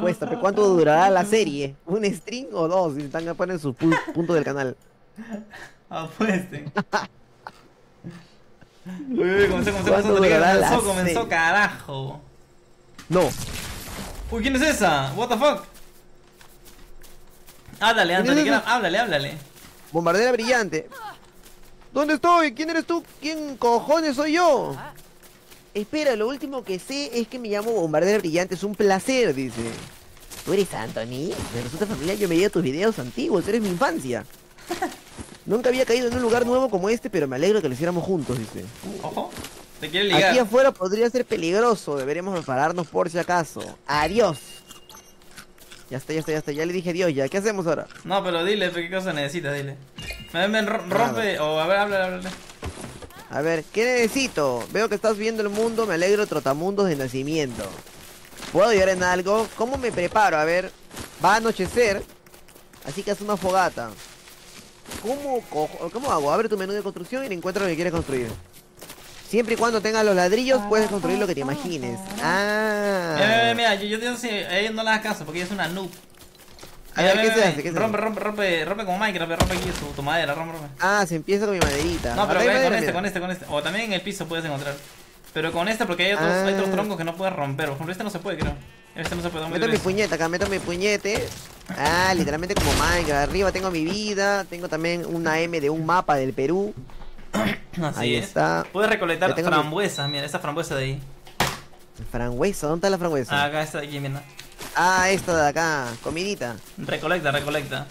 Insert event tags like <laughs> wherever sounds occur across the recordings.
Cuesta, pero ¿cuánto durará la serie? ¿Un string o dos? Si están a poner su pu- <laughs> punto del canal. Apuesten. <laughs> Uy, uy, comenzó, comenzó, ¿Cuánto comenzó, durará la comenzó, comenzó, serie? carajo. No. Uy, ¿quién es esa? What the fuck? Háblale, ¿Quién Anthony, esa? háblale, háblale. Bombardera brillante. ¿Dónde estoy? ¿Quién eres tú? ¿Quién cojones soy yo? Espera, lo último que sé es que me llamo Bombardera Brillante. Es un placer, dice. ¿Tú eres Anthony? Me resulta familiar, yo veía tus videos antiguos. Eres mi infancia. <laughs> Nunca había caído en un lugar nuevo como este, pero me alegro que lo hiciéramos juntos, dice. Ojo, te quiere ligar. Aquí afuera podría ser peligroso. Deberíamos prepararnos por si acaso. Adiós. Ya está, ya está, ya está. Ya le dije adiós, ya. ¿Qué hacemos ahora? No, pero dile, ¿qué cosa necesitas? Dile. Ven, ven, ro- rompe, o a ver, háblale, háblale. A ver, ¿qué necesito? Veo que estás viendo el mundo, me alegro trotamundos de nacimiento. ¿Puedo ayudar en algo? ¿Cómo me preparo? A ver, va a anochecer, así que haz una fogata. ¿Cómo, cojo- ¿Cómo hago? Abre tu menú de construcción y encuentra lo que quieres construir. Siempre y cuando tengas los ladrillos, puedes construir lo que te imagines. Ah. Mira, mira, mira, yo, yo te digo si a ella no le hagas caso porque ella es una noob. A ver, ¿qué se hace? ¿Qué se rompe, rompe, rompe, rompe como Minecraft, rompe aquí tu, tu madera, rompe, rompe. Ah, se empieza con mi maderita. No, pero con este, con este, con este. O también en el piso puedes encontrar. Pero con este porque hay otros, hay otros Ah. troncos que no puedes romper. Por ejemplo, este no se puede, creo. Este no se puede. Meto mi puñete acá, meto mi puñete. Ah, literalmente como Minecraft. Arriba tengo mi vida. Tengo también una M de un mapa del Perú. <clears throat> Así Ahí es. está. Puedes recolectar mi- frambuesas, mira, esa frambuesa de ahí. Frangüesa, ¿dónde está la frangüesa? Ah, acá está aquí, mira. Ah, esta de acá, comidita. Recolecta, recolecta.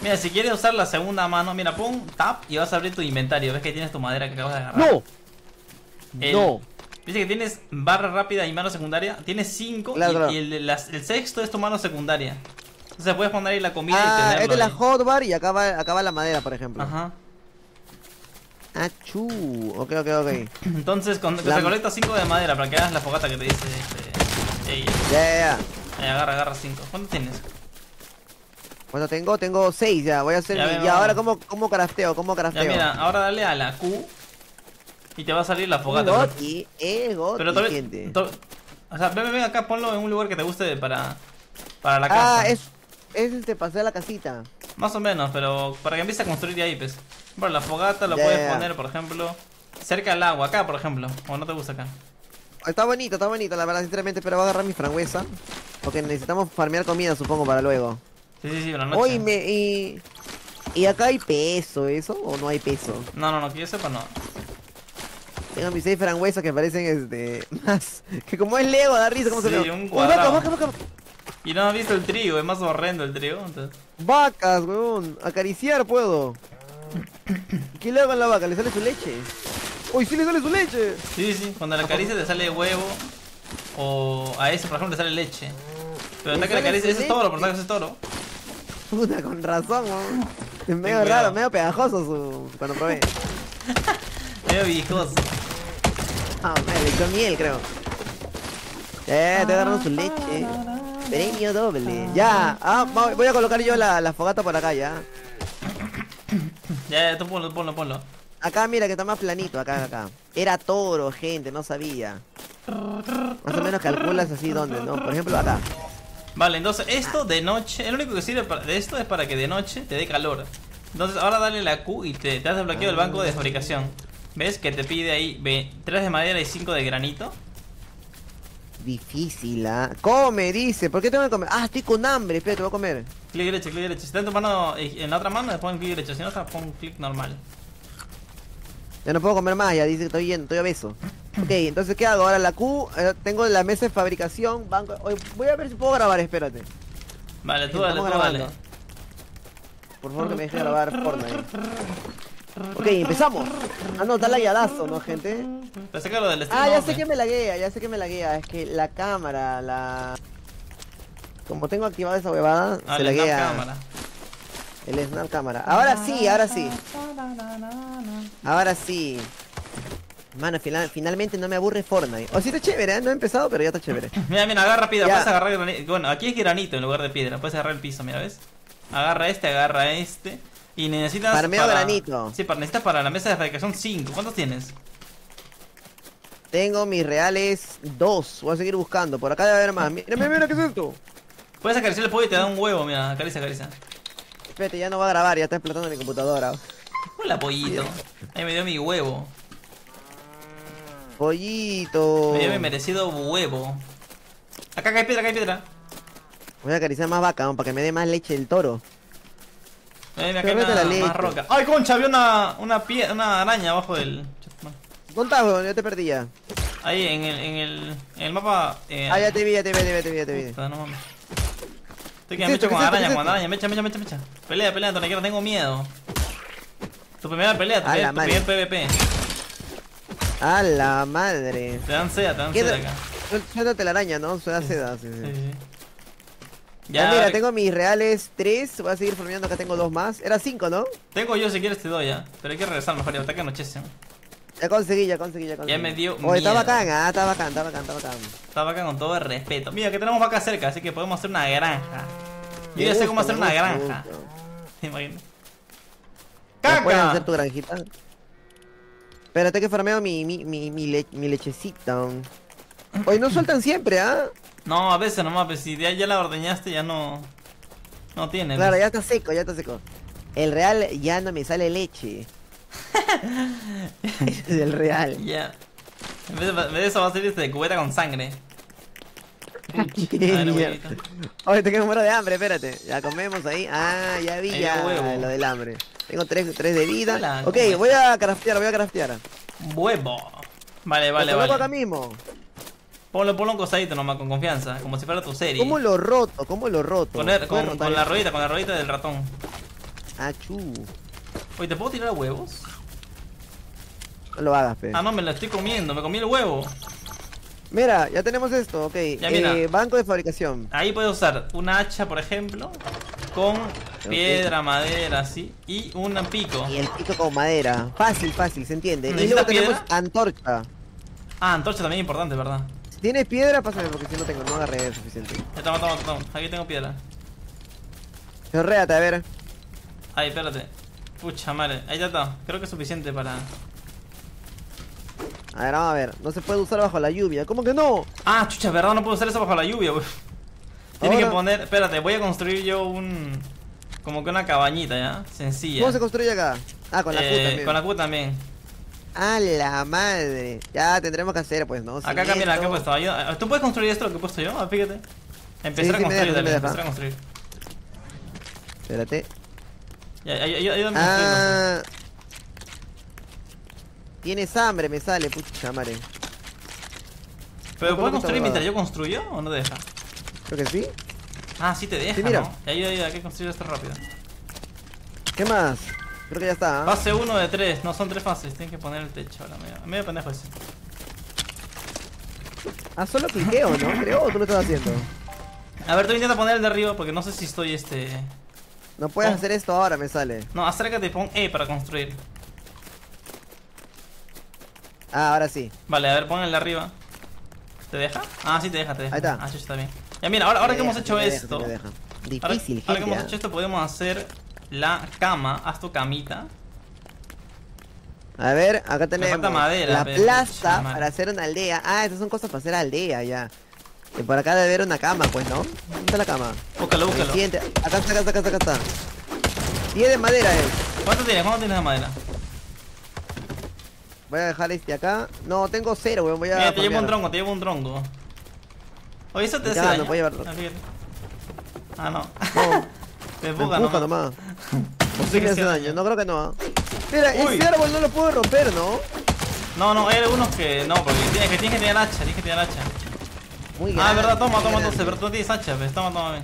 Mira, si quieres usar la segunda mano, mira, pon tap y vas a abrir tu inventario. Ves que tienes tu madera que acabas de agarrar. ¡No! El- No. Dice que tienes barra rápida y mano secundaria. Tienes 5 Claro, y, claro. y el, las- el sexto es tu mano secundaria. Entonces puedes poner ahí la comida y Ah, tenerlo. esta es la hotbar y acá va la madera, por ejemplo. Ajá. Ah, chu. Ok, ok, ok. Entonces con, La- recolecta 5 de madera para que hagas la fogata que te dice este, ella. Ya, ya, ya. Ahí, agarra, agarra 5. ¿Cuánto tienes? ¿Cuánto tengo? Tengo seis ya. Voy a hacer Ya mi... Ya, ahora, ¿cómo, cómo crafteo? ¿Cómo Ya crafteo? mira, ahora dale a la Q y te va a salir la fogata. Goti, eh, Goti, Pero todavía. gente. to- o sea, ven, ven, acá, ponlo en un lugar que te guste para, para la casa. Ah, es... Es este, pasé la casita. Más o menos, pero para que empiece a construir de ahí, pues. Bueno, la fogata lo Ya, puedes ya, ya. poner, por ejemplo, cerca al agua, acá, por ejemplo. O no te gusta acá. Está bonito, está bonito, la verdad, sinceramente, pero voy a agarrar mi frangüesa. Porque necesitamos farmear comida, supongo, para luego. Sí, sí, sí, una noche. Oye, me, y... ¿Y acá hay peso, eso? ¿O no hay peso? No, no, no, que yo sepa, no. Tengo mis seis frangüesas que parecen, este... <laughs> Más... Que como es Lego, da risa, ¿cómo se Sí, ve? un Uy, cuadrado. vaca, vaca, vaca. Y no has visto el trigo, es más horrendo el trigo. Entonces... Vacas, weón. Acariciar puedo. <coughs> ¿Qué le hago con la vaca? ¿Le sale su leche? ¡Uy, sí le sale su leche! Sí, sí, cuando la acaricia te sale huevo. O a ese, por ejemplo, le sale leche. Pero Le hasta que la sale acaricia, ese es toro, por leche. ese es toro. Puta, con razón, weón. Es medio cuidado. raro, medio pegajoso su... cuando probé. <laughs> Medio vijoso. Ah, me le echó miel, creo. Eh, estoy agarrando su leche. Premio doble. Ya, ah, voy a colocar yo la, la fogata por acá, ya. Ya, ya, tú ponlo, ponlo, ponlo. Acá, mira, que está más planito, acá, acá. Era toro, gente, no sabía. Más o menos calculas así donde, ¿no? Por ejemplo, acá. Vale, entonces esto de noche, el único que sirve para- de esto es para que de noche te dé calor. Entonces ahora dale la Q y te, te has desbloqueado el banco de fabricación. ¿Ves? Que te pide ahí 3 de madera y 5 de granito. Difícil, ¿ah? Come, dice. ¿Por qué tengo que comer? Ah, estoy con hambre. Espera, te voy a comer. Clic derecho, clic derecho. Si está en tu mano, eh, en la otra mano, pon clic derecho. Si no, pon clic normal. Ya no puedo comer más, ya dice que estoy lleno, estoy obeso. Ok, entonces, ¿qué hago? Ahora la Q, eh, tengo la mesa de fabricación, banco... Oye, voy a ver si puedo grabar, espérate. Vale, tú dale, tú dale. Por favor, que me deje grabar Fortnite. Ok, empezamos. Ah, no, está lagueadazo, ¿no, gente? Pero saca lo del stream. Ah, ya sé pues. que me laguea, ya sé que me laguea. Es que la cámara, la... Como tengo activada esa huevada, Ah, se la laguea. cámara. El snap cámara. Ahora sí, ahora sí. Ahora sí. Mano, final- finalmente no me aburre Fortnite. O sí está chévere, ¿eh? No he empezado, pero ya está chévere. <laughs> Mira, mira, agarra piedra, Ya. puedes agarrar granito. Bueno, aquí es granito en lugar de piedra, puedes agarrar el piso, mira, ¿ves? Agarra este, agarra este. Y necesitas. Farmeo para- granito. Sí, para, necesitas para la mesa de fabricación 5. ¿Cuántos tienes? Tengo mis reales dos. Voy a seguir buscando. Por acá debe haber más. Mira, mira, mira, ¿qué es esto? Puedes acariciar el pollo y te da un huevo, mira, acaricia, acaricia. Espérate, ya no va a grabar, ya está explotando mi computadora. Hola, pollito. Ahí me dio mi huevo. Pollito. Me dio mi merecido huevo. Acá, acá hay piedra, acá hay piedra. Voy a acariciar más vaca, ¿no? para que me dé más leche el toro. Ven, acá una, la leche. más roca. ¡Ay, concha! Había una, una, pie- una araña abajo del... ¿Dónde estás? Yo te perdí ya. Ahí, en el, en el, en el mapa... eh, Ah, ya te vi, ya te vi, ya te vi, ya te vi, ya te vi. puta, no mames. Estoy que ¿Qué me mecho con araña, ¿Qué es con araña. Mecha, mecha, mecha, mecha. Pelea, pelea, Torniquero, tengo miedo. Tu primera pelea, tu, A primer- la tu primer PvP. A la madre. Te dan seda, te dan ¿Qué seda da- acá. Suel- Suéltate la araña, ¿no? Suena seda, sí, sí. Sí, sí. Ya, Ya, mira, tengo mis reales 3, voy a seguir farmeando, acá tengo dos más. Era 5, ¿no? Tengo yo, si quieres te doy ya. Pero hay que regresar mejor, ya que anochece. Ya conseguí, ya conseguí, ya conseguí. me dio Oye, está bacán, ah, está bacán, está bacán, está bacán. Está acá con todo el respeto. Mira, que tenemos vaca cerca, así que podemos hacer una granja. Yo ya sé cómo hacer una granja. <laughs> ¿Te imaginas? ¿Ya puedes hacer ¡Caca! tu granjita? Espérate que farmeo mi, mi, mi, mi, le- mi lechecita. Oye, no sueltan <laughs> siempre, ¿ah? No, a veces nomás, pues si ya, ya la ordeñaste, ya no. No tiene. Claro, pues. ya está seco, ya está seco. El real ya no me sale leche. Ese es el real. Ya. En vez, de, en vez de eso va a ser este cubeta con sangre. Oye, tengo que muero de hambre, espérate. Ya comemos ahí. Ah, ya vi ya huevo. lo del hambre. Tengo tres, tres de vida. Hola, ok, ¿cómo voy a craftear, voy a craftear. Huevo. Vale, vale, coloco acá vale. mismo. Ponlo, ponlo un cosadito nomás, con confianza. Como si fuera tu serie. ¿Cómo lo roto? ¿Cómo lo roto? Con, el- ¿Puedes con, la eso? ruedita, con la ruedita del ratón. Ah, chu. Oye, ¿te puedo tirar huevos? No lo hagas, pe. Ah, no, me lo estoy comiendo. Me comí el huevo. Mira, ya tenemos esto, ok. Ya, mira. Eh, banco de fabricación. Ahí puedes usar una hacha, por ejemplo, con piedra, madera, así, y un pico. Y el pico con madera. Fácil, fácil, se entiende. Y ¿Necesitas luego tenemos piedra? antorcha. Ah, antorcha también importante, ¿verdad? Si tienes piedra, pásame porque si no tengo, no agarré suficiente. Ya, toma, toma, toma. Aquí tengo piedra. Chorréate, a ver. Ay, espérate. Pucha madre. Ahí ya está. Creo que es suficiente para. A ver, vamos a ver. No se puede usar bajo la lluvia. ¿Cómo que no? Ah, chucha, ¿verdad? No puedo hacer eso bajo la lluvia, wey. <laughs> Tiene que poner. Espérate, voy a construir yo un. Como que una cabañita, ¿ya? Sencilla. ¿Cómo se construye acá? Ah, con la Eh, Q también. Con la Q también. A la madre. Ya tendremos que hacer, pues, ¿no? Acá, acá, mira, acá he puesto. Ah, ¿Tú puedes construir esto lo que he puesto yo? Ah, fíjate. Empezar Sí, a construir, dale, me empezar a construir. Espérate. Ya, ay- ay- ayúdame. Ah. Tienes hambre, me sale, pucha madre. Pero ¿cómo ¿puedes que está construir mientras yo construyo o no te deja? Creo que sí. Ah, sí te deja, Sí, mira. ¿no? Ya, ayuda, ayuda, hay que construir esto rápido. ¿Qué más? Creo que ya está. ¿ah? Fase 1 de 3, no son 3 fases, tienen que poner el techo ahora, medio, medio pendejo ese. Ah, solo cliqueo, ¿no? Creo, o tú lo estás haciendo. A ver, tú intenta poner el de arriba porque no sé si estoy este... No puedes Oh. hacer esto ahora, me sale. No, acércate y pon E para construir. Ah, ahora sí. Vale, a ver, pon el de arriba. ¿Te deja? Ah, sí te deja, te deja. Ahí está. Ah, sí, está bien. Ya mira, ahora, ahora que hemos hecho esto... Difícil, ahora que hemos hecho esto podemos hacer la cama, haz tu camita. A ver, acá tenemos falta madera, la madre. para hacer una aldea. Ah, estas son cosas para hacer aldea ya. Y por acá debe haber una cama, pues, ¿no? ¿Dónde está la cama? Búscalo, búscalo. Siguiente. Acá está, acá está, acá está, acá está. 10 de madera es. ¿Cuánto tienes? ¿Cuánto tienes de madera? Voy a dejar este acá. No, tengo cero, weón. Voy a. Mira, te llevo un tronco, te llevo un tronco. Oye, eso te hace daño. voy a llevar- Ah, no. No, <laughs> te empuja empuja nomás. nomás. ¿O <laughs> sí me hace daño? No creo que no. ¿ah? Mira, Uy. ese árbol no lo puedo romper, ¿no? No, no, hay algunos que no, porque tienes que, tienes que tener hacha, tienes que tener hacha. Muy Ah, grande, verdad, toma, toma entonces, pero tú no tienes hacha, pues, toma, toma, ven.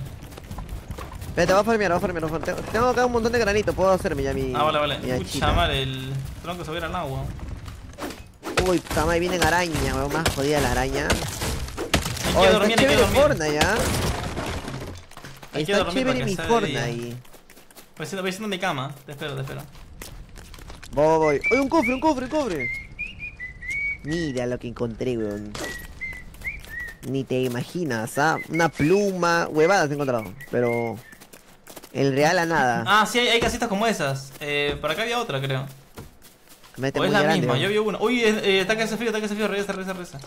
Espérate, va a farmear, va a farmear, va a farmear. Tengo- acá un montón de granito, puedo hacerme ya mi. Ah, vale, vale. mi Pucha madre, el tronco se va a ir al agua. Uy, puta madre, vienen araña, weón. Más jodida la araña. Hay Oh, que está dormir, hay que dormir. Fortnite, ¿ya? Hay que Está dormir para mi que. Fortnite. Voy haciendo mi cama, te espero, te espero. Voy, voy, voy. ¡Oye, un cofre, un cofre, un cofre! Mira lo que encontré, weón. Ni te imaginas, ¿ah? Una pluma, huevadas he encontrado. Pero. El real a nada. <laughs> Ah, sí, hay, hay casitas como esas. Eh, por acá había otra, creo. Mete O es la grande, misma, yo vi una. Uy, eh, eh, ataque ese frío, ataque ese frío, regresa, regresa, regresa.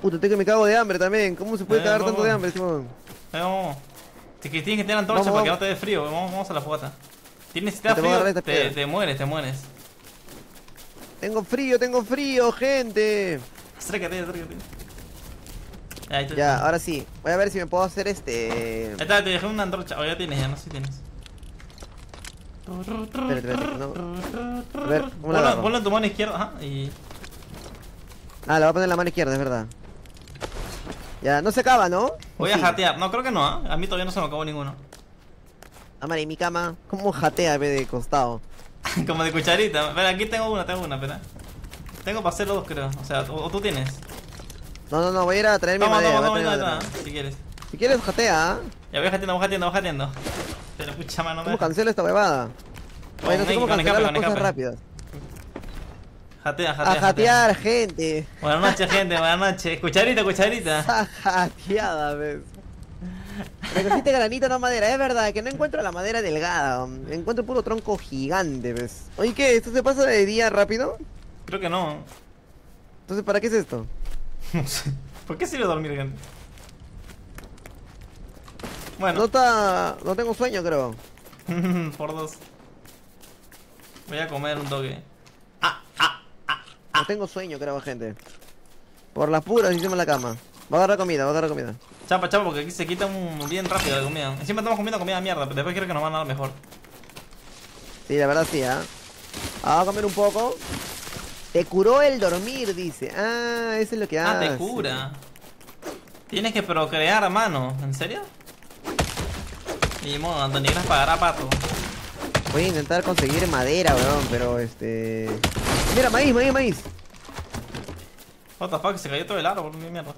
Puta, tengo que me cago de hambre también. ¿Cómo se puede Eh, cagar vamos. tanto de hambre, Simón? Ahí vamos. Que tienes que tener antorcha Vamos, para que no te dé frío. Vamos, vamos a la fogata. Tienes, si te da Te frío, te mueres, te mueres. Tengo frío, tengo frío, gente. Acércate, acércate. Ahí está. Ya, ahora sí. Voy a ver si me puedo hacer este. Ahí está, te dejé una antorcha. O ya tienes, ya no sé si tienes. Espérate, espérate, no. A ver, ¿cómo la Ponlo, en tu mano izquierda, ajá, y... Ah, la voy a poner en la mano izquierda, es verdad. Ya, no se acaba, ¿no? ¿O Voy a sí? jatear. No, creo que no, ¿ah? A mí todavía no se me acabó ninguno. Ah, madre, mi cama. ¿Cómo jatea, ve de costado? <laughs> Como de cucharita. Espera, aquí tengo una, tengo una, espera. Tengo para hacer dos, creo. O sea, o, o tú tienes. No, no, no, voy a ir a traer mi madera. toma, toma, si quieres. Si quieres, jatea, ¿ah? Ya voy jateando, voy jateando, voy jateando. Pero pucha mano, ¿Cómo me... cancelo esta huevada? Oye, no sé cómo cancelar las cosas rápidas. Jatea, jatea, A jatear, gente. Buenas noches, gente, buenas noches. Cucharita, cucharita. <laughs> Jateada, ves. Recogiste granito, no madera. Es verdad que no encuentro la madera delgada. Encuentro puro tronco gigante, ves. Oye, ¿qué? ¿Esto se pasa de día rápido? Creo que no. Entonces, ¿para qué es esto? <laughs> No sé. ¿Por qué sirve dormir, gente? Bueno, No está... No tengo sueño, creo. <laughs> por dos. Voy a comer un toque. Ah, ah, ah. No tengo sueño, creo, gente. Por las puras hicimos la cama. Va a agarrar comida, va a agarrar comida. Chapa, chapa, porque aquí se quita un bien rápido la comida. Encima estamos comiendo comida de mierda, pero después creo que nos van a dar mejor. Sí, la verdad sí, ¿ah? Vamos a comer un poco. Te curó el dormir, dice. Ah, eso es lo que hace. Ah, te cura. Tienes que procrear mano. ¿En serio? Ni modo, Antonigras pagará pato. Voy a intentar conseguir madera, weón, pero este... Mira, maíz, maíz, maíz. What the fuck, se cayó todo el árbol, qué mierda.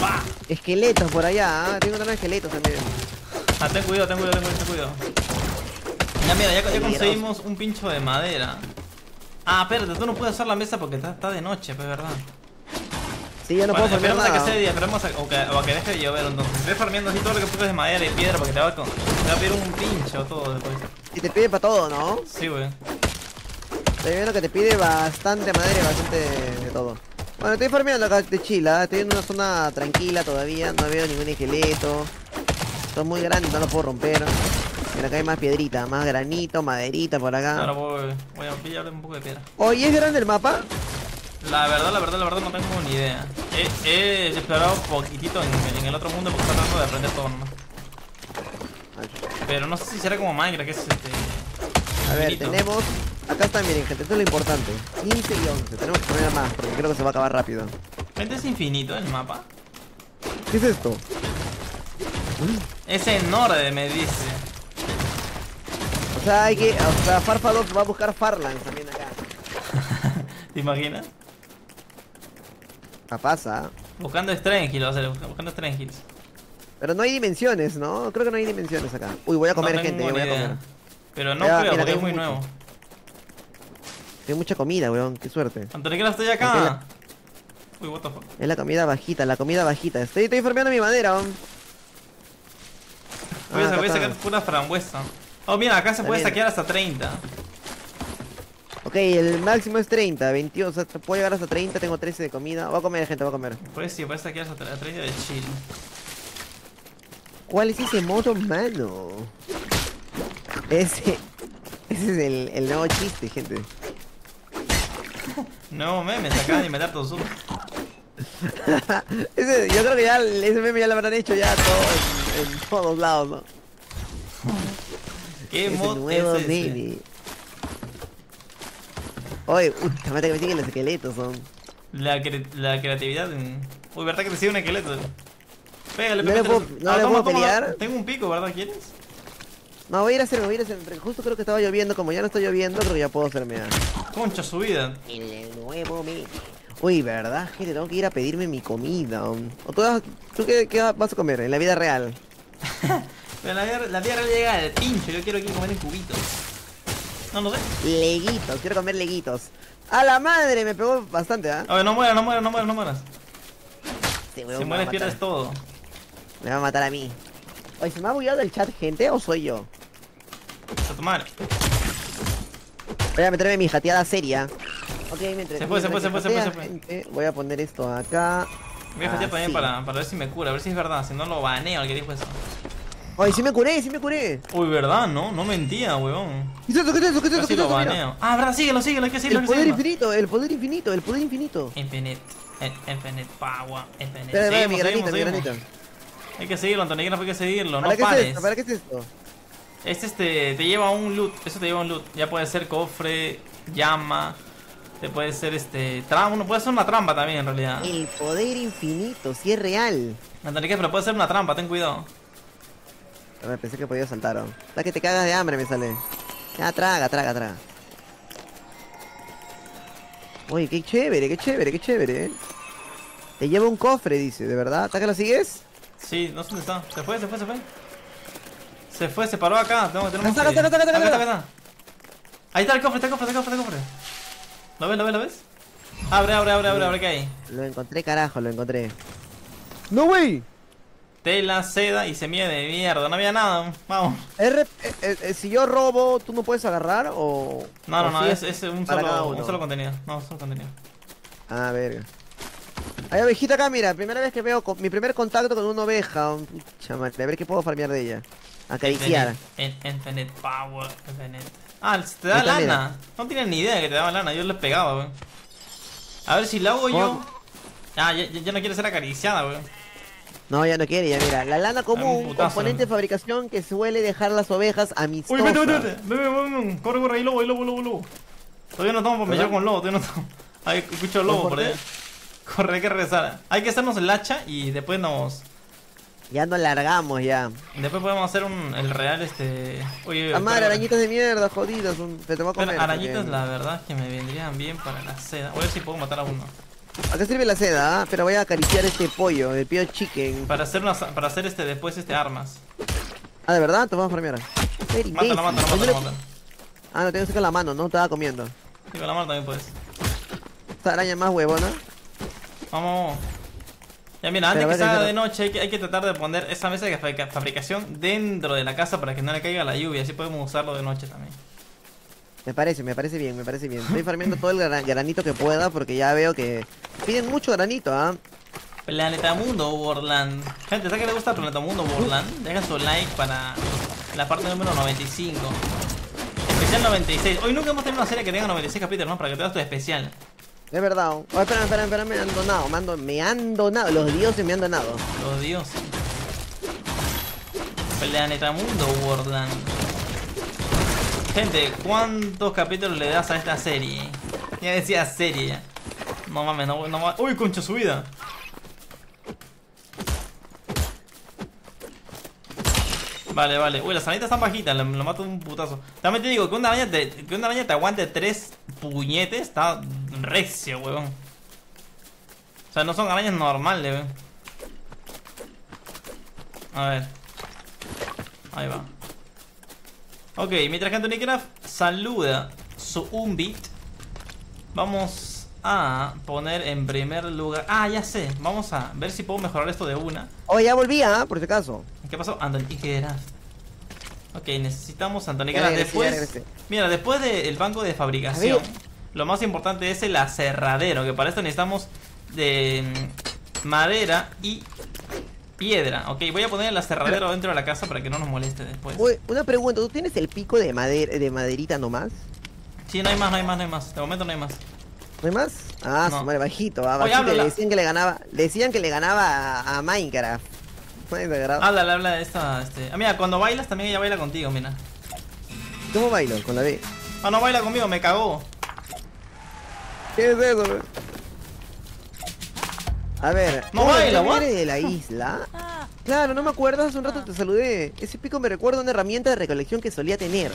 ¡Pah! Esqueletos por allá, ¿ah? Tengo también esqueletos también. Ah, ten cuidado, ten cuidado, ten cuidado, ten cuidado. Ya mira, ya, conseguimos un pincho de madera. Ah, espérate, tú no puedes hacer la mesa porque está, está de noche, pues verdad. Sí, ya no Bueno, puedo farmear esperemos a que nada. sea día, esperemos a, o, que, o a que deje de llover entonces. Ve farmeando así todo lo que puedes de madera y piedra porque te va con- te va a pedir un pincho todo después. Y te pide para todo, ¿no? Sí, güey. Estoy viendo que te pide bastante madera y bastante de todo. Bueno, estoy farmeando acá de chila, estoy en una zona tranquila todavía, no veo ningún esqueleto. Son muy grandes, no los puedo romper. Mira, acá hay más piedrita, más granito, maderita por acá. Ahora voy, voy a pillarle un poco de piedra. Oye, ¿es grande el mapa? La verdad, la verdad, la verdad no tengo ni idea. He, he explorado poquitito en, en el otro mundo porque estoy tratando de aprender todo nomás. Pero no sé si será como Minecraft, que es este... A ver, infinito. tenemos... Acá está, miren, gente, esto es lo importante. 15 y 11, tenemos que poner más porque creo que se va a acabar rápido. Gente, es infinito el mapa. ¿Qué es esto? Es enorme, me dice. O sea, hay que... O sea, Farfa 2 va a buscar Farlands también acá. <laughs> ¿Te imaginas? Capaz, ¿ah? Buscando Strange Hill, o sea, buscando Strange Hills. Pero no hay dimensiones, ¿no? Creo que no hay dimensiones acá. Uy, voy a comer, no gente, voy a comer. Pero no creo, porque es muy mucho. nuevo. Hay mucha comida, weón, qué suerte. Antonio, estoy acá. Uy, what the fuck. Es la comida bajita, la comida bajita. Estoy, estoy mi madera, weón. Voy a, Ah, voy a sacar pura frambuesa. Oh, mira, acá se puede También. saquear hasta 30. Ok, el máximo es 30, 22, o sea, puedo llegar hasta 30, tengo 13 de comida. Voy a comer, gente, voy a comer. Pues sí, puedes saquear hasta 30 de chill. ¿Cuál es ese modo, mano? Ese... Ese es el, el nuevo chiste, gente. <laughs> Nuevo meme, se acaban de inventar todo zoom. <laughs> ese, yo creo que ya ese meme ya lo habrán hecho ya todo en, en todos lados, ¿no? ¿Qué Ese mod nuevo es ese? meme. Oye, uy, mate que me siguen los esqueletos, son. La, cre- la creatividad en... Uy, ¿verdad que te sigue un esqueleto? Pégale, No le pégale. puedo- no le puedo pelear. Tengo un pico, ¿verdad? ¿Quieres? No, voy a ir a hacerme, voy a ir a hacerme, justo creo que estaba lloviendo, como ya no está lloviendo, creo que ya puedo hacerme a... Concha su vida. El nuevo meme. Uy, ¿verdad, gente? Tengo que ir a pedirme mi comida. ¿O tú, tú qué, qué vas a comer en la vida real? <laughs> Pero la la vida real llega al pincho. Yo quiero aquí comer en cubitos. No, no sé. Leguitos, quiero comer leguitos. ¡A la madre! Me pegó bastante, ¿ah? A ver, no mueras, no mueras, no mueras, no mueras. Sí, Si me va a mueres pierdes todo. Me va a matar a mí. Oye, ¿se me ha bugueado el chat, gente, o soy yo? A tu madre. Voy a meterme mi jateada seria. Ok, mientras. Se fue, se fue, se fue, se fue, se fue. Voy a poner esto acá. Voy a fastidiar también Así. para, para ver si me cura, a ver si es verdad, si no lo baneo al que dijo eso. Ay, sí me curé, sí me curé. Uy, ¿verdad? No, no mentía, huevón. ¿Qué es eso? ¿Qué es eso? ¿Qué es eso? ¿Qué es eso? Baneo. Ah, verdad, síguelo, síguelo, hay que seguirlo, El poder infinito, el poder infinito, el poder infinito. Infinite, infinite power, infinite. Espera, espera, mi granita, mi granita. Hay que seguirlo, Antonio, hay que seguirlo, no ¿Para qué es pares. ¿Para qué es esto? Este este te lleva un loot, eso te lleva un loot. Ya puede ser cofre, llama, te puede ser este trampa, puede ser una trampa también en realidad. El poder infinito, sí es real. Antonio, pero puede ser una trampa, ten cuidado. A ver, pensé que podía saltar. ¿o? La que te cagas de hambre me sale. Ya, traga, traga, traga. Oye, qué chévere, qué chévere, qué chévere, eh. Te lleva un cofre, dice, ¿de verdad? ¿Hasta que lo sigues? Sí, no sé dónde está. Se fue, se fue, se fue. Se fue, se paró acá. Tengo, está, que- está, está, acá está, acá está. Ahí está el cofre, está el cofre, está el cofre, está el cofre. ¿Lo ves, lo ves, lo ves? Abre, abre, abre, abre, abre, ¿qué hay? Lo encontré, carajo, lo encontré. ¡No, wey! Tela, seda y semilla de mierda. No había nada. Vamos. R eh, eh, eh, si yo robo, ¿tú no puedes agarrar o...? No, no, o no, es, es un, solo, un solo contenido. No, solo contenido. Ah, verga. Hay ovejita acá, mira. Primera vez que veo mi primer contacto con una oveja. Pucha madre, a ver qué puedo farmear de ella. Acariciar. Infinite, in- infinite power. Ah, te da lana. No tienen ni idea de que te daba lana. Yo les pegaba, weón. A ver si la hago yo. Ah, ya, ya- no quiere ser acariciada, weón. No, ya no quiere, ya mira. La lana común, putazo, componente de fabricación que suele dejar las ovejas Uy, amistosas. vete, vete, vete. Ve, ve, ve, ve. Corre, corre, ahí lobo, ahí lobo, lobo, lobo. Todavía no estamos por ¿Verdad? meter con lobo, todavía no estamos. Ahí escucho lobo ¿Por ahí. Corre, hay que regresar. Hay que hacernos el hacha y después nos. Ya nos largamos ya. Después podemos hacer un, el real este. Oye, espera, arañitas de mierda, jodidas. Un... Te, te voy a comer. arañitas, porque- la verdad es que me vendrían bien para la seda. Voy a ver si puedo matar a uno. ¿A qué sirve la seda? ah? Pero voy a acariciar este pollo, el pollo chicken. Para hacer unas, para hacer este después este armas. Ah, ¿de verdad? Te vamos a farmear. Mátalo, mátalo, ¿Dónde mátalo. Ah, no tengo que sacar la mano, no estaba comiendo. Y con la mano también puedes. Esta araña más huevona. Vamos, vamos. Ya mira, antes Pero que salga de noche hay que, hay que tratar de poner esa mesa de fabrica- fabricación dentro de la casa para que no le caiga la lluvia, así podemos usarlo de noche también. Me parece, me parece bien, me parece bien. Estoy farmeando todo el gra- granito que pueda porque ya veo que piden mucho granito, ¿ah? Planeta Mundo Borland. Gente, ¿sabes que le gusta Planeta Mundo Borland? Deja su like para la parte número 95. Especial 96. Hoy nunca hemos tenido una serie que tenga 96 capítulos, ¿no? Para que te das tu especial. Es verdad. Oh, espera, espera, espera, me han donado, me han, do- me han donado. Los dioses me han donado. Los dioses. Planeta Mundo Borland. Gente, ¿cuántos capítulos le das a esta serie? Ya decía serie. No mames, no, no mames. Uy, concha su vida. Vale, vale. Uy, las arañitas están bajitas, lo, lo mato un putazo. También te digo que una araña te, que una araña te aguante tres puñetes está recio, huevón. O sea, no son arañas normales, weón. A ver. Ahí va. Ok, mientras que Anthony Craft saluda su Umbit, vamos a poner en primer lugar. Ah, ya sé. Vamos a ver si puedo mejorar esto de una. Oh, ya volví, ¿ah? Por si acaso. ¿Qué pasó? Anthony Craft. Ok, necesitamos Anthony Craft. Después, mira, después del banco de fabricación, lo más importante es el aserradero. Que para esto necesitamos de mm, madera y piedra. Ok, voy a poner el aserradero dentro de la casa para que no nos moleste después. Oye, una pregunta, ¿tú tienes el pico de madera, de maderita nomás? Sí, no hay más, no hay más, no hay más. De momento no hay más. ¿No hay más? Ah, No. su madre, bajito, ah, Oye, bajito. Le decían que le ganaba, le decían que le ganaba a, a Minecraft. <laughs> Minecraft. Habla, habla de esta. Este... Ah, mira, cuando bailas también ella baila contigo, mira. ¿Cómo bailo? Con la B. Ah, no baila conmigo, me cagó. ¿Qué es eso, güey? A ver, No oye, baila, ¿tú what? eres de la isla? Claro, no me acuerdo, hace un rato te saludé. Ese pico me recuerda a una herramienta de recolección que solía tener.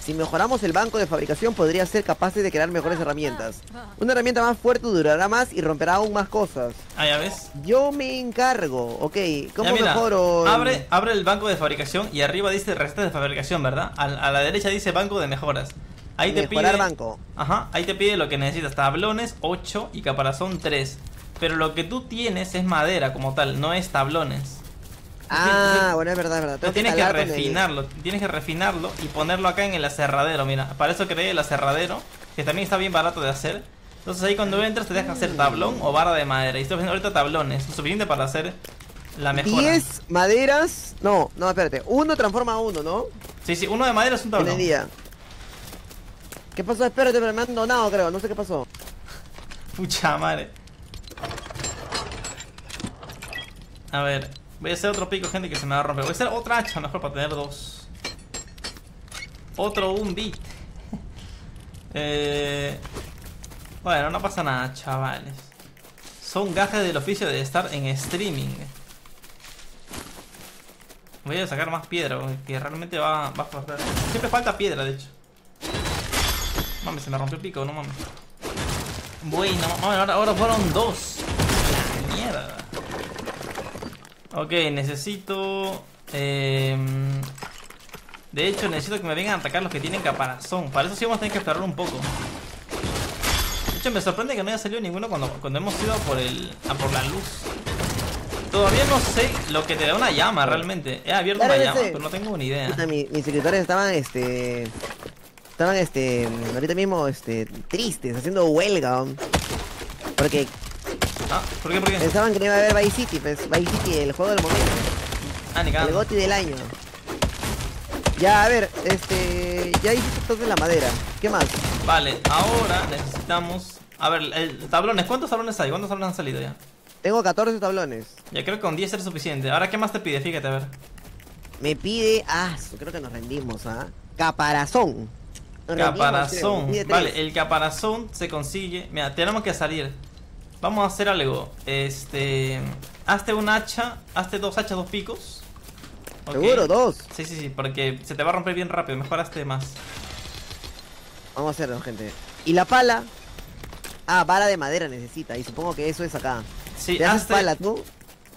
Si mejoramos el banco de fabricación, podría ser capaces de crear mejores herramientas. Una herramienta más fuerte durará más y romperá aún más cosas. Ah, ya ves. Yo me encargo, ok. ¿Cómo Ya, mira, mejoro? el- Abre, abre el banco de fabricación y arriba dice recetas de fabricación, ¿verdad? A, a la derecha dice banco de mejoras. Ahí te pide. banco. Ajá, ahí te pide lo que necesitas: tablones 8 y caparazón 3. Pero lo que tú tienes es madera como tal, no es tablones. Ah, bueno, es verdad, es verdad. Entonces tienes que refinarlo, tienes que refinarlo y ponerlo acá en el aserradero. Mira, para eso creé el aserradero, que también está bien barato de hacer. Entonces ahí cuando entras te deja hacer tablón o barra de madera. Y estoy haciendo ahorita tablones, lo suficiente para hacer la mejora. 10 maderas. No, no, espérate. Uno transforma a uno, ¿no? Sí, sí, uno de madera es un tablón. día. ¿Qué pasó? Espérate, pero me han donado, creo. No sé qué pasó. Pucha madre. A ver, voy a hacer otro pico, gente, que se me va a romper. Voy a hacer otra hacha mejor para tener dos. Otro un bit. <laughs> eh, bueno, no pasa nada, chavales. Son gajes del oficio de estar en streaming. Voy a sacar más piedra, que realmente va, a faltar. Siempre falta piedra, de hecho. Mames, se me rompió el pico, no mames. Bueno, ahora, ahora fueron dos. Ok, necesito... em, de hecho, necesito que me vengan a atacar los que tienen caparazón. Para eso sí vamos a tener que esperar un poco. De hecho, me sorprende que no haya salido ninguno cuando, cuando hemos ido a por, el, a por la luz. Todavía no sé lo que te da una llama realmente. He abierto Claro una llama, sé. pero no tengo ni idea. Mi- mis seguidores estaban, este... Estaban, este... Ahorita mismo, este... Tristes, haciendo huelga. Porque Ah, ¿por qué? ¿Por qué? pensaban que no iba a haber Vice City. Pues Vice City, el juego del momento. Ah, ni El goti del año. Ya, a ver, este... Ya hiciste entonces la madera. ¿Qué más? Vale, ahora necesitamos... A ver, el, tablones. ¿Cuántos tablones hay? ¿Cuántos tablones han salido ya? Tengo 14 tablones. Ya creo que con 10 es suficiente. Ahora, ¿qué más te pide? Fíjate, a ver. Me pide... Ah, creo que nos rendimos, ¿ah? Caparazón. Rendimos. Caparazón. Vale, el caparazón se consigue. Mira, tenemos que salir. Vamos a hacer algo. Este. Hazte un hacha. Hazte dos hachas, dos picos. ¿Seguro? ¿Dos? Sí, sí, sí. Porque se te va a romper bien rápido. Mejor hazte más. Vamos a hacerlo, gente. ¿Y la pala? Ah, vara de madera necesita. Y supongo que eso es acá. Sí, ¿Te haces hazte. pala tú?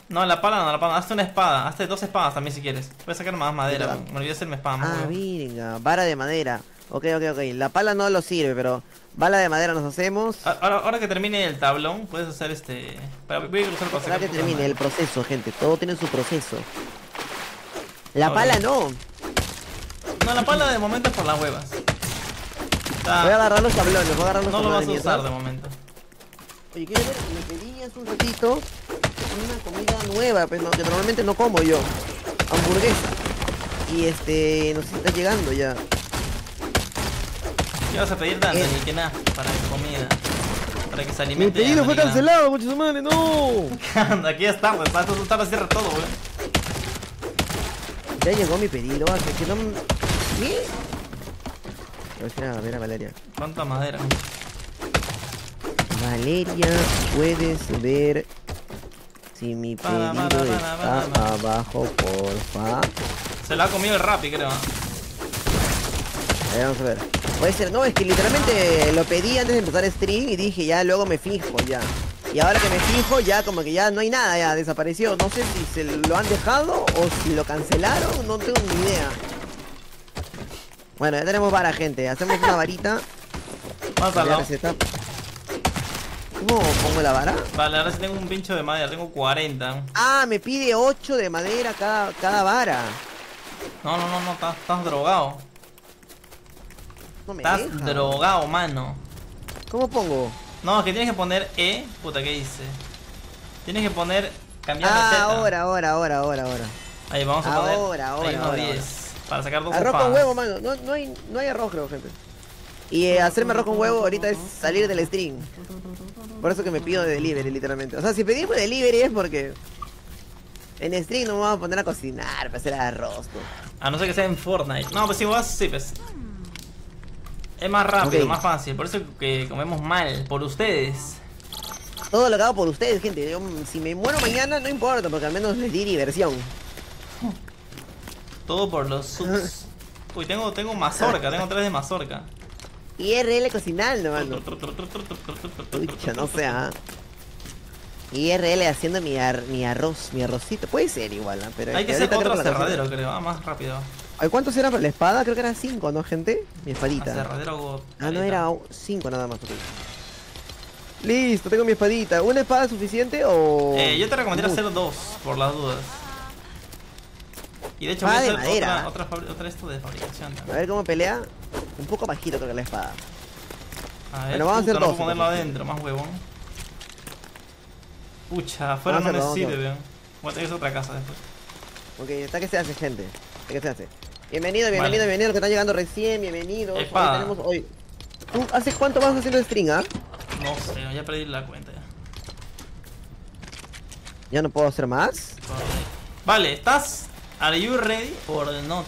No, la pala no, la pala. Hazte una espada. Hazte dos espadas también si quieres. Puedes sacar más madera. Me olvidé de hacerme espada. Ah, venga. Vara de madera. Ok, ok, ok. La pala no lo sirve, pero... Bala de madera nos hacemos. Ahora, ahora que termine el tablón, puedes hacer este. Espera, voy a cruzar para Ahora que termine el proceso, gente. Todo tiene su proceso. La pala no. No, la pala de momento es por las huevas. Está- Voy a agarrar los tablones. Voy a agarrar los no lo vas tablones a usar de momento. Oye, ¿quieres ver? Me pedí hace un ratito una comida nueva, pues, no, que normalmente no como yo. Hamburguesa. Y este, no sé si está llegando ya. ¿Qué vas a pedir tanto? Eh. Ni que nada, para comida. Para que se Mi alimente. pedido fue cancelado, muchachos madre, no. <laughs> Aquí ya es tarde, está todo tarde, cierra todo, güey. Ya llegó mi pedido, así que no. ¿Qué? A ver, si era- a ver a Valeria. ¿Cuánta madera? Valeria, puedes ver si mi Para, pedido para, para, está para, para. abajo, porfa. Se la ha comido el Rappi, creo. A ver, vamos a ver. Puede ser, no, es que literalmente lo pedí antes de empezar stream y dije ya luego me fijo ya. Y ahora que me fijo ya como que ya no hay nada, ya desapareció. No sé si se lo han dejado o si lo cancelaron, no tengo ni idea. Bueno, ya tenemos vara, gente. Hacemos una varita. Vamos al lado. receta. ¿Cómo pongo la vara? Vale, ahora sí tengo un pincho de madera, tengo 40. Ah, me pide 8 de madera cada, cada vara. No, no, no, no, estás, estás drogado. No me Estás deja. drogado, mano. ¿Cómo pongo? No, es que tienes que poner E. Puta, ¿qué hice? Tienes que poner. Cambiar Ah, receta. ahora, ahora, ahora, ahora, ahora. Ahí vamos a poner. Ahora, ahora, ahí unos ahora, 10. Para sacar dos Arroz con huevo, mano. No, no, hay, no hay arroz, creo, gente. Y eh, hacerme arroz con huevo ahorita es salir del stream. Por eso que me pido de delivery, literalmente. O sea, si pedimos delivery es porque... En stream no me vamos a poner a cocinar para hacer arroz, pues. A no ser que sea en Fortnite. No, pues si vas, sí, pues. Es más rápido, Ok. más fácil. Por eso que comemos mal. Por ustedes. Todo lo que hago por ustedes, gente. Yo, si me muero mañana, no importa, porque al menos les di diversión. Todo por los subs. <laughs> Uy, tengo, tengo mazorca, tengo tres de mazorca. IRL cocinando, mano. No sé, ¿ah? IRL haciendo mi, ar- mi arroz, mi arrocito. Puede ser igual, ¿ah? Pero Hay que hacer otro cerradero, creo. Ah, más rápido. ¿Cuántos era la espada? Creo que era 5, ¿no, gente? Mi espadita. Ah, no era está. 5 nada más. ok. Listo, tengo mi espadita. ¿Una espada es suficiente o...? Eh, yo te recomendaría hacer dos, por las dudas. Y de hecho voy a hacer otra, otra, esto de fabricación A también. ver cómo pelea. Un poco bajito creo que la espada. A ver, Bueno, vamos a hacer no dos, ponerlo adentro, más huevón. Pucha, afuera a no me sirve, weón. Voy a tener que otra casa después. Ok, ¿está qué se hace, gente? ¿Está qué se hace? Bienvenido, bienvenido, Vale. bienvenido, que están llegando recién, bienvenidos. Hoy tenemos hoy. ¿Tú hace cuánto vas haciendo string, ah? No sé, ya perdí la cuenta ya. Ya no puedo hacer más. Vale, ¿estás? ¿Are you ready or not?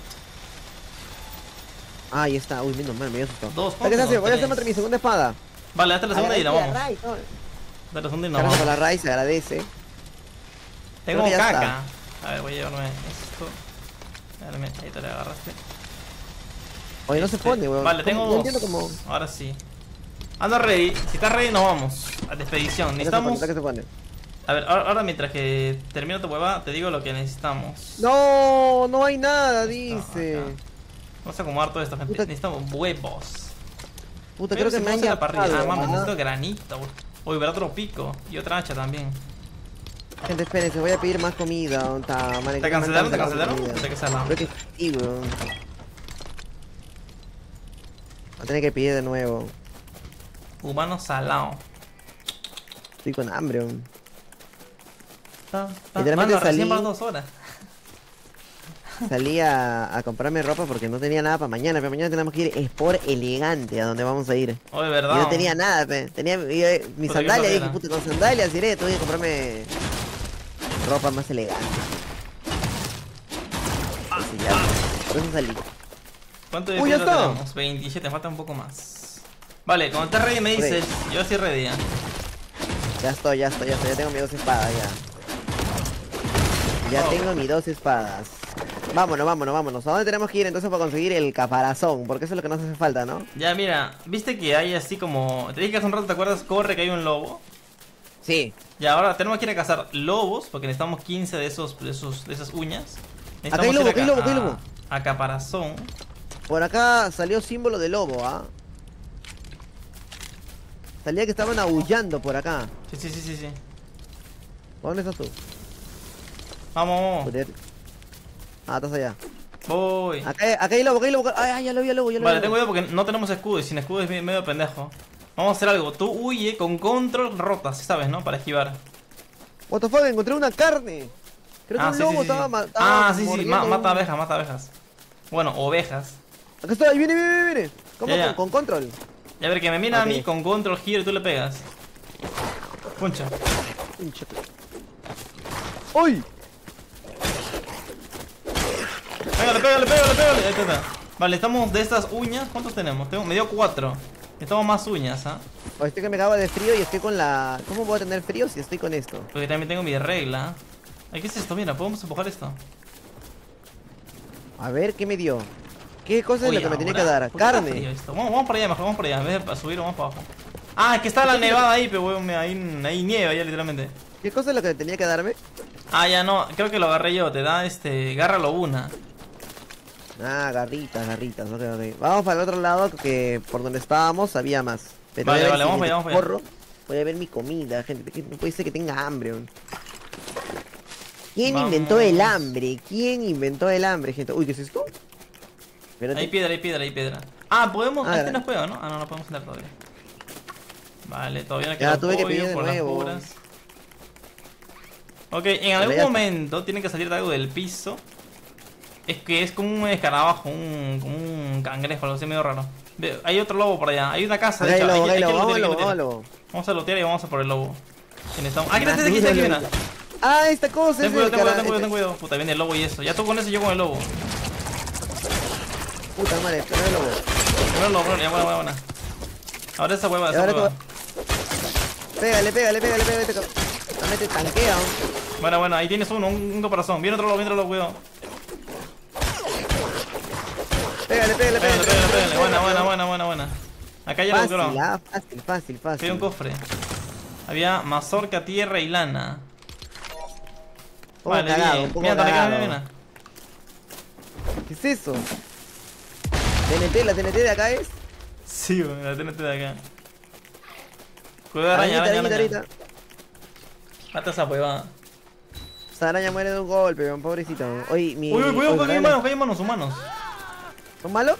Ah, ahí está. Uy, menos mal, me dio susto. Dos, ¿Está qué se. Voy a hacer mi segunda espada. Vale, date la segunda y la vamos. Date la segunda y la vamos. la se agradece. Tengo caca. A ver, voy a llevarme esto. Ahí te la agarraste. Oye, no se Este, pone, weón. Vale, tengo dos. cómo. Ahora sí. Ando ready. Si estás ready, nos vamos. A la expedición. ¿Qué se pone? Necesitamos. ¿Qué se pone? A ver, ahora, ahora mientras que termino tu hueva, te digo lo que necesitamos. No, no hay nada, dice. Vamos a acomodar todo esto, gente. Puta- Necesitamos huevos. Puta, Pero creo que me han la parrilla. Ah, ¿ah? necesito granito. Uy, verá otro pico. Y otra hacha también. Gente, espérense, voy a pedir más comida. Madre, ¿Te cancelaron? ¿Te cancelaron? ¿Te cancelaron? Creo que sí, weón. Voy a tener que pedir de nuevo. Humano salado. Estoy con hambre, weón. Literalmente salí- van dos horas. Salí a, a comprarme ropa porque no tenía nada para mañana. Pero mañana tenemos que ir Sport Elegante, a donde vamos a ir. Oye, Y ¿verdad? no tenía nada, pe. Tenía y, eh, mi Puta, qué sandalia, dije, puta, con sandalias iré, tuve que comprarme ropa más elegante. Así ya. Por eso salí. ¿Cuánto de Uy, ya está. tenemos? 27, falta un poco más. Vale, cuando estés ready me dices. Yo estoy ready ya. Ya estoy, ya estoy, ya estoy, ya tengo mis dos espadas ya. Ya Oh. tengo mis dos espadas. Vámonos, vámonos, vámonos. ¿A dónde tenemos que ir entonces para conseguir el caparazón? Porque eso es lo que nos hace falta, ¿no? Ya, mira, viste que hay así como. Te dije que hace un rato, ¿te acuerdas? Corre que hay un lobo. Sí. Y ahora tenemos que ir a cazar lobos, porque necesitamos 15 de esos, de esos, de esas uñas. Acá hay lobo, acá hay lobo, acá hay a- lobo. A caparazón. Por acá salió símbolo de lobo, ¿ah? Salía que estaban aullando por acá. Sí, sí, sí, sí, sí. ¿Por ¿Dónde estás tú? Vamos. Ah, estás allá. Voy. Acá, hay- acá hay lobo, acá hay lobo. acá- Ay, ay, ya lo vi, ya lo vi, ya lo Vale, tengo cuidado porque no tenemos escudo y sin escudo es medio pendejo. Vamos a hacer algo. Tú huye con control rotas, ¿sí ¿sabes, no? Para esquivar. What the fuck, encontré una carne. Creo que un sí, lobo sí, sí. estaba, ma- estaba Ah, sí, sí, ma- mata abejas, mata abejas. Bueno, ovejas. Acá está, ahí viene, viene, viene, viene. ¿Cómo? Ya, ya. Con, con control. Y a ver, que me mira a mí con control giro y tú le pegas. Puncha. Pinche. ¡Uy! Pégale, pégale, pégale, pégale. Ahí está. Vale, estamos de estas uñas. ¿Cuántos tenemos? Tengo, me dio cuatro. Necesitamos más uñas, ¿ah? Oye, estoy que me cago de frío y estoy con la... ¿Cómo puedo tener frío si estoy con esto? Porque también tengo mi regla. Ay, ¿Qué es esto? Mira, podemos empujar esto. A ver, ¿qué me dio? ¿Qué cosa es lo que me tiene que dar? ¿por qué está frío Carne. Vamos, vamos para allá, mejor vamos para allá. En vez de subir, vamos para abajo. Ah, es que está la nevada ahí, pero weón, ahí, ahí nieva ya literalmente. ¿Qué cosa es lo que tenía que darme? Ah, ya no, creo que lo agarré yo. Te da este. Gárralo una. Ah, garritas, garritas, ok, ok. Vamos para el otro lado que por donde estábamos había más. Pero Vale, vale, vamos vamos corro, Voy a ver mi comida, gente. No puede ser que tenga hambre. weón. ¿Quién Vamos. inventó el hambre? ¿Quién inventó el hambre, gente? Uy, ¿qué es esto? Espérate. Hay piedra, hay piedra, hay piedra. Ah, podemos. Ah, este no es juego, ¿no? Ah, no, no podemos entrar todavía. Vale, todavía queda tuve que pedir de por nuevo. las puras. Ok, en algún momento tiene que salir de algo del piso. Es que es como un escarabajo, un, como un cangrejo, algo así medio raro. Hay otro lobo por allá, hay una casa, de hay lobo, hay- hay lobo, lootear. vámonos. Vamos a lootear y vamos a por el lobo. Ah, aquí está, aquí está, aquí está. Ah, esta cosa Ten cuidado, ten cuidado, ten cuidado, ten este- cuidado. Puta, viene el lobo y eso. Ya tú con eso, yo con el lobo. Puta madre, pero el lobo. Primero el lobo, primero, ya, buena, buena, buena. Ahora esa hueva, Y esa hueva. Pégale, pégale, pégale, pégale. este ca- También te tanquea. ¿no? Bueno, bueno, ahí tienes uno, un, caparazón. Viene otro lobo, viene otro lobo, cuidado. Pégale, pégale, Pégale, pégale. pégale, Buena, buena, buena, buena, buena. Acá ya lo Fácil, creo. ah, fácil, fácil, fácil. un cofre. Había mazorca, tierra y lana. Vale, cagado, bien. Mira, cagado. mira, mira. ¿Qué es eso? TNT, la TNT de acá es. Sí, bueno, la TNT de acá. Cuidado, araña, araña, araña. arañita. Mata esa huevada. Esta araña muere de un golpe, pobrecito. Oye, mi. Uy, uy, cuidado, que hay manos, que hay manos humanos. ¿Son malos?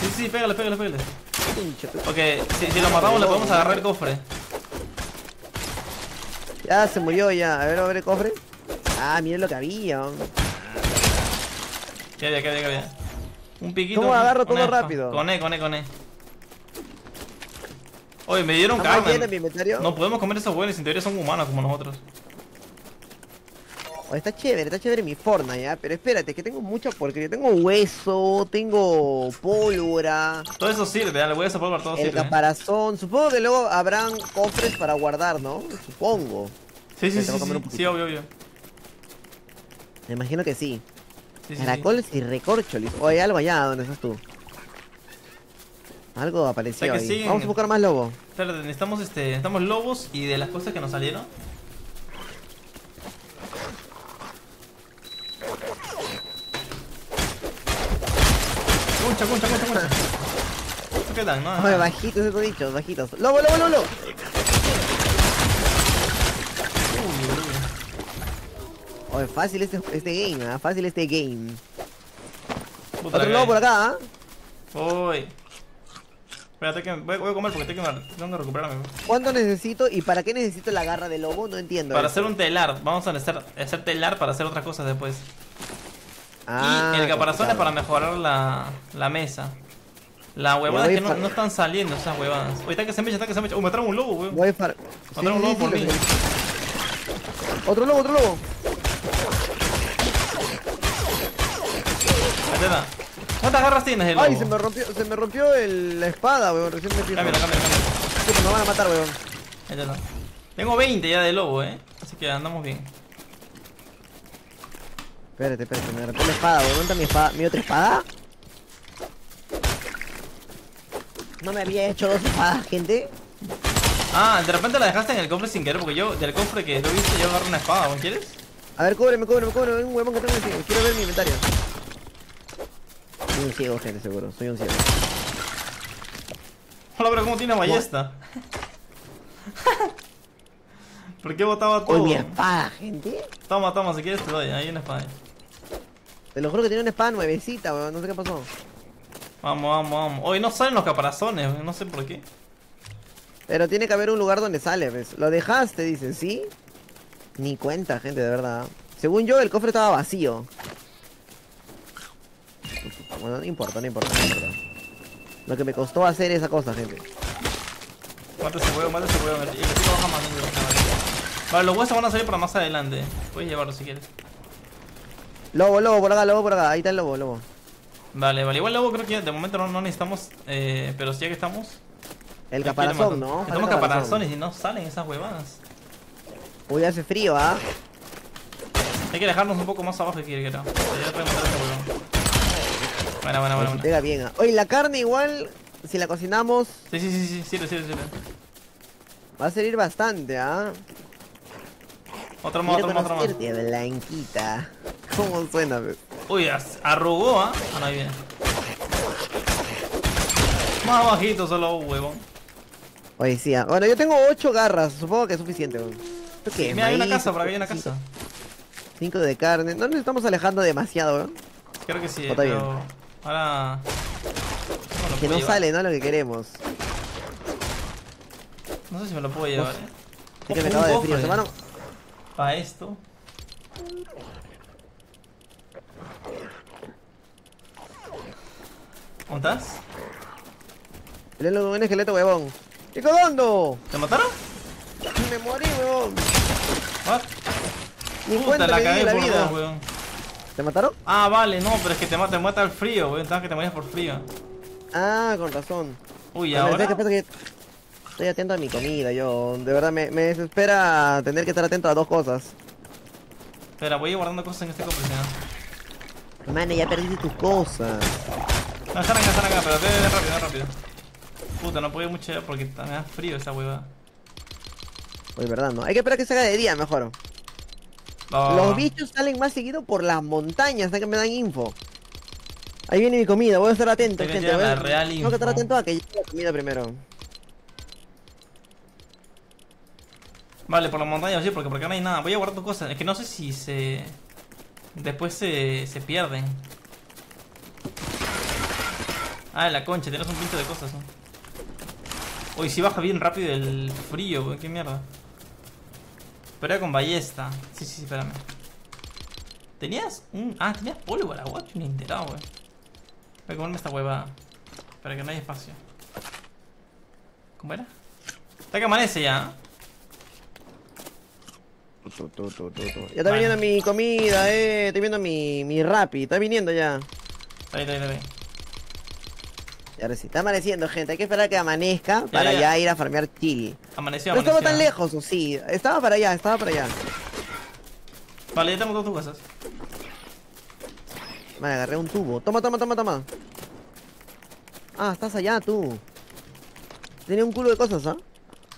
Sí, sí, pégale, pégale, pégale. Pinche, Porque si, si lo matamos le podemos agarrar el cofre. Ya se murió ya. A ver, a ver el cofre. Ah, miren lo que había. ¿Qué había, qué había, qué había? Un piquito. ¿Cómo agarro todo rápido? Con E, con E, con E. Oye, me dieron ¿Está más lleno carne. mi? No podemos comer esos huevos, en teoría son humanos como nosotros. Está chévere, está chévere mi Fortnite, ¿ya? Pero espérate, que tengo mucha porquería. Tengo hueso, tengo pólvora, Todo eso sirve, ¿eh? le voy a por todo el sirve. ¿eh? caparazón. Supongo que luego habrán cofres para guardar, ¿no? Supongo. Sí, sí, sí, sí, sí, obvio, obvio. Me imagino que sí. Sí, sí, sí. Caracoles y recorcholis. Oye, algo allá, ¿dónde estás tú? Algo apareció O sea ahí. siguen- Vamos a buscar más lobo. Espérate, necesitamos este, necesitamos lobos y de las cosas que nos salieron. Concha, concha, concha, concha. No quedan, ¿no? Oye, bajitos esos bichos, bajitos. ¡Lobo, lobo, lobo, lobo! Oye, fácil este, este game, ¿ah? Fácil este game. Puta Otro lobo por acá, ¿ah? Uy. Espérate que voy, voy a comer porque tengo que, tengo que recuperarme. ¿Cuánto necesito y para qué necesito la garra de lobo? No entiendo. Para hacer un telar, vamos a hacer, hacer telar para hacer otras cosas después. Ah, y el caparazón es para mejorar la, la mesa. La huevada es que no, no están saliendo esas huevadas. Oye, está que se me echa, está que se me echa. Uy, me trajo un lobo, weón. Voy a far... Mataron un lobo por lo mí. Otro lobo, otro lobo. Está. ¿Cuántas garras tienes el lobo? Ay, se me rompió, se me rompió el- la espada, weón. Recién me fijo. Cámbiala, cámbiala, cámbiala. Sí, me van a matar, weón. Está. Tengo 20 ya de lobo, eh. Así que andamos bien. Espérate, espérate, me rompió la espada. ¿Dónde está mi espada? ¿Mi otra espada? No me había hecho dos espadas, gente. Ah, de repente la dejaste en el cofre sin querer, porque yo, del cofre que lo viste, yo agarré una espada, ¿no quieres? A ver, cúbreme, cúbreme, cúbreme. Un huevón que tengo encima. Quiero ver mi inventario. Soy un ciego, gente, seguro. Soy un ciego. Hola, pero ¿cómo tiene ballesta? <laughs> ¿Por qué botaba todo? mi espada, gente. Toma, toma, si quieres te doy, hay una espada. ahí. Te lo juro que tiene una espada nuevecita, weón. No sé qué pasó. Vamos, vamos, vamos. Hoy no salen los caparazones, no sé por qué. Pero tiene que haber un lugar donde sale, ¿ves? Lo dejaste, dice, ¿sí? Ni cuenta, gente, de verdad. Según yo, el cofre estaba vacío. Bueno, no importa, no importa, no importa. Lo que me costó hacer esa cosa, gente. Mata ese huevo, mata ese huevo. El el tiro baja más. Vale, los huesos van a salir para más adelante. Puedes llevarlo si quieres. Lobo, lobo, por acá, lobo, por acá. Ahí está el lobo, lobo. Vale, vale. Igual luego creo que de momento no, no necesitamos. Eh, pero ya que estamos. El que caparazón. ¿no? Necesitamos Falta caparazones y no salen esas huevadas. Uy, hace frío, ¿ah? Hay que dejarnos un poco más abajo aquí, A ver buena. si buena. pega bien. ¿ah? Oye, la carne igual, si la cocinamos, Sí, sí, sí, sí, sirve, sirve, sirve. va a salir bastante, ¿ah? Otro más, otro más, otro más. Blanquita. ¿Cómo suena, pues? Uy, arrugó, ¿ah? Ah, no, ahí viene. Más bajito solo, huevón. Oye, sí, ah. Bueno, yo tengo ocho garras, supongo que es suficiente, weón. Mira, hay una casa, por acá hay una casa. Cinco de carne. No nos estamos alejando demasiado, weón. Creo que sí, pero. Ahora. No lo Que no llevar. sale, ¿no? Lo que queremos. No sé si me lo puedo llevar, eh. Sí que me Un acaba de frío. A- Para esto. ¿Dónde estás? Con un esqueleto, huevón. ¡Qué cagando! ¿Te mataron? Me morí, huevón. What? Ni Puta, la cagué la por vida. dos, weón. ¿Te mataron? Ah, vale, no, pero es que te mata, te mata el frío, weón. Pensaba que te morías por frío. Ah, con razón. Uy, ahora. estoy atento a mi comida, yo. De verdad, me, me desespera tener que estar atento a dos cosas. Espera, voy a ir guardando cosas en este cofre, ¿no? Mano, ya perdiste tus cosas. No, están acá, están acá, pero ve, ve rápido, ve rápido. Puta, no puedo ir mucho porque está- me da frío esa hueva. Oye, verdad, ¿no? Hay que esperar que se haga de día, mejor. No. Los bichos salen más seguido por las montañas, hasta que me dan info. Ahí viene mi comida, voy a estar atento, gente. voy a- la real Tengo que estar atento a que llegue la comida primero. Vale, por la montaña sí, porque por acá no hay nada. Voy a guardar cosas. Es que no sé si se. Después se, se pierden. Ah, la concha, tienes un pincho de cosas. ¿no? Uy, si baja bien rápido el frío. Qué mierda. Pero con ballesta. Sí, sí, sí, espérame. ¿Tenías un. Ah, tenías pólvora, guacho, ni enterado, weón. Voy a comerme esta hueva. Para que no haya espacio. ¿Cómo era? Está que amanece ya. Tu, tu, tu, tu, tu. Ya está viniendo mi comida, eh. Estoy viendo mi, mi rapi. Está viniendo ya. Ahí, ahí, ahí. Y ahora sí, está amaneciendo, gente. Hay que esperar a que amanezca para ya. ya ir a farmear chill. Amaneció, No estaba tan lejos, o sí. Estaba para allá, estaba para allá. Vale, ya tengo tus cosas. Vale, agarré un tubo. Toma, toma, toma, toma. Ah, estás allá tú. Tenía un culo de cosas, ¿ah?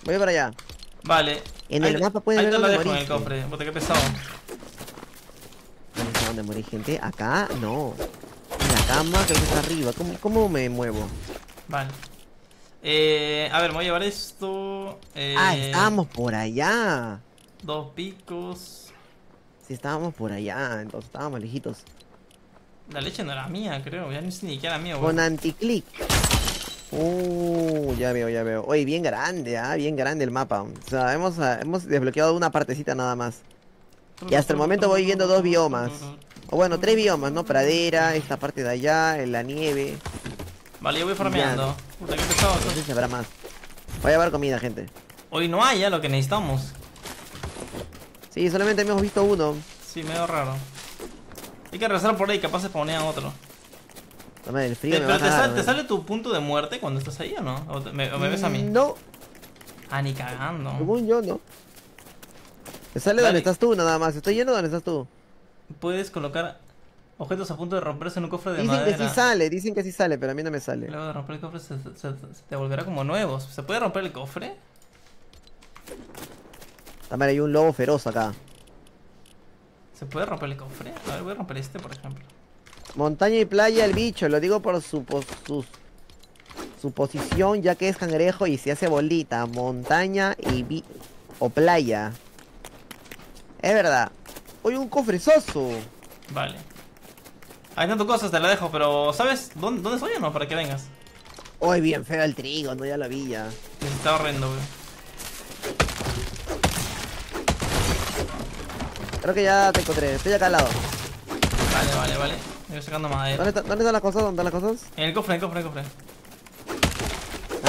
Voy para allá. Vale. En Ahí- el mapa puedes ahí ver te lo dónde dejo en el cofre. Puta, qué pesado. ¿Dónde morí, gente? Acá, no. En la cama, creo que está arriba. ¿Cómo, cómo me muevo? Vale. Eh, a ver, me voy a llevar esto. Eh, Ah, estábamos por allá. Dos picos. Sí, estábamos por allá, entonces estábamos lejitos. La leche no era mía, creo. Ya ni sé ni siquiera era mía, Con weón. anticlick. Uh, ya veo, ya veo. Oye, bien grande, ah, bien grande el mapa. O sea, hemos, ah, hemos desbloqueado una partecita nada más. Y hasta el momento voy viendo dos biomas. O bueno, tres biomas, ¿no? Pradera, esta parte de allá, en la nieve. Vale, yo voy farmeando. Puta, qué pesado. No sé si habrá más. Voy a llevar comida, gente. Hoy no hay ya lo que necesitamos. Sí, solamente hemos visto uno. Sí, medio raro. Hay que regresar por ahí, capaz se ponían otro. Toma, el Eh, frío me pero te, cagar, sal- ¿te man. sale tu punto de muerte cuando estás ahí o no? ¿O, te- me, ves a mí? No, Ah, ni cagando. según yo, no. Te sale Vale. donde estás tú, nada más. Estoy yendo donde estás tú. Puedes colocar objetos a punto de romperse en un cofre de Dicen madera. que sí sale, dicen que sí sale, pero a mí no me sale. Luego de romper el cofre se, se- se te volverá como nuevos. ¿Se puede romper el cofre? También hay un lobo feroz acá. ¿Se puede romper el cofre? A ver, voy a romper este, por ejemplo. Montaña y playa el bicho, lo digo por su, pos- su, su posición, ya que es cangrejo y se hace bolita. Montaña y vi o playa. Es verdad. Hoy un cofrezoso. Vale. Hay tantas cosas, te la dejo, pero ¿sabes dónde, dónde estoy o no? Para que vengas. Hoy bien feo el trigo, no ya lo vi ya. Que se está horrendo, güey. Creo que ya te encontré, estoy acá al lado. Vale, vale, vale. Sacando madera. ¿Dónde, está- dónde están las cosas? ¿Dónde están las cosas? En el cofre, en el cofre, en el cofre.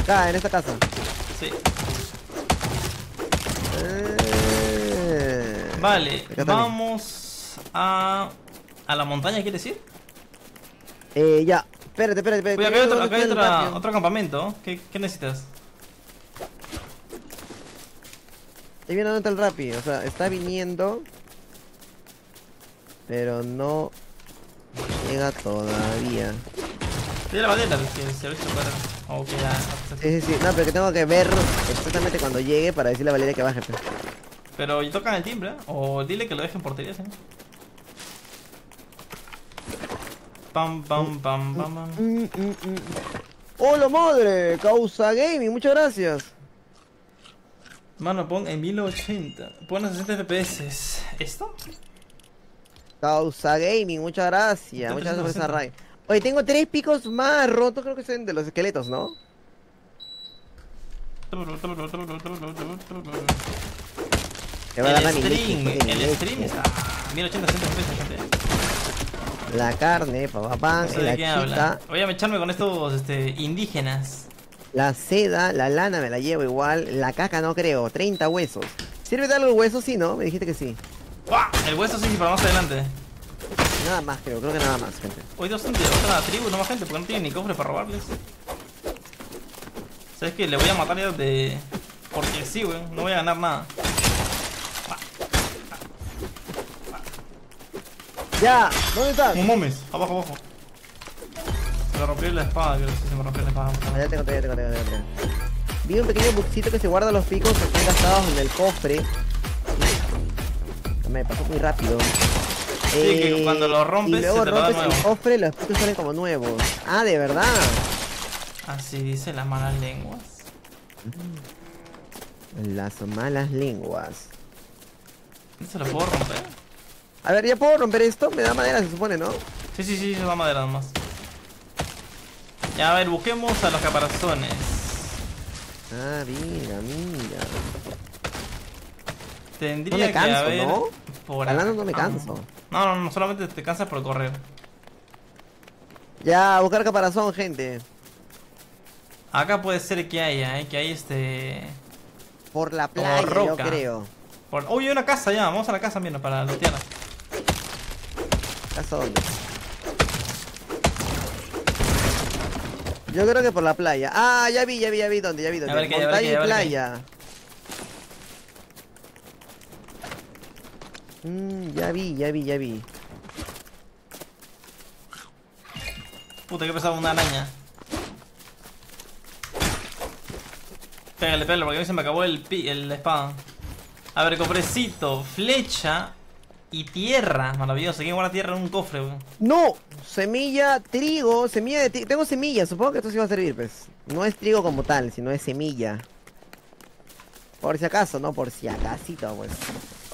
Acá, en esta casa. Sí. Eh, Vale, vamos a... ¿A la montaña, quieres ir? Eh, ya. Espérate, espérate, espérate. Uy, acá hay otro, ¿Dónde acá hay otra- otro campamento. ¿Qué, qué necesitas? Estoy viendo dónde está el Rappi, o sea, está viniendo. Pero no llega todavía. Tiene la bandera, que se ha visto fuera. O que ya... Sí, sí, sí. No, pero que tengo que ver exactamente cuando llegue para decirle a Valeria que baje. pues. Pero tocan el timbre, ¿eh? o dile que lo dejen portería, ¿sí? Pam, pam, pam, pam, pam. Mm, mm, mm. ¡Hola madre! Causa Gaming, muchas gracias. Mano, pon en 1080. Pon a 60 FPS. ¿Esto? Causa Gaming, muchas gracias. Muchas gracias por esa raid. Oye, tengo tres picos más rotos, creo que son de los esqueletos, ¿no? El stream, el stream está a 1080 FPS, gente. La carne, papá, pan, No sé la habla. Voy a echarme con estos este, indígenas. la seda, la lana me la llevo igual, la caca no creo, 30 huesos. ¿Sirve de algo el hueso? Sí, ¿no? Me dijiste que sí. ¡Buah! El hueso sí, para más adelante. Nada más creo, creo que nada más, gente. Hoy dos de otra tribu, no más gente, porque no tienen ni cofre para robarles. ¿Sabes qué? Le voy a matar ya de... Porque sí, güey, no voy a ganar nada. ¡Ya! ¿Dónde estás? ¡No mames! Abajo, abajo. Se me rompió la espada, creo que se me rompió la espada. Ah, ya tengo, ya tengo, ya tengo, ya tengo. Vi un pequeño buxito que se guarda los picos que están gastados en el cofre. Me pasó muy rápido. Sí, que cuando lo rompes, y luego se te lo da rompes el cofre los picos salen como nuevos. Ah, de verdad. Así dicen las malas lenguas. Las malas lenguas. ¿No se lo puedo romper? A ver, ¿ya puedo romper esto? Me da madera, se supone, ¿no? Sí, sí, sí, se da madera nomás. Ya, a ver, busquemos a los caparazones. Ah, mira, mira. Tendría No me que canso, haber ¿no? por Hablando no me ah. canso. No, no, no, solamente te cansas por correr. Ya, a buscar caparazón, gente. Acá puede ser que haya, ¿eh? Que hay este... Por la playa, yo creo. Por... Uy, hay una casa ya, vamos a la casa, mira, para lootearla. ¿Casa dónde? Yo creo que por la playa. Ah, ya vi, ya vi, ya vi dónde, ya vi dónde. Montaña y qué hay. playa. Mm, ya vi, ya vi, ya vi. Puta, que pesaba una araña. Pégale, pégale, porque a mí se me acabó el, pi el espada. A ver, cofrecito, flecha y tierra. Maravilloso. ¿Quién guarda tierra en un cofre, weón? No, semilla, trigo, semilla de trigo. Tengo semilla, supongo que esto sí va a servir, pues. No es trigo como tal, sino es semilla. Por si acaso, no por si acasito, pues.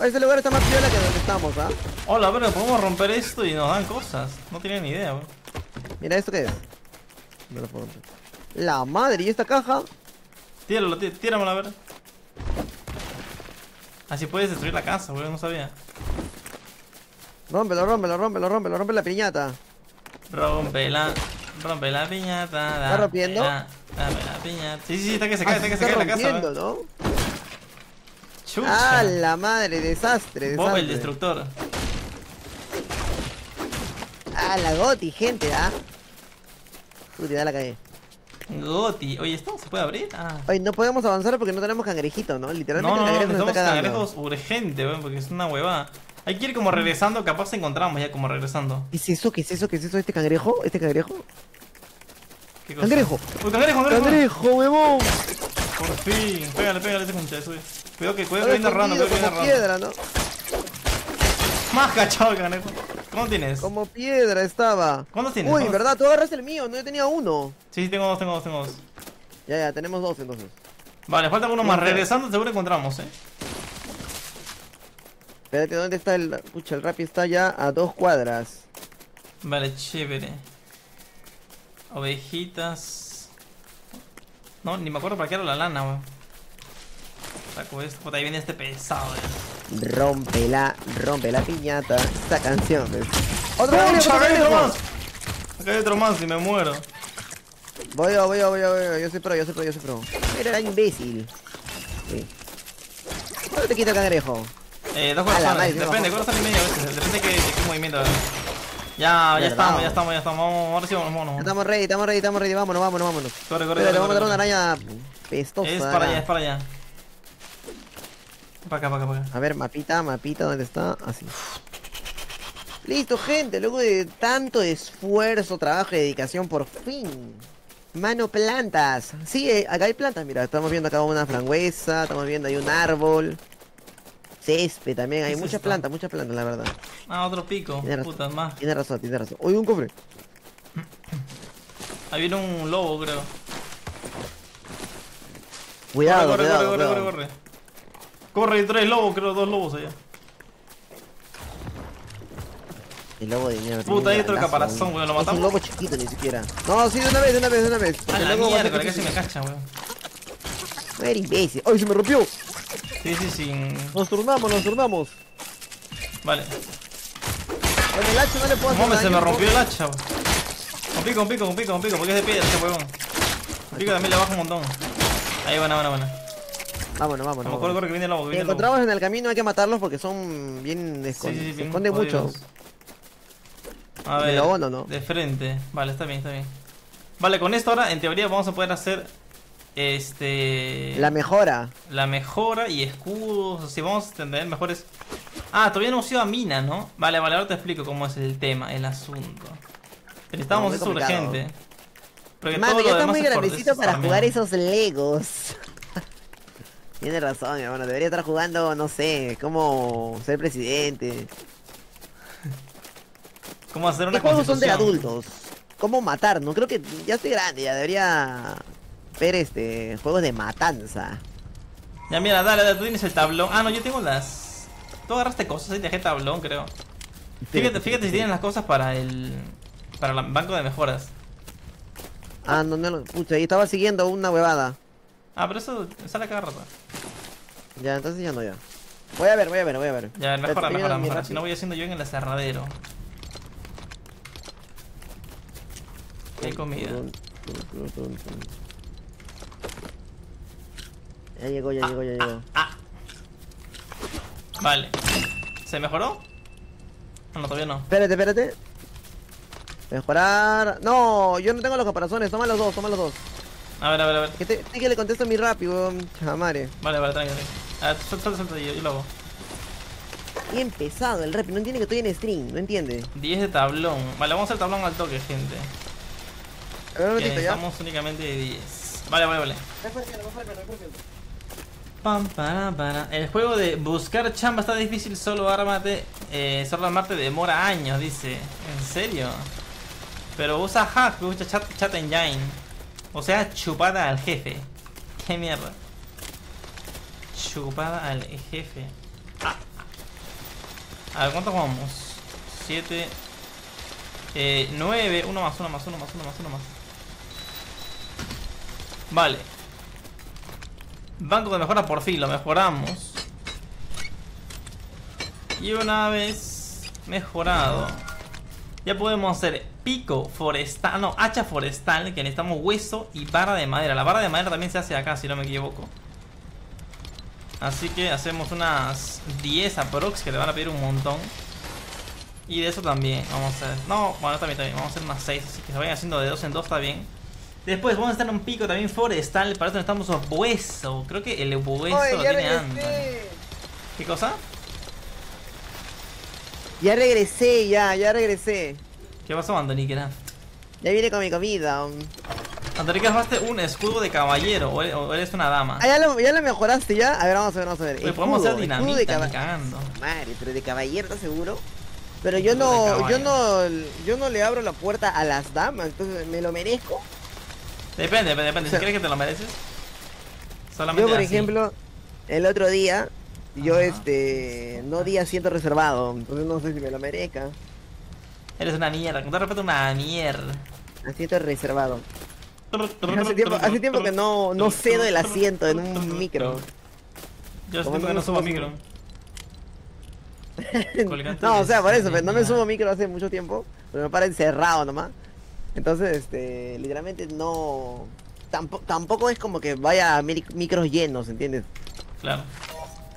Ese lugar está más piola que donde estamos, ¿ah? Hola, pero podemos romper esto y nos dan cosas. No tenía ni idea, weón. Mira, ¿esto qué es? No lo puedo romper. La madre, ¿y esta caja? Tíralo, tí- tíramelo a ver. Así puedes destruir la casa, weón, no sabía. Rómpelo, rómpelo, rómpelo, rómpelo, rompe la piñata. Rompe la, rompe la piñata. ¿Está rompiendo? Dame la piñata. Sí, sí, sí, está que se cae, Ah, está que se se cae la casa. ¿no? Chucha. Ah, la madre, desastre, Bob desastre. el destructor. Ah, la goti, gente, ¿ah? Uy, ya la cagué. Goti. Oye, ¿esto se puede abrir? Ah. Oye, no podemos avanzar porque no tenemos cangrejito, ¿no? Literalmente no, no, el cangrejo nos necesitamos está cagando. cangrejos urgente, weón, porque es una huevada. Hay que ir como regresando, capaz encontramos ya como regresando. ¿Qué es eso? ¿Qué es eso? ¿Qué es eso? ¿Este cangrejo? ¿Este cangrejo? ¿Qué cosa? ¡Cangrejo! Uy, cangrejo, cangrejo. ¡Cangrejo, huevón! Por fin. Pégale, pégale ese concha, sube. Cuidado que, cuidado que viene rando, escondido cuidado que viene como rando. piedra, ¿no? Más cachado el cangrejo. ¿Cómo tienes? Como piedra estaba. ¿Cuántos tienes? Uy, ¿Cuántos? ¿verdad? Tú agarraste el mío, no yo tenía uno. Sí, sí, tengo dos, tengo dos, tengo dos. Ya, ya, tenemos dos entonces. Vale, falta uno más. Regresando seguro encontramos, eh. Espérate, ¿dónde está el... Pucha, el Rappi está ya a dos cuadras. Vale, chévere. Ovejitas. No, ni me acuerdo para qué era la lana, weón. Saco esto. Puta, ahí viene este pesado, eh. Rompe la, rompe la piñata. Esta canción. ¡Otro ¡Concha, cangrejo, acá hay otro más! Acá hay otro más y me muero. Voy yo, voy yo, voy yo, voy yo. Yo soy pro, yo soy pro, yo soy pro. Era imbécil. Sí. ¿Cuánto te quita el cangrejo? Eh, dos corazones. madre, Depende, corazón y medio a veces. Depende de qué, de qué movimiento. Ya, ya estamos, ya estamos, ya estamos. Vamos, ahora sí, vamos, Ya vámonos. Estamos ready, estamos ready, estamos ready. Vámonos, vámonos, vámonos. Corre, corre, vamos a matar una araña pestosa. Es para allá, es para allá. Para acá, para acá, para acá. A ver, mapita, mapita, ¿dónde está? Así. Listo, gente. Luego de tanto esfuerzo, trabajo y dedicación, por fin. Mano, plantas. Sí, eh, acá hay plantas. Mira, estamos viendo acá una frangüesa. Estamos viendo ahí un árbol. Césped también. Hay ¿Qué es muchas plantas, muchas plantas, la verdad. Ah, otro pico. Tiene razón. Putas más. Tiene razón, tiene razón. Uy, un cofre. <clears throat> Ahí viene un lobo, creo. Cuidado, corre, cuidado, corre, corre, cuidado. corre, corre. Corre, hay tres lobos, creo, dos lobos allá. El lobo de mierda. Puta, un otro grandazo, caparazón, weón, ¿lo Es un matamos? lobo chiquito, ni siquiera. No, sí, de una vez, de una vez, de una vez. A Porque la mierda, que casi se- me cachan, weón. No era imbécil. ¡Ay, se me rompió! Sí, sí, sin. Nos turnamos, nos turnamos. Vale. Con el hacha no le puedo hacer Mames, se me rompió el hacha, weón. Con pico, con pico, con pico, con pico, porque es de piedra huevón. Con pico también le baja un montón. Ahí, buena, buena, buena. Vámonos, vámonos. Vamos, corre, que viene el lobo, que encontramos en el camino hay que matarlos porque son bien Sí, escon- sí, sí, se bien esconde mucho. A ¿De ver, lobo no, no? de frente. Vale, está bien, está bien. Vale, con esto ahora, en teoría, vamos a poder hacer este La mejora. la mejora y escudos. Sea, vamos a tener mejores. Ah, todavía no hemos ido a mina, ¿no? Vale, vale, ahora te explico cómo es el tema, el asunto. Muy eso complicado. urgente. Porque Mano, todo está demás muy es grandecito es para jugar esos Legos. Tiene razón, mi hermano. Debería estar jugando, no sé, cómo ser presidente. ¿Cómo hacer ¿Qué una juegos son de adultos? ¿Cómo matar? No creo que ya estoy grande, ya debería ver este juegos de matanza. Ya, mira, dale, dale, tú tienes el tablón. Ah, no, yo tengo las. Tú agarraste cosas y dejé tablón, creo. Fíjate, fíjate si tienen las cosas para el. Para el banco de mejoras. Ah, no, no, no, pucha, ahí estaba siguiendo una huevada. Ah, pero eso sale cada rato. Ya, entonces ya no ya. Voy a ver, voy a ver, voy a ver. Ya, mejora, mejora, mejora. Si no voy haciendo yo en el aserradero. Hay comida. Ya llegó, ya llegó, ya llegó. Vale. ¿Se mejoró? No, no, todavía no. Espérate, espérate. Mejorar. No, yo no tengo los caparazones. Toma los dos, toma los dos. A ver, a ver, a ver. Que te, que le contesto muy rápido, chamare. Vale, vale, tranquilo. A ver, suelta, suelta, suelta, yo, yo lo hago. Bien pesado el rap, no entiende que estoy en stream, no entiende. 10 de tablón. Vale, vamos a hacer tablón al toque, gente. A ver, un ya. necesitamos únicamente de 10. Vale, vale, vale. Pam, para, para. El juego de buscar chamba está difícil, solo ármate. Eh, solo armarte demora años, dice. ¿En serio? Pero usa hack, usa chat, chat engine. O sea, chupada al jefe. Qué mierda. Chupada al jefe. A ver, ¿cuántos vamos? 7. Eh, 9. Uno más, uno más, uno más, uno más, uno más. Vale. Banco de mejora por fin, lo mejoramos. Y una vez mejorado, ya podemos hacer pico forestal, no, hacha forestal, que necesitamos hueso y barra de madera. La barra de madera también se hace acá, si no me equivoco. Así que hacemos unas 10 aprox, que le van a pedir un montón. Y de eso también, vamos a hacer... No, bueno, también, también, vamos a hacer unas 6, así que se vayan haciendo de 2 en 2, está bien. Después vamos a estar en un pico también forestal, para eso necesitamos hueso. Creo que el hueso Oye, lo tiene regresé. ¿Qué cosa? Ya regresé, ya, ya regresé. ¿Qué pasó, Antonicraft? Ya vine con mi comida. Antonicraft, ¿haste un escudo de caballero o eres, una dama? Ah, ya lo, ya lo mejoraste ya. A ver, vamos a ver, vamos a ver. Oye, podemos hacer escudo de dinamita, ni caba- cagando. Madre, pero de caballero, ¿estás seguro? Pero yo de no, yo no, yo no le abro la puerta a las damas, entonces me lo merezco. Depende, depende. O Si crees que te lo mereces. Solamente Yo, por así. ejemplo, el otro día, yo Ajá. este, no di asiento reservado, entonces no sé si me lo merezca. Eres una mierda. Con todo respeto, una mierda. Asiento reservado. Hace tiempo, hace tiempo que no, no cedo el asiento en un micro. Yo hace tiempo que no subo micro. <laughs> No, o sea, por eso, pero no me subo micro hace mucho tiempo, pero me para encerrado nomás. Entonces, este, literalmente no... Tampoco, tampoco es como que vaya a mic- micros llenos, ¿entiendes? Claro.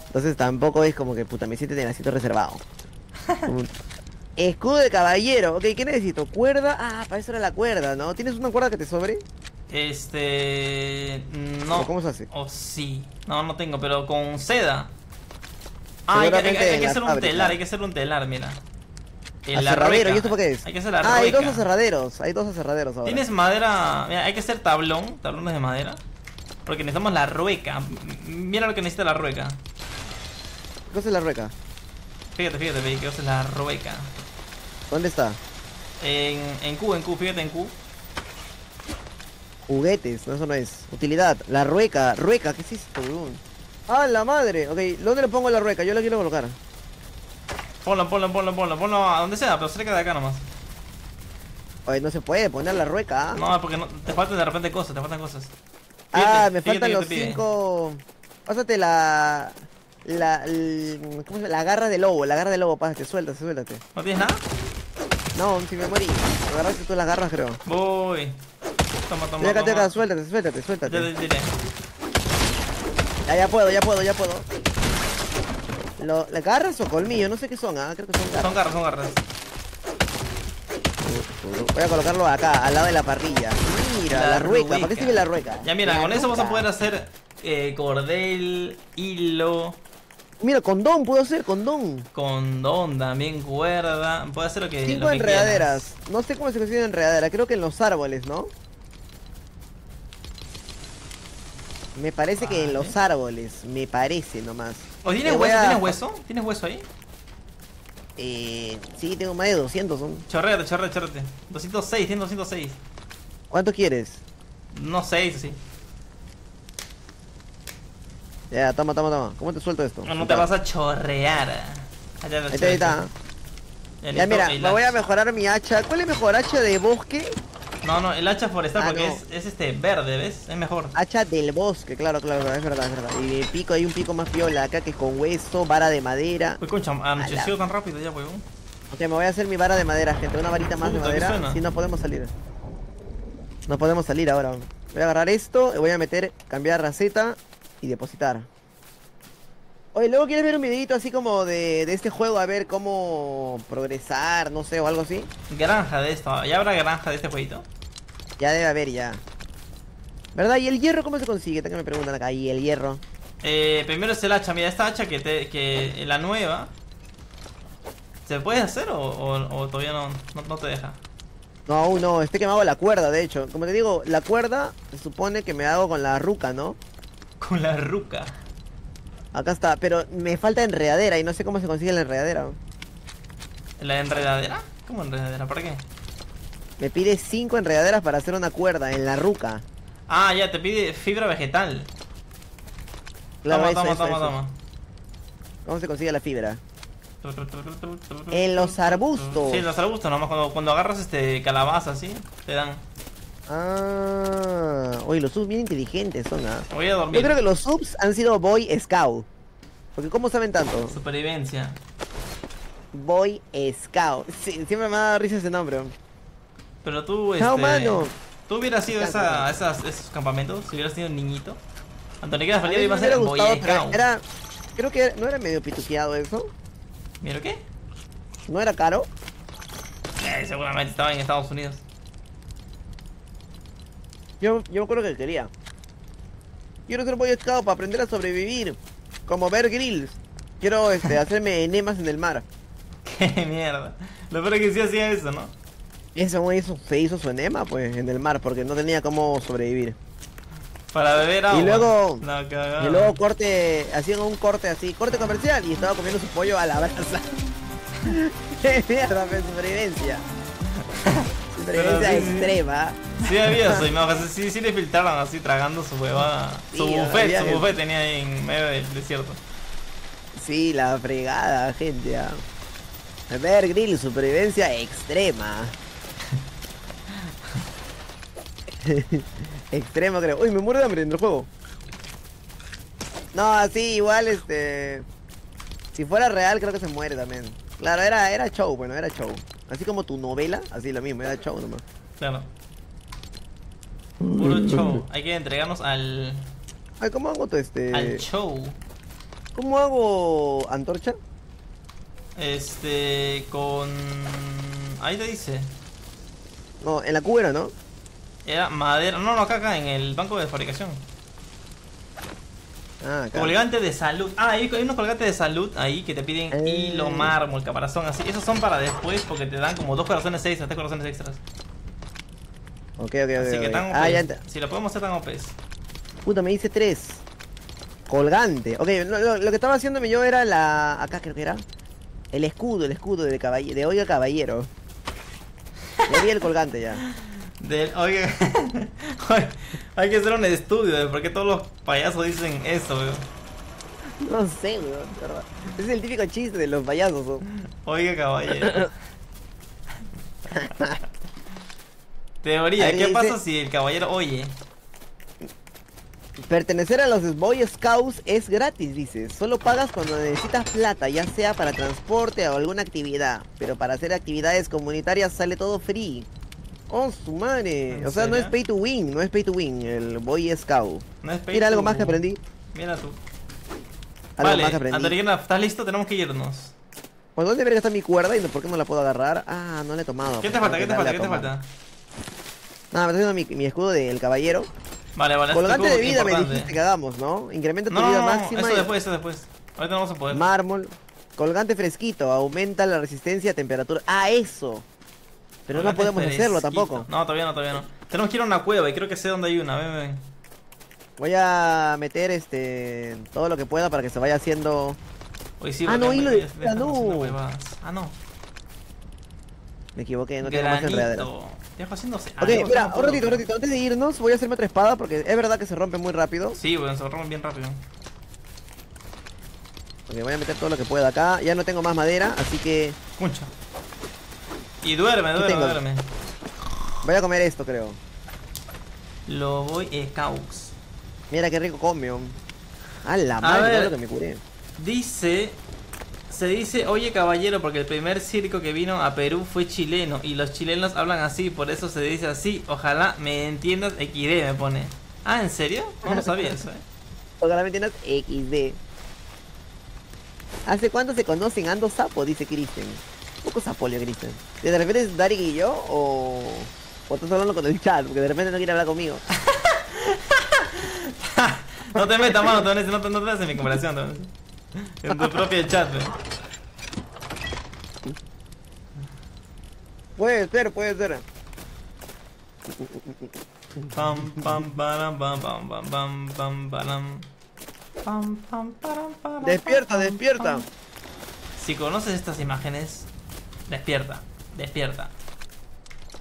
Entonces tampoco es como que puta, me siento en el asiento reservado. <laughs> Escudo de caballero, ok, ¿qué necesito? Cuerda, ah, para eso era la cuerda, ¿no? ¿Tienes una cuerda que te sobre? Este. No. ¿O ¿Cómo se hace? O sí. No, no tengo, pero con seda. Ah, hay que, hay hay hacer un telar, hay que hacer un telar, mira. En la Aserradero. ¿y esto para qué es? Hay que hacer la ah, hay dos aserraderos, hay dos aserraderos ahora. ¿Tienes madera? Mira, hay que hacer tablón, tablones de madera. Porque necesitamos la rueca. Mira lo que necesita la rueca. ¿Qué es la rueca? Fíjate, fíjate, ve, que es la rueca. ¿Dónde está? En, en Q, en Q, fíjate en Q. Juguetes, no, eso no es. Utilidad, la rueca, rueca, ¿qué es esto, weón? ¡Ah, la madre! Ok, ¿dónde le pongo la rueca? Yo la quiero colocar. Ponlo, ponlo, ponlo, ponlo, ponlo a donde sea, pero cerca de acá nomás. Oye, no se puede poner la rueca. ¿ah? No, porque no, te faltan de repente cosas, te faltan cosas. ah, me faltan los cinco. Pásate la. La. el- ¿Cómo se llama? La garra de lobo, la garra de lobo, pásate, suéltate, suéltate. ¿No tienes nada? No, si me morí. Agarraste tú las garras, creo. Voy. Toma, toma, Ven acá, ven toma. acá, suéltate, suéltate, suéltate. Ya, ya puedo, ya puedo, ya puedo. Lo, ¿Las garras o colmillos? No sé qué son, ah, creo que son garras. Son garras, son garras. Voy a colocarlo acá, al lado de la parrilla. Mira, La la, rueca. ¿Para rueca. qué sirve la rueca? Ya mira, La con eso vas a poder hacer eh, cordel, hilo, Mira, condón, puedo hacer condón. condón, también cuerda. Puede hacer lo que. Cinco lo que enredaderas. No sé cómo se consigue enredadera. Creo que en los árboles, ¿no? Me parece que en los árboles. Me parece nomás. ¿O tienes hueso? a- ¿Tienes hueso? ¿Tienes hueso ahí? Eh, sí, tengo más de 200. Son. Chorreate, chorreate, chorreate. 206, tienes 206. ¿Cuánto quieres? No 6, sí. Ya, toma, toma, toma. ¿Cómo te suelto esto? No, no te vas a chorrear. Allá, Ahí está, ahí está. Ya mira, me voy a mejorar mi hacha. ¿Cuál es mejor? ¿Hacha de bosque No, no, el hacha forestal Ah, porque no. es, es este verde, ¿ves? Es mejor. Hacha del bosque, claro, claro, es verdad, es verdad. Y el pico, hay un pico más piola acá que es con hueso, vara de madera. Uy, concha, anocheció tan rápido ya, huevón. Ok, me voy a hacer mi vara de madera, gente. Una varita más de Puta, ¿qué madera. Si no podemos salir. No podemos salir ahora. Voy a agarrar esto, y voy a meter, cambiar receta y depositar. Oye, luego quieres ver un videito así como de, de este juego, a ver cómo progresar, no sé, o algo así. Granja de esto. ¿Ya habrá granja de este jueguito? Ya debe haber ya. ¿Verdad? ¿Y el hierro cómo se consigue? Tengo que me preguntan acá. ¿Y el hierro? Eh, primero es el hacha. Mira, esta hacha que, te, que la nueva. ¿Se puede hacer o, o- o todavía no, no, no te deja? No, aún no, estoy quemado la cuerda, de hecho. Como te digo, la cuerda se supone que me hago con la ruca, ¿no? Con la ruca. Acá está, pero me falta enredadera y no sé cómo se consigue la enredadera. ¿La enredadera? ¿Cómo enredadera? ¿Para qué? Me pide cinco enredaderas para hacer una cuerda en la ruca. Ah, ya, te pide fibra vegetal. Claro, toma, eso, toma, eso, toma, eso. toma. ¿Cómo se consigue la fibra? En los arbustos. Sí, en los arbustos, nomás cuando, cuando agarras este calabaza así, te dan. Ah, oye, los subs bien inteligentes son, ¿ah? Voy a Yo dormir. creo que los subs han sido Boy Scout. Porque ¿cómo saben tanto? Supervivencia. Boy Scout. Sí, siempre me ha dado risa ese nombre. Pero tú, este. mano. ¿Tú hubieras sido esa, mano. esas, esos campamentos? Si hubieras sido un niñito. Antonio A me iba a ser Boy Scout. era... Creo que no era medio pituqueado eso. ¿Mira qué? ¿No era caro? Eh, seguramente estaba en Estados Unidos. Yo, yo me acuerdo que quería. Quiero ser Boy Scout para aprender a sobrevivir. Como Bear Grylls. Quiero este, <laughs> hacerme enemas en el mar. Qué mierda. Lo peor es que sí hacía eso, ¿no? Ese güey se hizo su enema pues en el mar porque no tenía cómo sobrevivir. Para beber agua. luego- La cagada. Y luego corte, hacían un corte así, corte comercial y estaba comiendo su pollo a la brasa. <laughs> ¡Qué mierda, pues, supervivencia! <laughs> supervivencia sí. extrema. Sí había su imagen, sí, sí le filtraron así tragando su huevada. Su Sí, buffet, su que- buffet tenía ahí en medio del desierto. Sí, la fregada, gente. ah. Bear Grill, supervivencia extrema. <laughs> Extremo, creo. Uy, me muero de hambre en el juego. No, sí, igual, este... Si fuera real, creo que se muere también. Claro, era, era show, bueno, era show. Así como tu novela, así lo mismo, era show nomás. Claro. Puro show. Hay que entregarnos al, Ay, ¿cómo hago tu este...? al show. ¿Cómo hago antorcha? Este, con... Ahí te dice. No, en la cubera, ¿no? Era madera. No, no, acá, acá, en el banco de fabricación. Ah, acá. Colgante de salud. Ah, hay, hay unos colgantes de salud ahí que te piden Eh. hilo, mármol, caparazón, así. Esos son para después porque te dan como dos corazones extras, tres corazones extras. Ok, ok, ok. Así que Ah, ya Si lo podemos hacer tan OPs. Puta, me dice tres. Colgante. Ok, lo, lo- lo que estaba haciéndome yo era la... Acá creo que era. El escudo, el escudo de, caballero, de Oiga Caballero. Ya vi el colgante ya. <laughs> Del, oye, <laughs> hay que hacer un estudio de por qué todos los payasos dicen eso, weón. No sé, weón. es el típico chiste de los payasos. ¿no? Oiga, caballero. <laughs> Teoría, Ahí ¿qué dice- pasa si el caballero oye? Pertenecer a los Boy Scouts es gratis, dice. Solo pagas cuando necesitas plata, ya sea para transporte o alguna actividad. Pero para hacer actividades comunitarias sale todo free. Oh, su madre. ¿En O sea, no es pay to win, no es pay to win, el Boy Scout. No es pay Mira algo más que aprendí. Mira tú. Algo vale, más que aprendí. ¿estás listo? Tenemos que irnos. ¿Por dónde verga está mi cuerda y por qué no la puedo agarrar? Ah, no la he tomado. ¿Qué te falta? ¿Qué te falta? ¿Qué te falta? Nada, me estoy haciendo mi, mi escudo del caballero. Vale, vale. Colgante de vida me dijiste que hagamos, ¿no? Incrementa tu No, vida máxima. eso y- después, eso después. Ahorita no vamos a poder. Mármol. Colgante fresquito, aumenta la resistencia a temperatura. Ah, eso. Pero no podemos hacerlo tampoco. No, todavía no, todavía no. Tenemos que ir a una cueva y creo que sé dónde hay una. Ven, ven. Voy a meter este todo lo que pueda para que se vaya haciendo. Sí, Ah, no, hilo de no. Ah, no. Me equivoqué, no tengo más enredadera. Dejo haciéndose. Ok, mira, un ratito, un ratito. Antes de irnos, voy a hacerme otra espada porque es verdad que se rompe muy rápido. Sí, bueno, se rompen bien rápido. Ok, voy a meter todo lo que pueda acá. Ya no tengo más madera, así que. Concha. Y duerme, duerme, tengo? duerme. Voy a comer esto, creo. Lo voy Scouts. Mira qué rico come. oh. A la madre, ver. lo que me curé. Dice. Se dice, oye caballero, porque el primer circo que vino a Perú fue chileno y los chilenos hablan así, por eso se dice así. Ojalá me entiendas, XD me pone. Ah, ¿en serio? No lo sabía eso, eh. Ojalá me entiendas XD. ¿Hace cuánto se conocen Ando Sapo? Dice Kristen. Un poco sapolio, Kristen. ¿Te refieres Dari y yo o... o estás hablando con el chat? Porque de repente no quiere hablar conmigo. <laughs> No te metas, mano, te no, te- no te en mi conversación. <laughs> En tu propio chat, eh. Puede ser, puede ser. Pam, pam, param, pam, pam, pam, pam, pam, param. Pam, pam, param, param, Despierta, despierta. Si conoces estas imágenes, despierta, despierta.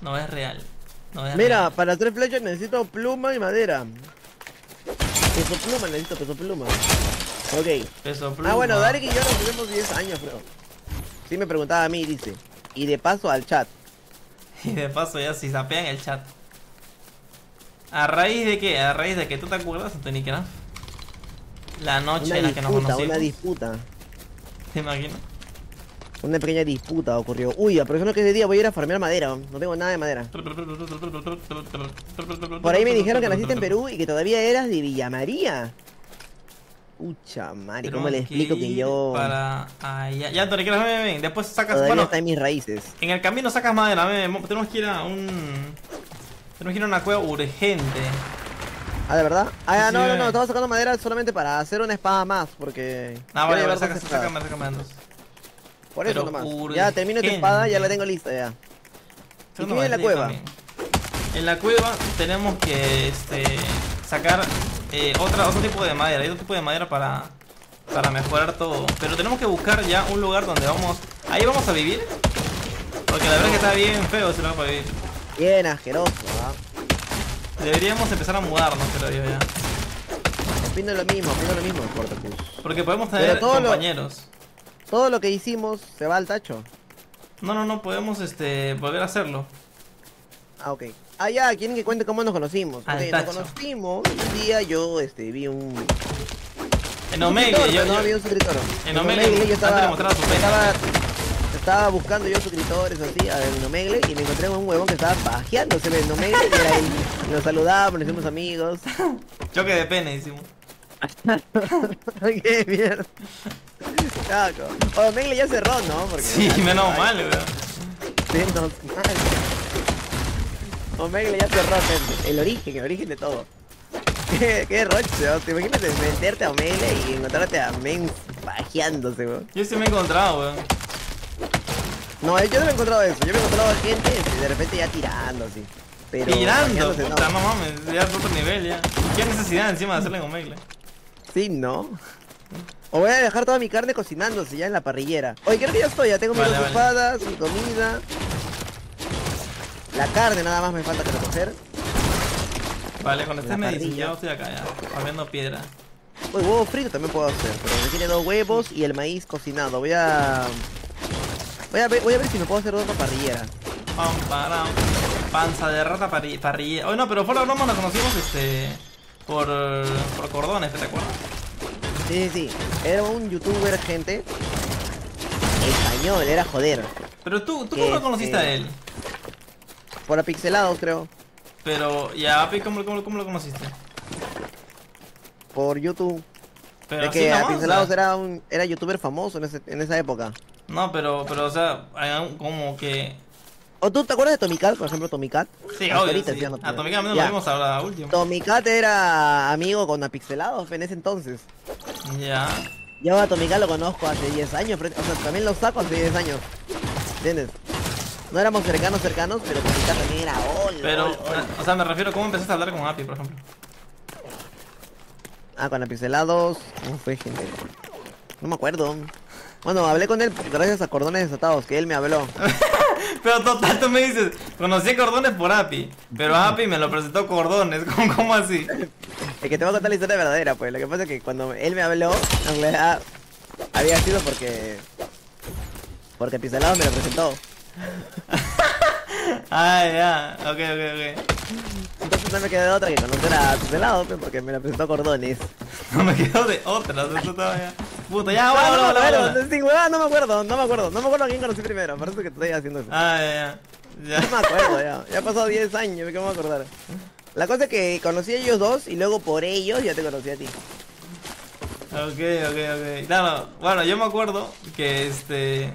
No es real. No es Mira, real. para tres flechas necesito pluma y madera. Peso pluma, necesito peso pluma. Ok. Peso pluma. Ah, bueno, Darek y yo nos tenemos 10 años, creo. Sí me preguntaba a mí, dice. Y de paso al chat. <laughs> Y de paso ya si sapean el chat. ¿A raíz de qué? ¿A raíz de que tú te acuerdas, Antonicraft? La noche Una en la que nos conocimos. una disputa. <laughs> ¿Te imaginas? Una pequeña disputa ocurrió. Uy, aprovechando que ese día voy a ir a farmear madera. No tengo nada de madera. Por ahí me dijeron que naciste en Perú y que todavía eras de Villa María. Pucha madre, ¿cómo le explico que yo Para allá. Ya, Antonicraft, ven, ven, ven. Después sacas. todavía Bueno, está en mis raíces? en el camino sacas madera. ven, Tenemos que ir a un. Tenemos que ir a una cueva urgente. Ah, ¿de verdad? Ah, Sí, no, no, no, estaba sacando madera solamente para hacer una espada más, porque... Ah, vale, vale, saca, sácame, sácame entonces. Por eso pero nomás. Ya termino tu espada, ya la tengo lista ya. ¿Y qué en la cueva? también. En la cueva tenemos que este, sacar eh, otra, otro tipo de madera. Hay otro tipo de madera para, para mejorar todo. Pero tenemos que buscar ya un lugar donde vamos. Ahí vamos a vivir. Porque la verdad es que está bien feo ese lugar para vivir. Bien asqueroso, ¿ah? Deberíamos empezar a mudarnos, creo yo ya. Opino lo mismo, opino lo mismo, Portacus. Porque podemos tener todo lo- compañeros. Todo lo que hicimos se va al tacho. No, no, no, podemos este, volver a hacerlo. Ah, ok. Ah, ya, quieren que cuente cómo nos conocimos. Ok, nos conocimos. Un día yo este, vi un. En Omegle, yo, no, yo- vi un suscriptor. En Omegle, yo estaba, estaba, estaba buscando yo suscriptores así a- en Omegle y me encontré con un huevón que estaba pajeándose en Omegle y era él. Nos saludamos, nos hicimos amigos. choque de pene, hicimos. <laughs> Qué mierda. Caco. Omegle ya cerró, ¿no? Porque Sí, menos mal, weón. Menos mal. Omegle ya cerró, gente. El origen, el origen de todo. <laughs> Qué, qué roche, ¿no? ¿Te imaginas de meterte a Omegle y encontrarte a men pajeándose, weón? Yo sí me he encontrado, weón. No, yo no me he encontrado eso. Yo me he encontrado gente de repente ya tirando, así. Pero Tirando, puta, no mames, ya es otro nivel ya. ¿Qué necesidad encima de hacerle con Omegle? Sí, ¿no? O voy a dejar toda mi carne cocinándose ya en la parrillera. Oye, creo que ya estoy, ya tengo mis Vale, dos vale. espadas, mi comida. La carne nada más me falta que recoger. Vale, cuando estés me yo estoy acá ya, abriendo piedra. Uy, huevo frito también puedo hacer, pero requiere dos huevos y el maíz cocinado. Voy a... Voy a ver, voy a ver si me puedo hacer otra parrillera. Pam, param, panza de rata parri- parrilla. Oye, no, pero fuera de broma nos conocimos este. Por, por cordones, ¿te acuerdas? Sí, sí, sí. Era un youtuber, gente. Español, era joder. Pero tú, ¿tú cómo lo conociste este- a él? Por apixelados, creo. Pero, ¿y a Api cómo, cómo, cómo lo conociste? Por YouTube. Pero Es que apixelados era un era youtuber famoso en, ese- en esa época. No, pero, pero, o sea, como que. ¿O tú te acuerdas de Tomicat, por ejemplo, Tomicat? Sí, Hasta obvio, ahorita sí. no tiene. Atómicamente Ya. nos vimos ahora último. Tomicat era amigo con apixelados en ese entonces. Ya. Yo a Tomicat lo conozco hace 10 años, o sea, también lo saco hace 10 años. ¿Entiendes? No éramos cercanos, cercanos, pero Tomicat también era ol, Pero, ol, ol. o sea, me refiero a cómo empezaste a hablar con Api, por ejemplo. Ah, con apixelados. ¿Cómo fue, gente? No me acuerdo. Bueno, hablé con él gracias a cordones desatados, que él me habló. <laughs> Pero total, tú me dices, conocí a Cordones por Api, pero Api me lo presentó Cordones, <laughs> ¿cómo, cómo así? Es que te voy a contar la historia verdadera, pues. Lo que pasa es que cuando él me habló, en realidad había sido porque. Porque Pixelados me lo presentó. <laughs> Ah, ya, ok, ok, ok. Entonces no me quedó de otra que conocer a tu pelado, pe, porque me la presentó Cordones. <laughs> No me quedo de otra, eso estaba ya. Puta, ya, Ah, bueno, no, bueno, bueno, bueno. no me acuerdo, no me acuerdo, no me acuerdo a quién conocí primero, por eso que estoy haciendo eso. Ah, ya, ya. No me acuerdo ya, ya ha pasado 10 años, ¿qué me voy a acordar? La cosa es que conocí a ellos dos y luego por ellos ya te conocí a ti. Ok, ok, ok. Claro, bueno, yo me acuerdo que este.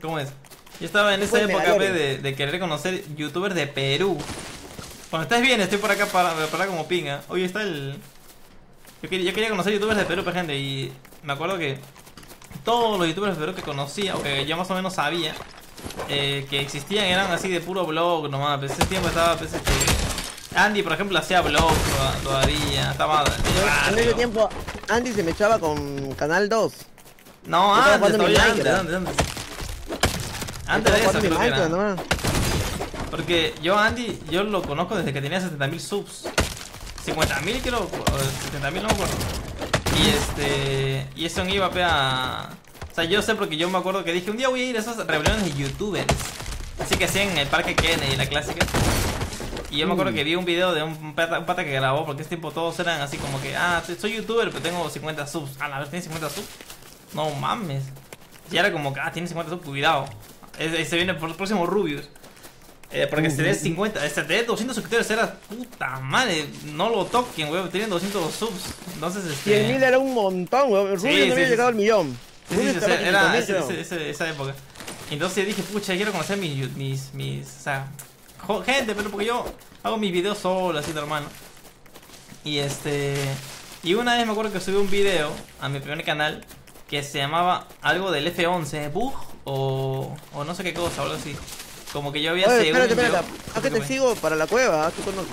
¿Cómo es? Yo estaba en esa época de, de querer conocer youtubers de Perú. Cuando estés bien, estoy por acá para, para como pinga. Oye, está el. Yo quería, yo quería conocer youtubers de Perú, pe, gente, y me acuerdo que todos los youtubers de Perú que conocía, o que ya más o menos sabía, eh, que existían eran así de puro blog nomás. Pues ese tiempo estaba, pues, este, Andy, por ejemplo, hacía blog toda- todavía. Estaba. En ese tiempo Andy se me echaba con Canal 2. No, Yo antes, todavía antes, antes, antes. Antes de eso, creo que era. Nomás. Porque yo Andy, yo lo conozco desde que tenía 70.000 subs. 50.000 creo, o 70.000 no me acuerdo. Y este, y eso iba pe, a... O sea, yo sé porque yo me acuerdo que dije, un día voy a ir a esas reuniones de youtubers. Así que hacían en el parque Kennedy, la clásica. Y yo me acuerdo Mm. que vi un video de un pata, un pata que grabó, porque ese tiempo todos eran así como que, ah, soy youtuber, pero tengo 50 subs. Ah, la vez tiene 50 subs. No mames. Y era como que, ah, tiene 50 subs, cuidado. Ese viene por el próximo Rubius. Eh, porque si tenés 50, este, tenés 200 suscriptores, era puta madre. No lo toquen, weón. Tienen 200 subs. Entonces, este. 100.000 era un montón, weón. Rubio Sí, no sí, había sí, llegado al millón. Sí, sí, sí, en era 5.000, ese- creo. ese- ese- esa época. Entonces dije, pucha, quiero conocer mis, mis, mis, o sea, gente, pero porque yo hago mis videos solo, así normal. ¿no? Y este, y una vez me acuerdo que subí un video a mi primer canal que se llamaba algo del F11, bug o, o no sé qué cosa, o algo así. Como que yo había Oye, según espérate, yo- espérate. ¿A qué te sigo para la cueva? ¿Tú conoces?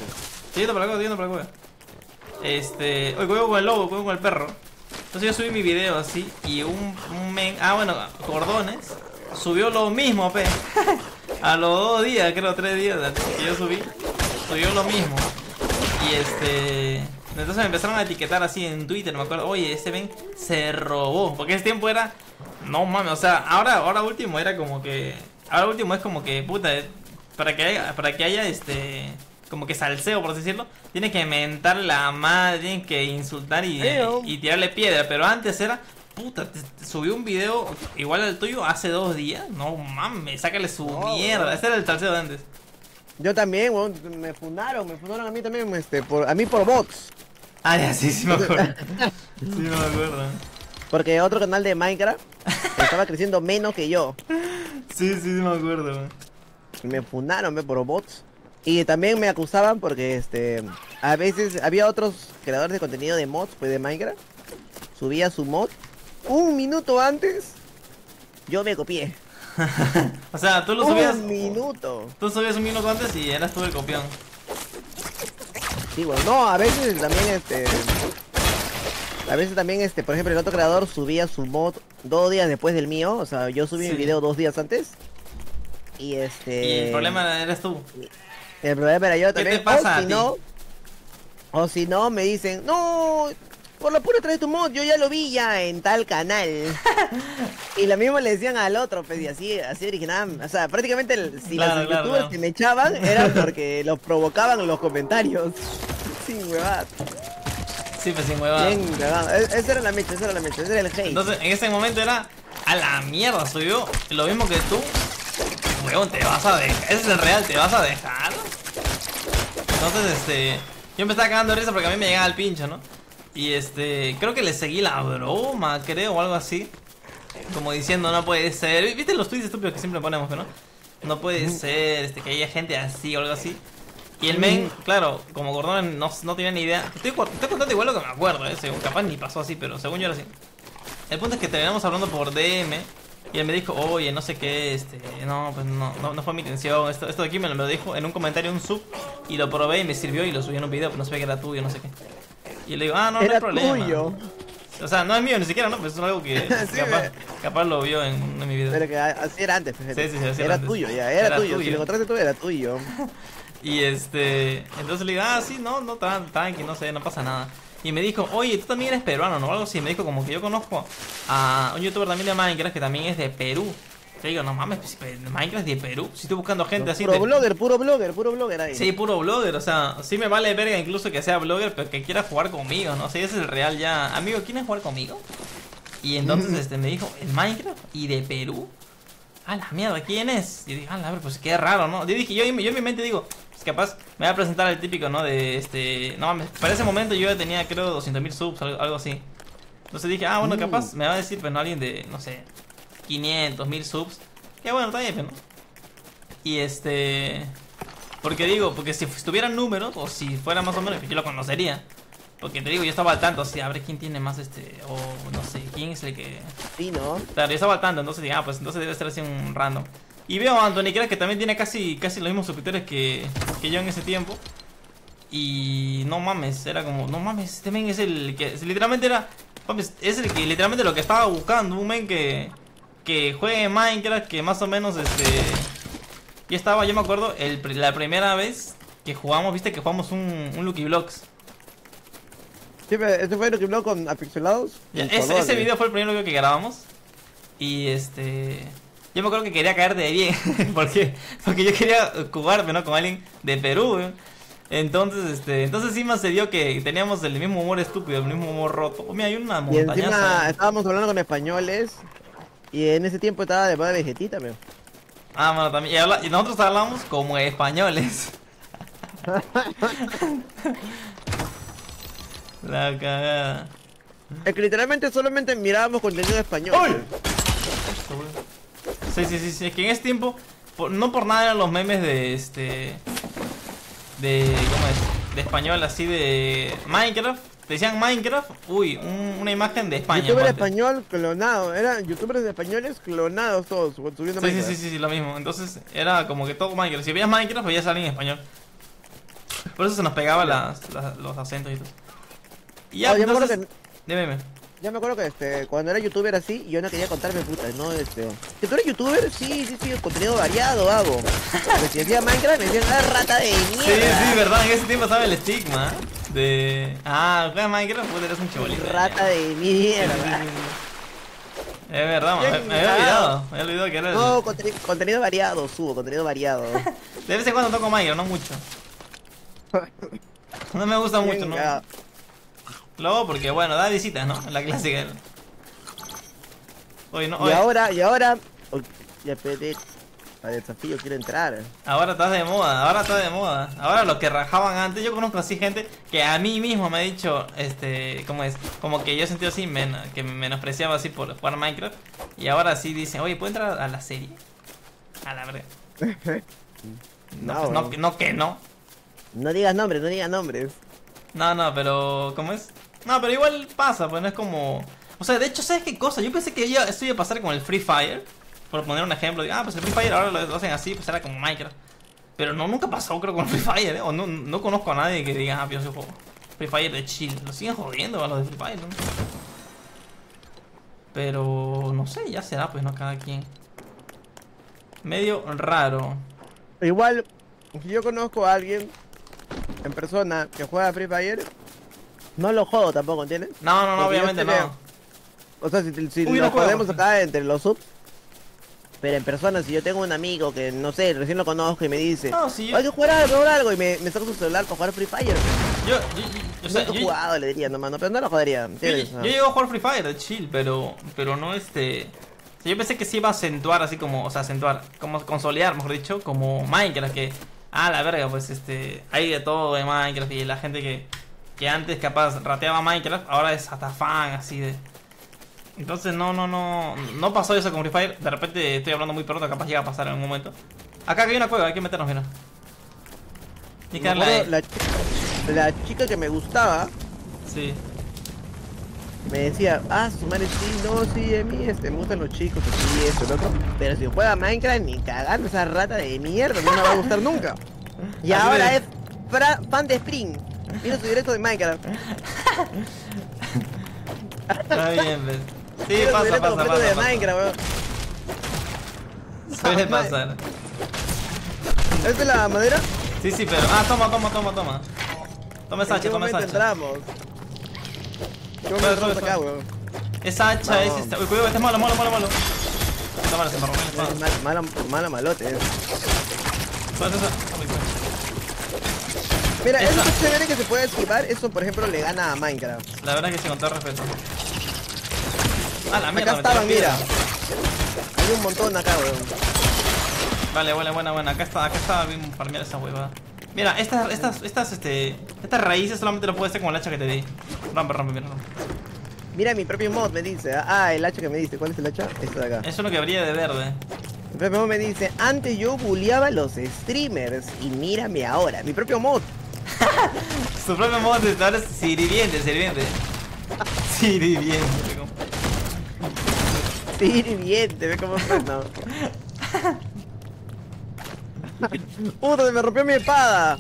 Siguiendo para acá, siguiendo para acá. Este. Oye, juego con el lobo, juego con el perro. Entonces yo subí mi video así y un, un men. Ah, bueno, Cordones. Subió lo mismo, pe. A los dos días, creo, tres días que yo subí. Subió lo mismo. Y este. Entonces me empezaron a etiquetar así en Twitter, me acuerdo. Oye, ese men se robó. Porque ese tiempo era. No mames, o sea, ahora, ahora último era como que. Ahora último es como que, puta, para que haya, para que haya este. Como que salseo, por así decirlo. Tiene que mentar la madre, tienen que insultar y, y tirarle piedra. Pero antes era. Puta, te, te subió un video igual al tuyo hace dos días. No mames, sácale su No, mierda. Ese era el salseo de antes. Yo también, weón. Me fundaron, me fundaron a mí también, este, por, a mí por bots. Ah, ya, sí, sí me <laughs> acuerdo. sí me acuerdo. Porque otro canal de Minecraft estaba creciendo menos que yo. Sí, sí, sí me acuerdo. me fundaron ve, por bots. Y también me acusaban porque este a veces había otros creadores de contenido de mods pues de Minecraft. Subía su mod un minuto antes. Yo me copié. <laughs> O sea, tú lo subías. Un minuto. Tú subías un minuto antes y eras tú el copión. No, a veces también este a veces también este, por ejemplo, el otro creador subía su mod dos días después del mío, o sea, yo subí Sí. mi video dos días antes. Y este Y el problema eres tú. El problema era yo ¿Qué también. te pasa o si no, o si no me dicen, no, por la pura trae tu mod, yo ya lo vi ya en tal canal. <laughs> y lo mismo le decían al otro, pues y así, así original. O sea, prácticamente si Claro, las claro, youtubers claro. que me echaban era <laughs> porque los provocaban los comentarios. Sin huevadas. Sí, pues sin huevada. Bien cagado. E- Esa era la mecha, esa era la mecha, ese era el hate. Entonces, en ese momento era a la mierda, subió lo mismo que tú. Huevón, te vas a dejar. Ese es el real, te vas a dejar. Entonces, este. Yo me estaba cagando de risa porque a mí me llegaba el pincho, ¿no? Y este. Creo que le seguí la broma, creo, o algo así. Como diciendo, no puede ser. ¿Viste los tweets estúpidos que siempre ponemos, que no? No puede ser este, que haya gente así o algo así. Y el men, claro, como Gordon no, no tenía ni idea. Estoy, estoy contando igual lo que me acuerdo, ¿eh? Según, capaz ni pasó así, pero según yo era así. El punto es que terminamos hablando por DM y él me dijo, oye, no sé qué, este, no, pues no, no, no fue mi intención, esto, esto de aquí me lo, me lo dijo en un comentario, un sub, y lo probé y me sirvió y lo subí en un video, pero no sabía que era tuyo, no sé qué. Y le digo, ah, no, no hay era problema. tuyo. O sea, no es mío ni siquiera, ¿no? Pues es algo que <laughs> Sí, capaz, capaz lo vio en, en mi video. Pero que así era antes, pues, Sí, sí, sí, así era era tuyo, ya, era, Era tuyo. tuyo. Si lo encontraste tú, era tuyo. <laughs> Y este, entonces le digo, ah, sí, no, no, tran- tranqui, no sé, no pasa nada. Y me dijo, oye, tú también eres peruano, ¿no? O algo así. Me dijo como que yo conozco a un youtuber también de Minecraft que también es de Perú. Te digo, no mames, pues, pues, Minecraft de Perú. Si estoy buscando gente así puro blogger, puro blogger, puro blogger ahí. Sí, puro blogger, o sea, sí me vale verga incluso que sea blogger, pero que quiera jugar conmigo, ¿no? O sea, ese es el real ya. Amigo, ¿quieres jugar conmigo? Y entonces este me dijo, ¿en Minecraft? ¿Y de Perú? A la mierda, ¿quién es? Y yo dije, a la pues qué raro, ¿no? Yo dije, yo, yo en mi mente digo, es capaz, me va a presentar el típico, ¿no? De este. No mames, para ese momento yo ya tenía, creo, 200.000 subs, algo, algo así. Entonces dije, ah, bueno, Mm. capaz me va a decir, pues no, alguien de, no sé, 500, 1000 subs. Que bueno, está bien, ¿no? Y este. Porque digo, porque si estuvieran números, o si fuera más o menos, yo lo conocería. Porque te digo, yo estaba al tanto, así, a ver quién tiene más este. O no sé, quién es el que. Sí, ¿no? Claro, yo estaba al tanto, entonces dije, ah, pues entonces debe ser así un random. Y veo a Anthony Crack que también tiene casi, casi los mismos suscriptores que, que yo en ese tiempo. Y no mames, era como, no mames, este men es el que literalmente era, mames, es el que literalmente lo que estaba buscando, un men que, que juegue Minecraft, que más o menos este... Yo estaba, yo me acuerdo, el, la primera vez que jugamos, viste que jugamos un, un Lucky Blocks. Sí, pero ese fue lo que habló con apixelados. Ya, ese, video fue el primer video que grabamos. Y este. Yo me acuerdo que quería caer de bien. <laughs> ¿Por qué? Porque yo quería jugarme, ¿no? Con alguien de Perú, weón. Entonces, este. Entonces sí me se dio que teníamos el mismo humor estúpido, el mismo humor roto. Oh, mira, hay una Y encima montañaza. estábamos hablando con españoles. Y en ese tiempo estaba de moda Vegetita, pero. Ah, bueno, también. Y, habla- y nosotros hablamos como españoles. <laughs> La cagada. Es que literalmente solamente mirábamos contenido español. ¡Uy! Sí, sí, sí, sí, es que en ese tiempo, por- no por nada eran los memes de este. De. ¿Cómo es? De español, así de. Minecraft. Te decían Minecraft, uy, un- una imagen de España. Youtuber español clonado. Eran youtubers españoles clonados todos, subiendo Sí, sí, Minecraft. sí, sí, sí, lo mismo. Entonces era como que todo Minecraft. Si veías Minecraft, veías a alguien en español. Por eso se nos pegaba las, las- los acentos y todo. Y ya, Oh, ya me entonces. Dime. Ya me acuerdo que este, cuando era youtuber así, yo no quería contarme puta, no este. ¿Que tú eres youtuber? Sí, sí, sí, contenido variado hago. Pero si decía Minecraft me decían, ah, rata de Sí, mierda. sí, verdad, en ese tiempo estaba el estigma de. Ah, juega Minecraft, pues eres un chibolito. Rata de mierda. Es verdad, me, me había olvidado. Me había olvidado que era el. No, contenido variado, subo, contenido variado. De vez en cuando toco Minecraft, no mucho. No me gusta mucho, ¿no? Luego porque, bueno, da visitas, ¿no? La clásica. Oye, no, Y oye, ahora, y ahora. ya pedí. A desafío quiero entrar. ahora estás de moda, ahora estás de moda. Ahora los que rajaban antes, yo conozco así gente que a mí mismo me ha dicho, este, ¿cómo es? Como que yo he sentido así, men- que me menospreciaba así por jugar Minecraft. Y ahora sí dicen, oye, ¿puedo entrar a la serie? A la verga. <laughs> No, No, pues, no, no que no. No digas nombres, no digas nombres. No, no, pero ¿cómo es? No, pero igual pasa, pues no es como... O sea, de hecho, ¿sabes qué cosa? Yo pensé que ya esto iba a pasar con el Free Fire. Por poner un ejemplo, digo, ah, pues el Free Fire ahora lo, hacen así, pues era como Minecraft. Pero no, nunca pasó creo con el Free Fire, ¿eh? O no, no conozco a nadie que diga, ah, soy juego Free Fire de chill. Lo siguen jodiendo a los de Free Fire, ¿no? Pero no sé, ya será, pues no cada quien. Medio raro. Igual, si yo conozco a alguien en persona que juega Free Fire, no lo jodo tampoco, ¿entiendes? No, no, no, Porque obviamente no. O sea, si, si Uy, lo no juego. podemos acá entre los subs. En persona, si yo tengo un amigo que, no sé, recién lo conozco y me dice, No, si yo- hay que jugar algo, jugar algo, y me, me saca su celular para jugar Free Fire. Yo, yo, yo- o sea, yo- jugado, le diría, no, mano, pero no lo jodería, Yo, yo llego a jugar Free Fire de chill, pero, pero no este. o sea, yo pensé que sí iba a acentuar así como, o sea, acentuar, como consolidar, mejor dicho, como Minecraft, que, ah, la verga, pues este, hay de todo de Minecraft y la gente que, que antes capaz rateaba Minecraft, ahora es hasta fan así de. Entonces no, no, no, no pasó eso con Free Fire, de repente estoy hablando muy pronto, capaz llega a pasar en algún momento. Acá hay una cueva, hay que meternos, mira. Que Me ahí. la, chica, la chica que me gustaba Sí. me decía, ah, su madre sí, no, sí, a mí este, me gustan los chicos, así, esto, lo otro. Pero si juega Minecraft, ni cagando esa rata de mierda, no me va a gustar nunca. Y <laughs> Así ahora de- es fra- fan de Spring. Mira su directo de Minecraft. <laughs> Está bien, pues. Sí, pasa, pasa, pasa. de pasa. Minecraft, weón. Suele pasar. ¿Esta es la madera? Sí, sí, pero. Ah, toma, toma, toma, toma. Toma esa ¿En qué hacha, toma esa hacha. entramos? ¿Qué Sube, momento sube, entramos acá, weón? Esa hacha es esta. Uy, cuidado, este es malo, malo, malo, malo. Puta madre, se me rompió la espada. Es mal- malo, malo malote. eh. Mira, eso es chévere que se puede esquivar. Eso, por ejemplo, le gana a Minecraft. La verdad es que sí, con todo respeto. Ah, la mierda, Acá estaban, mira. Hay un montón acá, weón. Vale, buena, buena, buena. Acá está, acá está bien farmear esa hueva. Mira, estas, estas, estas, este, estas raíces solamente lo puedes hacer con el hacha que te di. Rompe, rompe, mira, rompe. Mira mi propio mod me dice. Ah, el hacha que me dice. ¿Cuál es el hacha? Este de acá. Es uno que brilla de verde. Mi propio mod me dice. Antes yo bulleaba a los streamers. Y mírame ahora. Mi propio mod. <laughs> Su propio modo de ahora es sirviente, sirviente. <laughs> Sirviente. Sirviente, ve cómo suena. Puta, se me rompió mi espada.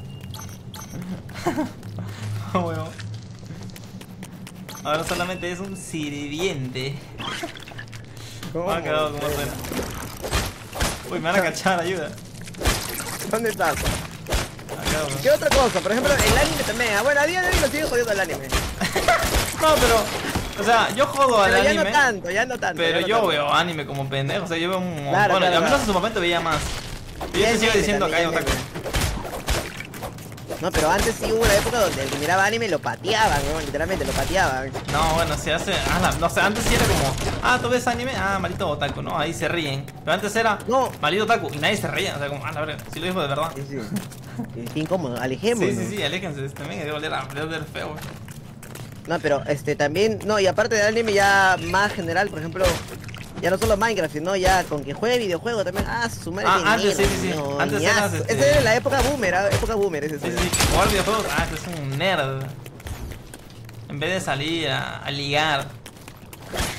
Huevo. Ahora solamente es un sirviente. ¿Cómo? Me ha quedado como suena. Uy, me van a cachar, ayuda. ¿Dónde estás? Acá. ¿Qué otra cosa? Por ejemplo, el anime también. Ah, bueno, a día de hoy lo sigue jodiendo el anime. <laughs> No, pero. O sea, yo jodo al Pero ya anime. no tanto, ya no tanto. Pero ya no yo tanto. veo anime como pendejo, o sea, yo veo un. Claro, bueno, claro, al menos en su momento veía más. Y yo te sigo diciendo que hay otaku. No, pero antes sí hubo una época donde el que miraba anime lo pateaban, ¿no? literalmente lo pateaban. No, bueno, se hace. Ah, la- no sé, antes sí era como. Ah, ¿tú ves anime? Ah, maldito otaku, ¿no? Ahí se ríen. Pero antes era. No. Maldito otaku. Y nadie se reía. O sea, como, ah, la verdad. Si lo dijo de verdad. Sí, sí. Incómodo, alejémonos. Sí, sí, sí, aléjense. También debe oler debe oler feo. No, pero este también, no, y aparte del anime ya más general, por ejemplo, ya no solo Minecraft, sino ya con que juegue videojuego también. Ah, su madre. Ah, antes, sí, sí, sí. no, Antes eras, este- Esa era la época boomer, ah, época boomer, ese Sí, sí. sí, sí. Jugar videojuegos. Ah, este es un nerd. En vez de salir a, a ligar.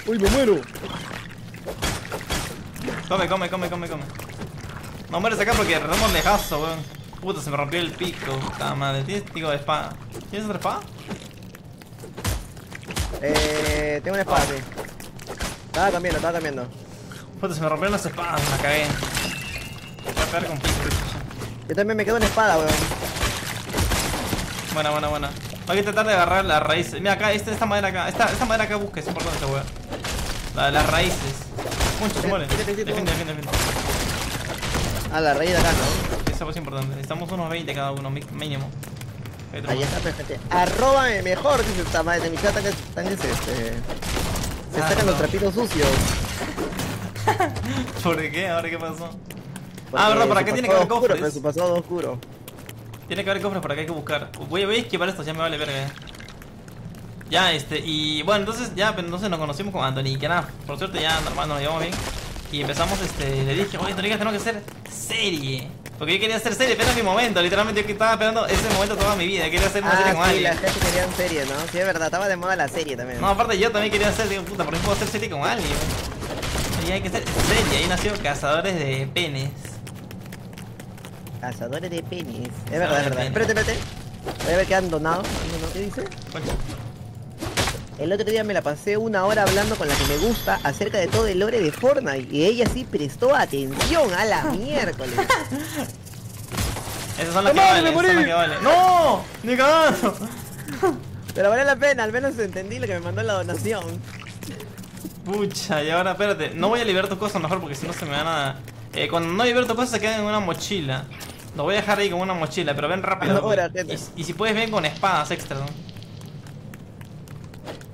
Uy, me muero. Come, come, come, come, come. No mueres acá porque estamos lejazo, weón. Puta, se me rompió el pico. Puta madre. ¿Tienes pico de espada? ¿Tienes otra espada? Eh, tengo una espada, sí. Estaba cambiando, estaba cambiando. Puta, se me rompieron las espadas, me la cagué. Voy a pegar con pico. Yo también me quedo una espada, weón. Buena, buena, buena. Hay que tratar de agarrar las raíces. Mira acá, esta, esta madera acá. Esta, esta madera acá busca, es importante esta weá. La de las raíces. Mucho, se muere. Defiende, defiende, defiende. Ah, la raíz de acá, ¿no? Esa es importante. Necesitamos unos 20 cada uno, mínimo. Ahí está, perfecto. Arróbame mejor, dice esta madre de mi chat, tan este, se Ah, sacan no. los trapitos sucios. <laughs> ¿Por qué? ¿Ahora qué pasó? Porque Ah, verdad, por su acá tiene que haber oscuro, cofres. su pasado oscuro. Tiene que haber cofres por acá, hay que buscar. Voy, voy a esquivar esto, ya me vale verga. ya. Ya, este, y bueno, entonces ya, pero entonces nos conocimos con Anthony que nada, por suerte ya normal nos llevamos bien. Y empezamos, este, le dije, oye, Anthony, tenemos que hacer serie. Porque yo quería hacer serie, pero era mi momento, literalmente yo estaba esperando ese momento toda mi vida, quería hacer una serie con Ah, sí, alguien. la gente quería serie, ¿no? Sí, es verdad, estaba de moda la serie también. No, aparte yo también quería hacer, digo, puta, ¿por qué puedo hacer serie con alguien? Y hay que hacer serie, ahí nació Cazadores de Penes. Cazadores de penis. Es Cazadores verdad, es verdad. Espérate, espérate. Voy a ver qué han donado. ¿Qué dice? El otro día me la pasé una hora hablando con la que me gusta acerca de todo el lore de Fortnite. Y ella sí prestó atención a la miércoles. <laughs> Esas son las que ¡No, valen, me esas son las morí! que valen. ¡No! ¡Ni cagando! Pero vale la pena, al menos entendí lo que me mandó la donación. Pucha, y ahora espérate, no voy a liberar tus cosas mejor porque si no se me van a... Eh, cuando no libero tus cosas se quedan en una mochila. Lo voy a dejar ahí como una mochila, pero ven rápido. Ahora, y, y si puedes ven con espadas extras. ¿no?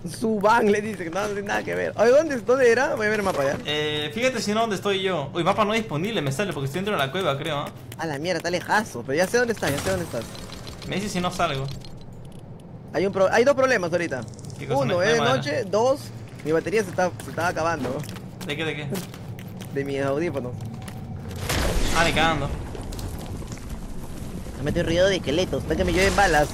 Su van le dice que no tiene nada que ver. Oye, ¿dónde, ¿dónde era? Voy a ver el mapa ya. Eh, fíjate si no dónde estoy yo. Uy, mapa no disponible me sale porque estoy dentro de la cueva, creo. ¿ah? A la mierda, está lejazo. Pero ya sé dónde estás, ya sé dónde estás. Me dice si no salgo. Hay, un pro- hay dos problemas ahorita. Uno, es de noche. Dos, mi batería se, está, se estaba acabando. ¿De qué, de qué? <laughs> De mis audífonos. Ah, ni cagando. Me metió un ruido de esqueletos. Está que me llueven balas.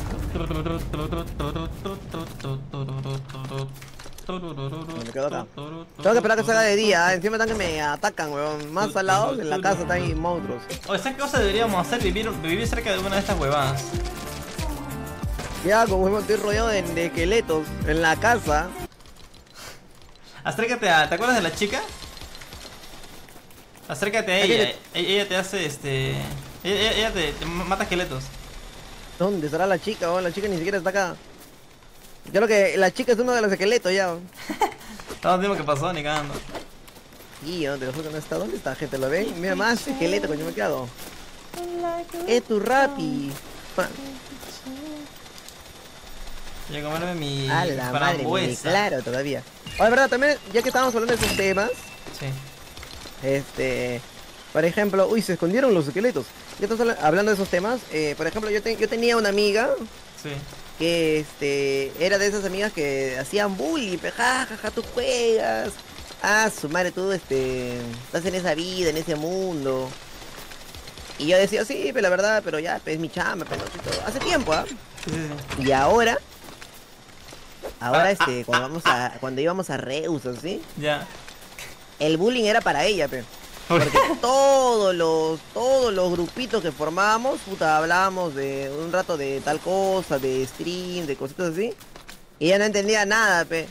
Me quedo acá. Tengo que esperar que salga de día. ¿eh? Encima están que me atacan, weón. Más al lado, en la casa están ahí monstruos. Oye, ¿sabes qué cosa deberíamos hacer? Vivir, vivir cerca de una de estas huevadas. ¿Qué hago, weón? Estoy rodeado de, de esqueletos en la casa. Acércate a. ¿Te acuerdas de la chica? Acércate a ¿A ella. qué Ella, ella te hace este. Ella, ella- ella te, te mata esqueletos. ¿Dónde estará la chica, weón? La chica ni siquiera está acá. Yo creo que la chica es uno de los esqueletos ya. <laughs> Tanto tiempo que pasó, ni cagando. Yo te lo juro que no está. ¿Dónde está, gente? ¿Lo ven? Mira más esqueleto, coño, me he quedado. Es tu rapi. Voy a comerme mi A la madre, claro todavía. Oye, verdad, también, ya que estábamos hablando de esos temas, Sí. este, por ejemplo, uy, se escondieron los esqueletos. Ya habla- hablando de esos temas, eh, por ejemplo, yo, te- yo tenía una amiga Sí. que, este, era de esas amigas que hacían bullying, ja, ja, ja, tú juegas. Ah, su madre, tú, este, estás en esa vida, en ese mundo. Y yo decía, sí, pero la verdad, pero ya, pues, es mi chamba, pero todo. Hace tiempo, ¿ah? Sí, sí, sí. Y ahora, ahora Ah, este, cuando vamos a, cuando íbamos a Reus, así, Ya. el bullying era para ella, pe. Porque todos los, todos los grupitos que formábamos, puta, hablábamos de un rato de tal cosa, de stream, de cositas así. Y ella no entendía nada, pe.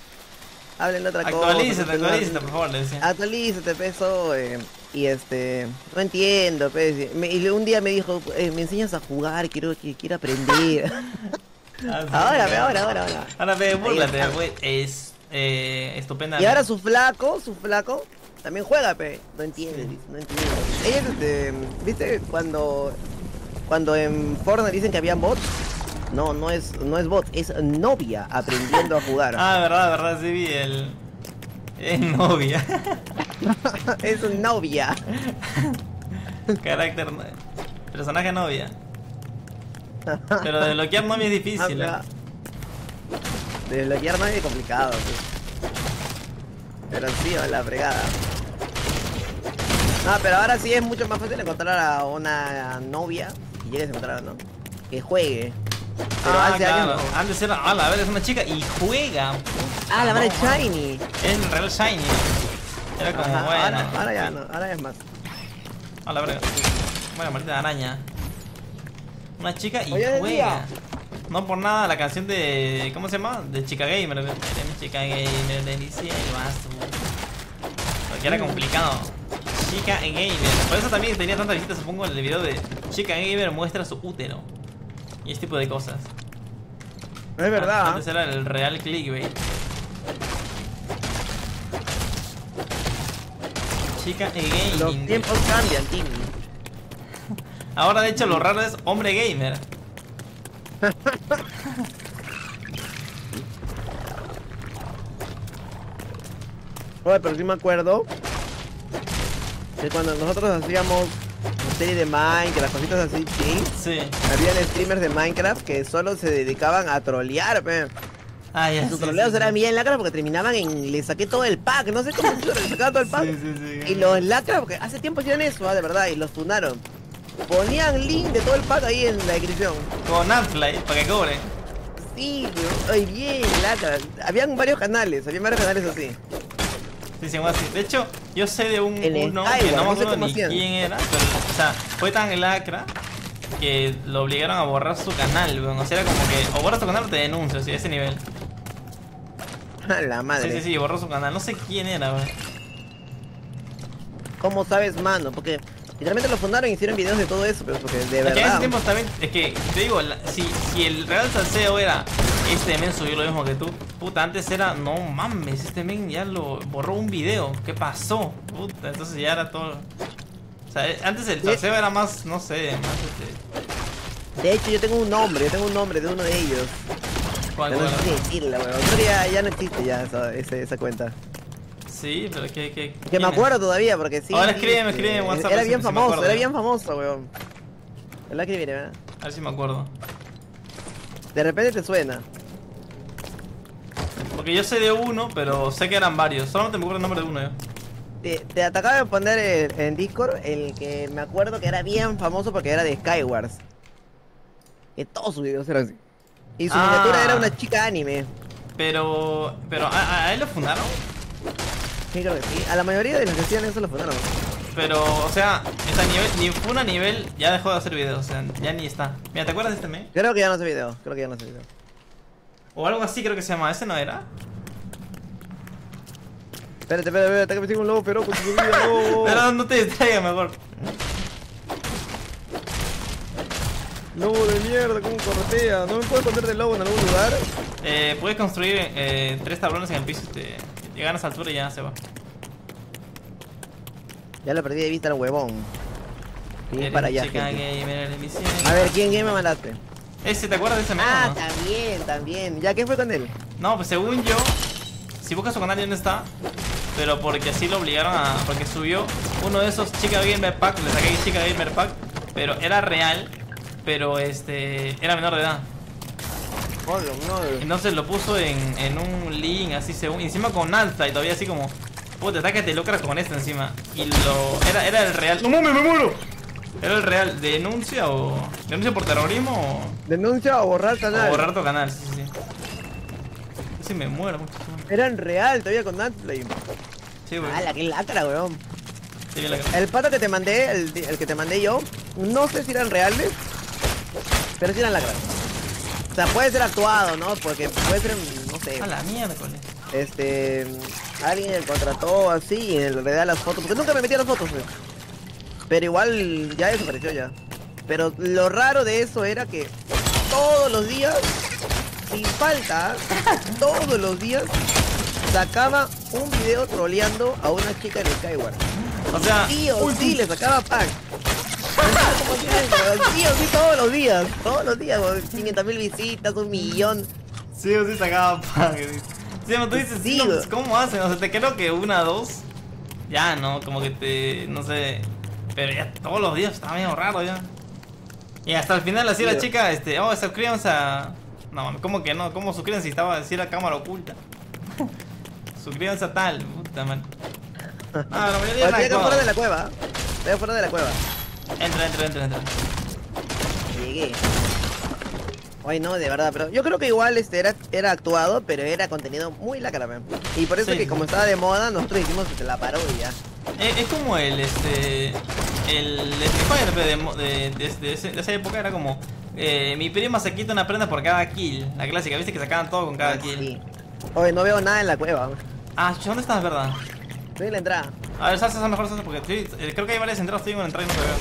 Hablen de otra cosa. Actualízate, no- actualízate, por favor, le decía. Actualízate, pe, eso, eh, y este, no entiendo, pe. Me- y un día me dijo, eh, me enseñas a jugar, quiero, que quiero aprender. Ah, <laughs> sí, <laughs> ahora, pe, ahora, ahora, ahora. Ahora ve, búrlate, está. güey. Es eh, estupenda. Y ahora su flaco, su flaco, también juega, pe. No entiende, Sí. no entiende. Ella es este, ¿viste cuando cuando en Fortnite dicen que habían bots? No, no es no es bot, es novia aprendiendo a jugar. <laughs> Ah, verdad, verdad, sí vi el. Es novia. <laughs> es novia. <laughs> Carácter. Personaje novia. Pero desbloquear novia es difícil. Ah, ¿eh? Desbloquear nadie es complicado, pe. Pero sí, a la fregada. Ah, pero ahora sí es mucho más fácil encontrar a una novia, si llegues a encontrar, ¿no? Que juegue. Pero ah, hace claro. años no. Antes era. La verdad es una chica y juega. Ah, la madre no, Shiny. Es el real Shiny. Era como Ajá, bueno. ahora, ahora ya no, ahora ya es más. A la verga. Bueno, maldita araña. Una chica y Oye, juega. día. No por nada la canción de. ¿Cómo se llama? De Chica Gamer. De Chica Gamer, de mi cielo azul. Porque era complicado. Chica Gamer. Por eso también tenía tantas visitas, supongo, en el video de Chica Gamer muestra su útero. Y ese tipo de cosas. No es verdad. Antes era el real clickbait. Chica Los Gaming. tiempos cambian, Timmy. <laughs> Ahora de hecho lo raro es hombre gamer. <laughs> Oye, pero sí me acuerdo que cuando nosotros hacíamos serie de Minecraft, cositas así, sí, Sí. habían streamers de Minecraft que solo se dedicaban a trolear, pe. Ah, ya. Sus sí, troleos sí, eran sí. bien lacras porque terminaban en le saqué todo el pack, no sé cómo le sacaban todo el pack. Sí, sí, sí. Y los lacras, porque hace tiempo hacían eso, ah, de verdad, y los tunaron. Ponían link de todo el pack ahí en la descripción. Con Adfly, para que cobre. Sí, ay, bien, lacras. Habían varios canales, habían varios canales así. Sí, sí, así. De hecho, yo sé de un uno que no me acuerdo ni quién era, pero, o sea, fue tan lacra que lo obligaron a borrar su canal, weón. O sea, era como que o borras tu canal o te denuncio, así, a ese nivel. <laughs> A la madre. Sí, sí, sí, borró su canal. No sé quién era, weón. ¿Cómo sabes, mano? Porque literalmente lo fundaron y hicieron videos de todo eso, pero porque de Es que en ese verdad. tiempo también, es que te digo, la- si, si el real salseo era este men subió lo mismo que tú, puta, antes era, no mames, este men ya lo borró un video, ¿qué pasó? Puta, entonces ya era todo. O sea, eh, antes el salseo era más, no sé, más este. De hecho, yo tengo un nombre, yo tengo un nombre de uno de ellos. ¿cuál, Pero no sé si decirla, weón. Pero ya, ya no existe ya esa, esa cuenta. Sí, pero que. Que, Que ¿quién me acuerdo todavía, porque sí. Ahora escríbeme, escríbeme en WhatsApp, Era bien famoso, era bien famoso, weón. ¿Verdad? A ver si me acuerdo. De repente te suena. Porque yo sé de uno, pero sé que eran varios. Solamente me acuerdo el nombre de uno yo. Te, te acabo de poner el- en Discord el que me acuerdo que era bien famoso porque era de Skywars. Que todos sus videos eran así. Y su Ah. miniatura era una chica anime. Pero. Pero, ¿a, a él lo fundaron? Sí, creo que sí. A la mayoría de los que hacían eso lo fundaron. Pero, o sea, está nivel, ni fue a nivel, ya dejó de hacer videos, o sea, ya ni está. Mira, ¿te acuerdas de este meme? Creo que ya no hace video. Creo que ya no hace video. O algo así creo que se llama, ¿ese no era? Espérate, espérate, espérate, que me sigue un lobo feroz con su vida, <laughs> no. Pero no te distraigas mejor. Lobo de mierda, ¿cómo corretea? ¿No me puedes poner de lobo en algún lugar? Eh, puedes construir eh, tres tablones en el piso y te, te ganas altura y ya se va. Ya lo perdí de vista el huevón. Eres para allá. gente. gamer, A ver, ¿quién, quién me mandaste? Ese, ¿te acuerdas de ese meme? Ah, no? también, también. ¿Ya qué fue con él? No, pues según yo, si buscas su canal no está. Pero porque así lo obligaron a. Porque subió uno de esos Chica Gamer Pack, le saqué Chica Gamer Pack, pero era real, pero este. era menor de edad. No, Entonces lo puso en, en un link así según. encima con alta y todavía así como. Puta, está que te lucras con esto encima. Y lo. Era, era el real. ¡No mames, me muero! Era el real. ¿Denuncia o. ¿Denuncia por terrorismo o.? Denuncia o borrar canal. O borrar tu canal, sí, sí, sí. Sí, me muero, mucho. Eran real todavía con Natplay. Sí, güey. Ah, qué lacra, weón. Sí, El pato que te mandé, el, el que te mandé yo, no sé si eran reales, pero sí eran lacras. O sea, puede ser actuado, ¿no? Porque puede ser, no sé, A la mierda, cole. este, alguien contrató así y en realidad las fotos, porque nunca me metí a las fotos. Pero igual ya desapareció ya. Pero lo raro de eso era que todos los días, sin falta, <laughs> todos los días, sacaba un video troleando a una chica en el Skyward. O sea, Sí o sí, le sacaba pack. Sí sí, todos los días. Todos los días, 500 mil visitas, un millón. sí o sí sacaba pan. Sí, tú dices, Sí, no, pues, ¿cómo hacen? O sea, te creo que una, dos. Ya, ¿no? Como que te. No sé. Pero ya todos los días está medio raro ya. Y hasta el final así Sí, la chica, este, oh, suscríbanse a. No, mames, ¿cómo que no? ¿Cómo suscríbanse si estaba así la cámara oculta? suscríbanse a tal, puta man. Ah, la mayoría de la cueva. Estoy afuera de la cueva. Entra, entra, entra, entra. Llegué. Ay, no, de verdad, pero yo creo que igual este era, era actuado, pero era contenido muy lacra. Y por eso Sí. que como estaba de moda, nosotros hicimos este, la parodia. Es, es como el, este, el de, de, de- de ese- de esa época era como, eh, mi prima se quita una prenda por cada kill, la clásica, viste que sacaban todo con cada Ah, kill. sí. Oye, no veo nada en la cueva. Ah, ¿dónde estás, verdad? Estoy en la entrada. A ver, salsa, salsa mejor salsa porque estoy- eh, creo que hay varias entradas, estoy en una entrada y no te veo.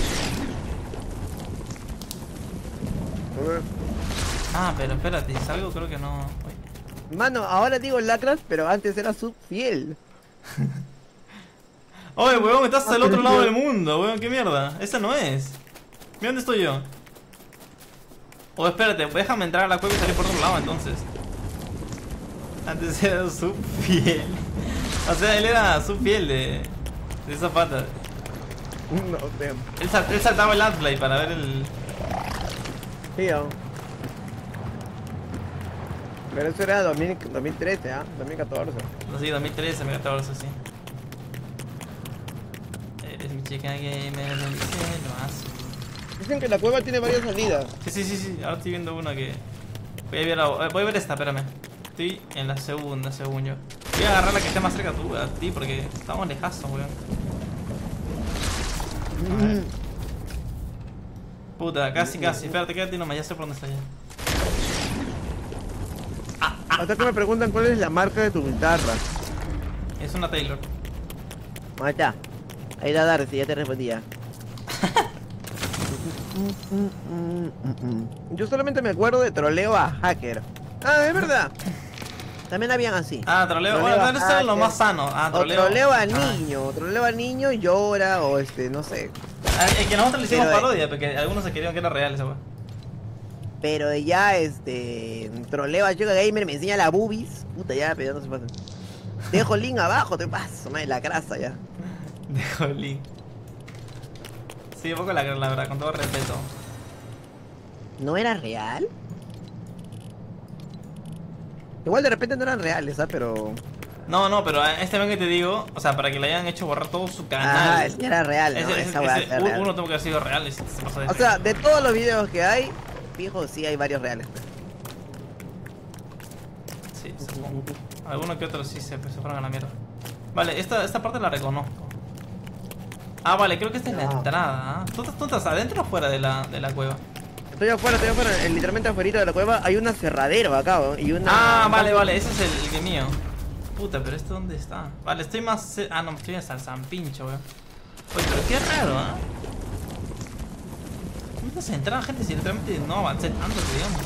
Ah, pero espérate, si salgo creo que no. Uy. Mano, ahora digo lacras, pero antes era sub fiel. <laughs> Oye, weón, estás Ah, al otro lado del mundo, weón, qué mierda. Esa no es. Mira dónde estoy yo. O espérate, déjame entrar a la cueva y salir por otro lado entonces. Antes era su piel. <laughs> O sea, él era su piel de, de esa pata. No sé. Él, sal- él saltaba el outplay para ver el. Sí, ¿no? Pero eso era 2000 2013, ¿ah? 2014. No sé, 2013, 2014, sí. Eres mi chica gamer del cielo azul. Dicen que la cueva tiene varias salidas. Sí, sí, sí, sí, ahora estoy viendo una que... Voy a ver, la- eh, voy a ver esta, espérame. Estoy en la segunda, según yo. Voy a agarrar la que esté más cerca tú, a ti, porque estamos lejazos, weón. Puta, casi, casi. Espérate, quédate nomás, ya sé por dónde está ya. Hasta que me preguntan cuál es la marca de tu guitarra. Es una Taylor. Ahí está. Ahí la dar, si ya te respondía. Yo solamente me acuerdo de troleo a hacker. Ah, es verdad. También habían así. Ah, troleo. Troleo Bueno, eso es lo más sano. Ah, o troleo. troleo al Ah. niño, troleo al niño llora o este, no sé. Ah, Es que nosotros le hicimos Pero, parodia, porque algunos se querían que era real esa weón. Pero ya este troleo a Chica Gamer me enseña la boobies. Puta ya, pero ya no se pasen. Dejo link abajo, te paso, madre, la grasa ya. <laughs> De Jolín. Sí, un poco la, la verdad, con todo respeto. ¿No era real? Igual de repente no eran reales, ¿ah? Pero. No, no, pero este men que te digo, o sea, para que le hayan hecho borrar todo su canal. Ah, ese era real, ¿no? Ese- Esa ese- real. uno tuvo que haber sido real. se O sea, de todos los videos que hay, fijo, sí hay varios reales. Sí, supongo. Algunos que otros sí se, se fueron a la mierda. Vale, esta, esta parte la reconozco. Ah, vale, creo que esta es la No. entrada. ¿ah? ¿Tú, tú estás adentro o fuera de la, de la cueva? Estoy afuera, estoy afuera. eh, Literalmente afuera de la cueva hay un aserradero acá, ¿no? Y una. Ah, vale, vale, ese es el, el que mío. Puta, pero ¿esto dónde está? Vale, estoy más... Ah, no, estoy hasta el San Pincho, weón. Oye, pero qué raro, ¿ah? ¿Cómo se entraba gente si literalmente no avancé tanto, digamos?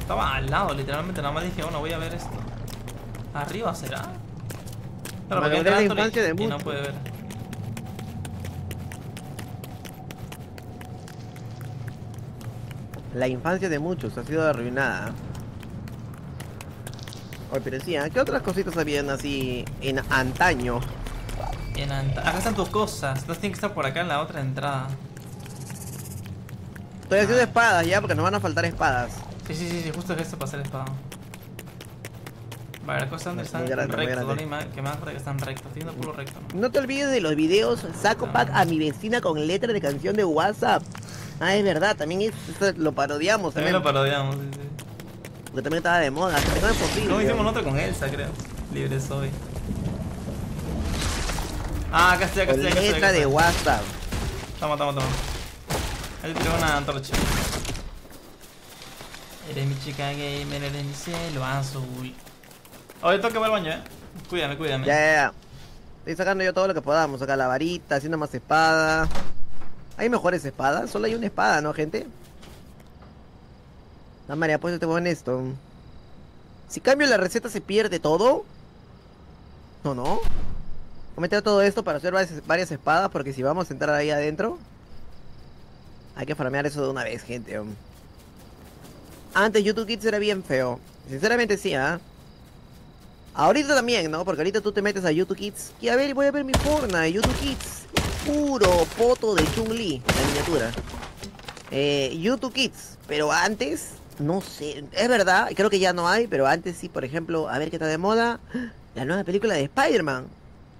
Estaba al lado, literalmente, nada más dije, bueno, voy a ver esto. ¿Arriba será? Claro, porque entra de y no muchos. puede ver. La infancia de muchos ha sido arruinada. Oye, pero ¿ah? ¿qué otras cositas habían así en antaño? En anta- Acá están tus cosas. No tienen que estar por acá en la otra entrada. Estoy haciendo espadas ya, porque nos van a faltar espadas. Sí, sí, sí, sí, justo es esto para hacer espada. Vale, las cosas Muy están grande. ¿no? Y ma- que más que están rectos, viendo puro recto, ¿no? No te olvides de los videos, saco pack a mi vecina con letra de canción de WhatsApp. Ah, es verdad, también es- lo parodiamos. También lo parodiamos, sí, sí. porque también estaba de moda. que No es posible. Luego hicimos otro con Elsa, creo. Libre soy. Ah, acá estoy, acá estoy, acá estoy. de. WhatsApp. Toma, toma, toma. Ahí tengo una antorcha. Eres mi chica gamer, eres mi cielo azul. Oye, tengo que ir al baño, eh. Cuídame, cuídame. Ya, ya, ya. Estoy sacando yo todo lo que podamos. Acá la varita, haciendo más espada. ¿Hay mejores espadas? Solo hay una espada, ¿no, gente? No, María, pues te voy en esto. Si cambio la receta, ¿se pierde todo? No, no. Voy a meter todo esto para hacer varias, espadas, porque si vamos a entrar ahí adentro... Hay que farmear eso de una vez, gente. Antes YouTube Kids era bien feo. Sinceramente sí, ¿ah? Ahorita también, ¿no? Porque ahorita tú te metes a YouTube Kids y a ver, voy a ver mi Fortnite, YouTube Kids. Puro foto de Chun-Li, la miniatura. Eh, YouTube Kids. Pero antes, no sé, es verdad, creo que ya no hay, pero antes sí, por ejemplo, a ver qué está de moda. La nueva película de Spider-Man.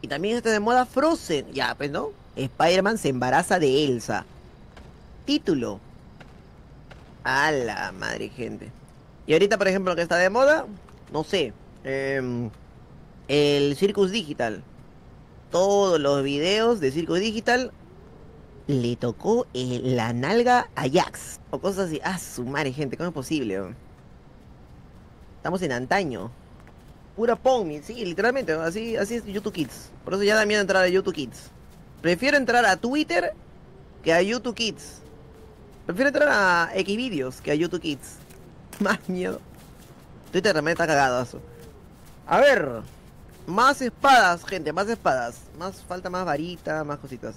Y también está de moda Frozen. Ya, pues, ¿no? Spider-Man se embaraza de Elsa. Título. A la madre, gente. Y ahorita, por ejemplo, que está de moda, no sé. em, el Circus Digital. Todos los videos de Circus Digital le tocó eh, la nalga a Jax. O cosas así. Ah, su madre, gente, ¿cómo es posible? Estamos en antaño. Pura Pony, sí, literalmente, así, así es YouTube Kids. Por eso ya da miedo entrar a YouTube Kids. Prefiero entrar a Twitter que a YouTube Kids. Prefiero entrar a Xvideos que a YouTube Kids. <laughs> Más miedo. Twitter también está cagado eso. A ver. Más espadas, gente, más espadas. Más falta más varita, más cositas.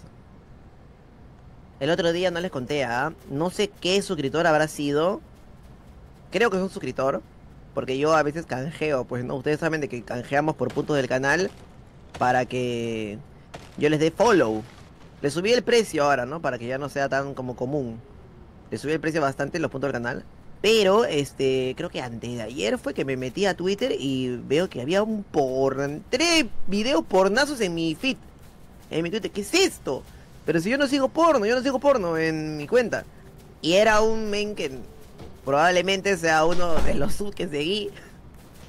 El otro día no les conté, ¿ah? No sé qué suscriptor habrá sido. Creo que es un suscriptor. Porque yo a veces canjeo, pues no. Ustedes saben de que canjeamos por puntos del canal. Para que yo les dé follow. Le subí el precio ahora, ¿no? Para que ya no sea tan como común. Le subí el precio bastante los puntos del canal. Pero, este, creo que antes de ayer fue que me metí a Twitter y veo que había un por... Tres videos pornazos en mi feed. En mi Twitter. ¿Qué es esto? Pero si yo no sigo porno, yo no sigo porno en mi cuenta. Y era un men que probablemente sea uno de los subs <laughs> que seguí.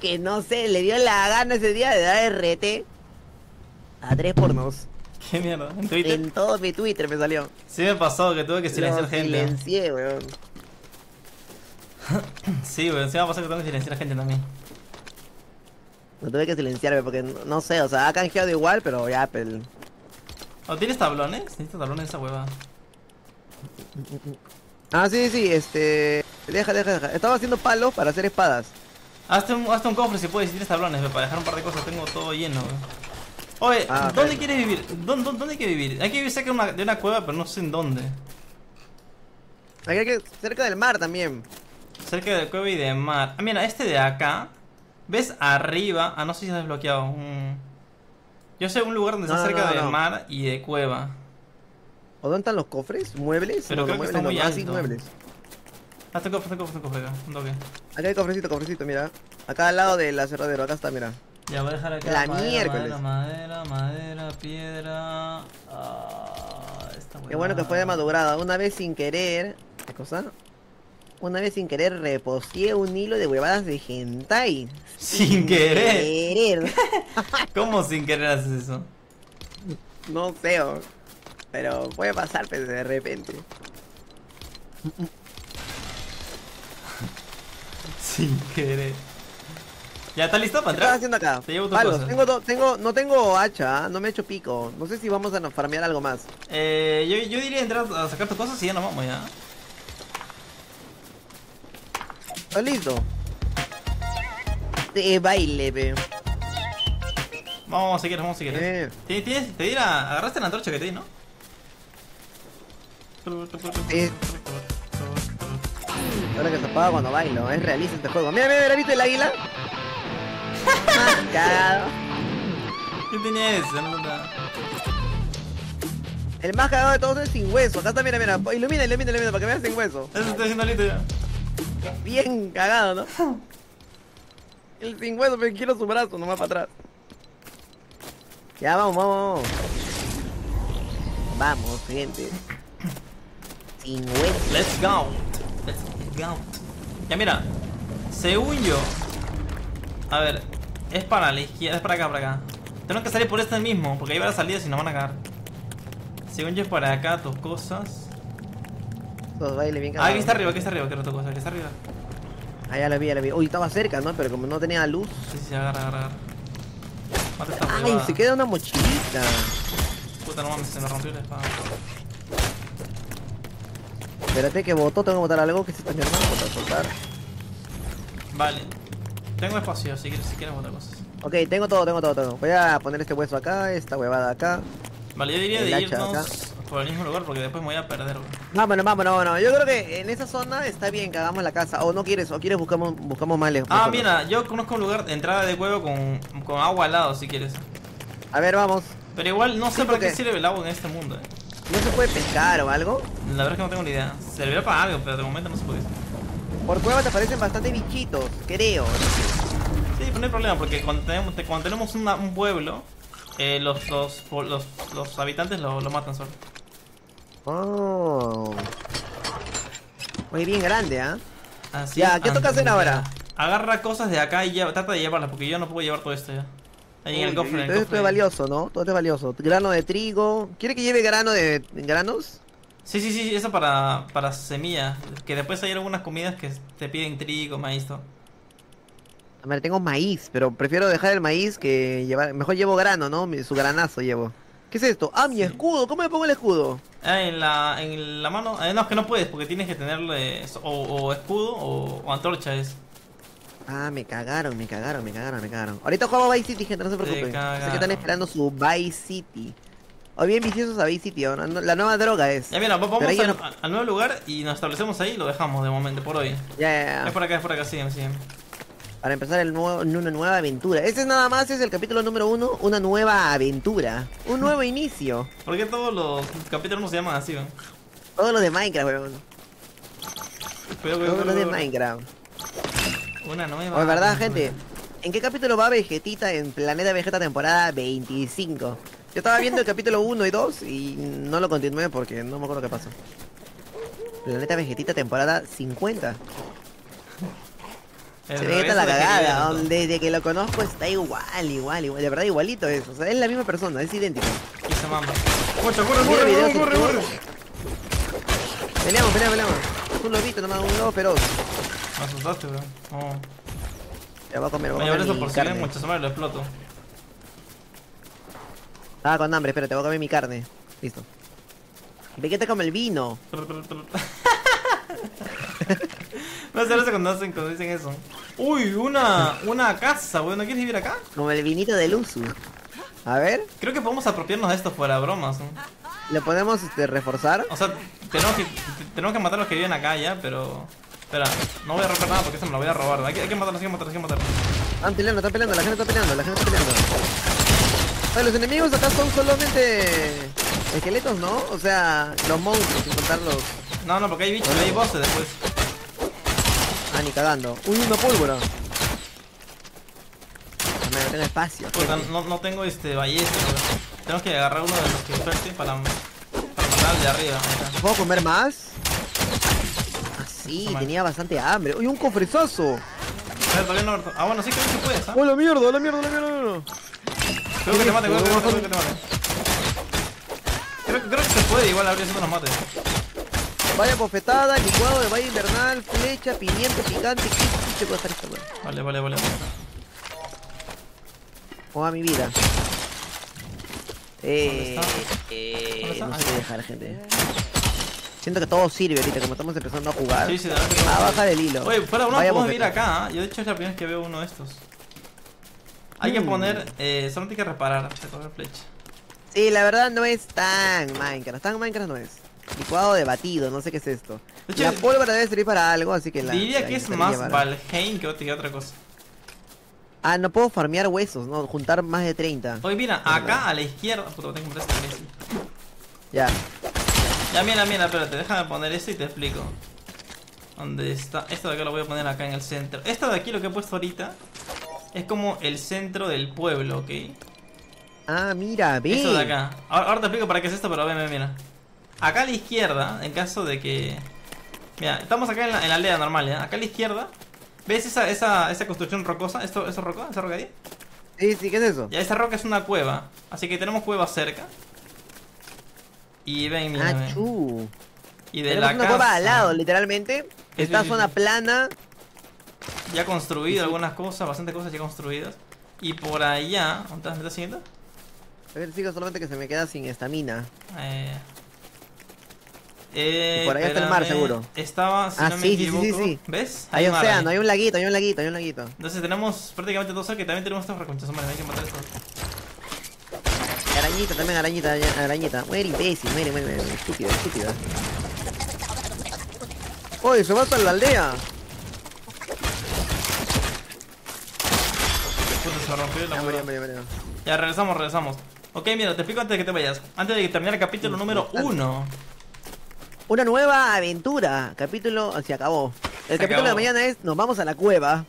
Que no sé, le dio la gana ese día de dar RT a tres pornos. ¿Qué mierda? ¿En Twitter? En todo mi Twitter me salió. Sí me pasó que tuve que silenciar Lo gente. silencié, weón. <coughs> Sí, me ha pasado que tengo que silenciar gente también. Lo tuve que silenciarme porque no, no sé, o sea, ha canjeado igual, pero ya, pero... ¿O tienes tablones? Necesito tablones esa hueva. Ah, sí, sí, este... Deja, deja, deja. Estaba haciendo palos para hacer espadas. Hazte un, hazte un cofre si puedes, si tienes tablones, para dejar un par de cosas. Tengo todo lleno. Oye, Ah, ¿dónde quieres vivir? ¿Dónde, dónde, dónde hay que vivir? Hay que vivir cerca de una, de una cueva, pero no sé en dónde. Hay que... Cerca del mar también. Cerca de cueva y de mar. Ah, mira, este de acá. ¿Ves arriba? Ah, no sé si se ha desbloqueado. un- Yo sé un lugar donde No, está cerca no, del mar y de cueva. ¿O dónde están los cofres? ¿Muebles? Pero creo que muebles está muy ah, alto. muebles. Ah, tengo cofre, tengo cofre, tengo cofre acá. Un toque. Acá hay cofrecito, cofrecito, mira. Acá al lado del aserradero, acá está, mira. Ya voy a dejar acá La madera, miércoles. madera, madera, madera, piedra. Ah, Qué bueno que fue de madrugada. Una vez sin querer... ¿Qué cosa? Una vez sin querer reposteé un hilo de huevadas de hentai. Sin querer. querer. <laughs> ¿Cómo sin querer haces eso? No sé, pero puede pasar pues, de repente. <laughs> Sin querer. ¿Ya está listo ¿Qué para estás entrar? haciendo acá? Te llevo tus Palos, tengo, tengo, no tengo hacha, ¿ah? no me he hecho pico. No sé si vamos a farmear algo más. Eh, yo, yo diría entrar a sacar tus cosas y ya nos vamos ya. ¿Estás listo? De baile, pe. Vamos, vamos si quieres, vamos si quieres. Eh. ¿Tienes, tienes, te di la- agarraste la antorcha que te di, ¿no? Eh. Ahora que se apaga cuando bailo, es realista este juego. Mira, mira, mira, ¿viste el águila? <laughs> Más cagado. ¿Qué tenía ese? El más cagado de todos es sin hueso. Acá está, mira, mira. Ilumina, ilumina, ilumina, para que veas sin hueso. Eso estoy haciendo ahorita ya. Bien cagado, ¿no? El sin hueso, pero quiero su brazo, nomás para atrás. Ya, vamos, vamos, vamos. Vamos, gente. Sin hueso. Let's go. Let's go. Ya mira, según yo. A ver, es para la izquierda, es para acá, para acá. Tengo que salir por este mismo, porque ahí va la salida si no van a cagar. Según yo es para acá tus cosas. Baile bien Ah, aquí está arriba, aquí está arriba, quiero tu cosa, aquí está arriba. Ah, ya la vi, ya la vi. Uy, estaba cerca, ¿no? Pero como no tenía luz. Sí, sí, agarra, agarra, agarra. Mata esta Ay, huevada. se queda una mochilita. Puta, no mames, se me rompió la espada. Espérate que botó, tengo que botar algo que se está mi hermano. Botar, soltar. Vale. Tengo espacio, si quieres, si quieres botar cosas. Ok, tengo todo, tengo todo, tengo. Voy a poner este hueso acá, esta huevada acá. Vale, yo diría El de hacha irnos acá. Por el mismo lugar porque después me voy a perder, bro. Vámonos, vámonos, vámonos. Yo creo que en esa zona está bien que hagamos la casa. O no quieres, o quieres buscamos, buscamos más lejos. Ah, mira, yo conozco un lugar de entrada de huevo con, con agua al lado, si quieres. A ver, vamos. Pero igual no sé Sí, para qué sirve el agua en este mundo. eh. ¿No se puede pescar o algo? La verdad es que no tengo ni idea. Servirá para algo, pero de momento no se puede. Por cueva te aparecen bastante bichitos, creo. Sí, pero no hay problema porque cuando tenemos, te- cuando tenemos una- un pueblo, eh, los, los, los, los habitantes lo, lo matan solo. Oh. Muy bien grande, ¿ah? Así Ya, ¿qué toca antes hacer ahora? Agarra cosas de acá y lleva, trata de llevarlas porque yo no puedo llevar todo esto ya. Ahí en el cofre, en el todo esto es valioso, ¿no? Todo esto es valioso. Grano de trigo. ¿Quiere que lleve grano de granos? Sí, sí, sí, eso para, para semillas. Que después hay algunas comidas que te piden trigo, maíz, todo. A ver, tengo maíz, pero prefiero dejar el maíz que llevar. Mejor llevo grano, ¿no? Su granazo llevo. ¿Qué es esto? Ah, mi Sí. escudo. ¿Cómo me pongo el escudo? Ah, en la, en la mano. eh, no, es que no puedes porque tienes que tenerle o, o escudo o, o antorcha. Es. Ah, me cagaron, me cagaron, me cagaron, me cagaron. Ahorita juego Vice City, gente, no se preocupen. Sé que están esperando su Vice City. O bien viciosos a Vice City, ¿o la nueva droga es. Ya mira, va- vamos al, ya no- al nuevo lugar y nos establecemos ahí y lo dejamos de momento por hoy. Ya, ya, ya. Es por acá, es por acá, siguen, siguen. Para empezar el nuevo, una nueva aventura. Ese es nada más, es el capítulo número uno, una nueva aventura. Un nuevo <laughs> inicio. ¿Por qué todos los capítulos no se llaman así, weón? Todos los de Minecraft, weón. Todos los de. Minecraft. Una nueva. Es verdad, gente. ¿En qué capítulo va Vegetita en Planeta Vegeta temporada 25? Yo estaba viendo el capítulo 1 y 2 y no lo continué porque no me acuerdo qué pasó. Planeta Vegetita temporada 50. El Se ve que está regreso la cagada. Desde que lo conozco está igual, igual, igual. De verdad igualito es. O sea, es la misma persona, es idéntico. Y se mama. Corre, corre, Mira corre, videos corre, en corre, YouTube. corre. Peleamos, peleamos, peleamos. Es un lobito nomás, un lobo feroz. Me asustaste. Oh. Ya va a comer, va a Me comer eso por si viene carne. mucho, se me lo exploto. Estaba con hambre, espérate, voy a comer mi carne. Listo. Vegeta come el vino. <laughs> No sé, no sé cuando, hacen, cuando dicen eso. Uy, una, una casa, weón. ¿No quieres vivir acá? Como el vinito del uso. A ver, Creo que podemos apropiarnos de esto fuera bromas. ¿no? le podemos este, reforzar. O sea, tenemos que, tenemos que matar a los que viven acá ya, pero... Espera, no voy a romper nada porque esto me lo voy a robar. Hay que, hay que matarlos, hay que matarlos, hay que matarlos. Están peleando, están peleando, la gente está peleando, la gente está peleando. Los enemigos acá son solamente esqueletos, ¿no? O sea, los monstruos, sin contar los... No, no, porque hay bichos, hay bosses después. Ah, ni cagando. Uy, una pólvora. Me no tengo espacio. Puta, no, no tengo este ballesta. Tenemos que agarrar uno de los que suelte para, para matar al de arriba. Está. ¿Puedo comer más? Ah, sí, Toma. tenía bastante hambre. ¡Uy, un cofrezazo! A ver, todavía no... Ah, bueno, sí creo que se puede, ¿sabes? ¡Oh, la mierda, la mierda, la mierda! Creo que te mate, creo que, creo que te mate. Creo, creo que se puede igual abrir eso nos mate. Vaya bofetada, licuado de valle invernal, flecha, pimiento picante. ¿Qué chucha puede estar esta weá? Vale, vale, vale. Oh, a mi vida. Eh, ¿Dónde eh, no sé dejar, gente. Siento que todo sirve ahorita, como estamos empezando a jugar. Sí, sí, de verdad que A todo- bajar el hilo. Oye, fuera uno podemos ir acá. ¿ah? Yo de hecho es la primera vez que veo uno de estos. Hay que Mm. poner, eh, solamente hay que reparar, recoger flecha. Sí, la verdad no es tan Minecraft. Tan Minecraft no es. Licuado de batido, no sé qué es esto. Hecho, La pólvora debe servir para algo, así que la. diría la que es más. Valheim que otra, cosa. Ah, no puedo farmear huesos, no, juntar más de 30. Oye, mira, acá a la izquierda. Puta, tengo que comprar este. Ya. Ya, mira, mira, espérate, déjame poner esto y te explico. ¿Dónde está? Esto de acá lo voy a poner acá en el centro. Esto de aquí, lo que he puesto ahorita, es como el centro del pueblo, ¿ok? Ah, mira, ve. Esto de acá. Ahora, ahora te explico para qué es esto, pero ven, ven, mira. Acá a la izquierda, en caso de que... Mira, estamos acá en la, en la aldea normal, ¿ya? Acá a la izquierda, ¿ves esa, esa, esa construcción rocosa? ¿Esto, ¿Eso roca? ¿Esa roca ahí? Sí, sí, ¿qué es eso? Ya, esa roca es una cueva. Así que tenemos cuevas cerca. Y ven, mira, Ah, ven. chu. Y de Tenemos la una casa. cueva al lado, literalmente. Esta zona plana. Ya construido Sí, algunas cosas, bastantes cosas ya construidas. Y por allá, ¿dónde estás siguiendo? A ver, sigo solamente que se me queda sin estamina. Eh, eh, por allá está el mar, seguro. Estaba, si Ah, no me sí, sí, sí, sí, equivoco. sí. ¿Ves? Hay mar océano, ahí. hay un laguito, hay un laguito, hay un laguito. Entonces tenemos prácticamente dos que también tenemos estas reconchas. Hombre, hay que matar esto. Arañita también, arañita, arañita. Muere imbécil, muere, muere, muere. Estúpida, estúpida. Oye, se va hasta la aldea. Puta, se rompió la Ya murió, murió. Ya, regresamos, regresamos. Ok, mira, te explico antes de que te vayas. Antes de terminar el capítulo número Importante. 1. Una nueva aventura. Capítulo. Se acabó. El Se capítulo acabó. de mañana es Nos vamos a la cueva.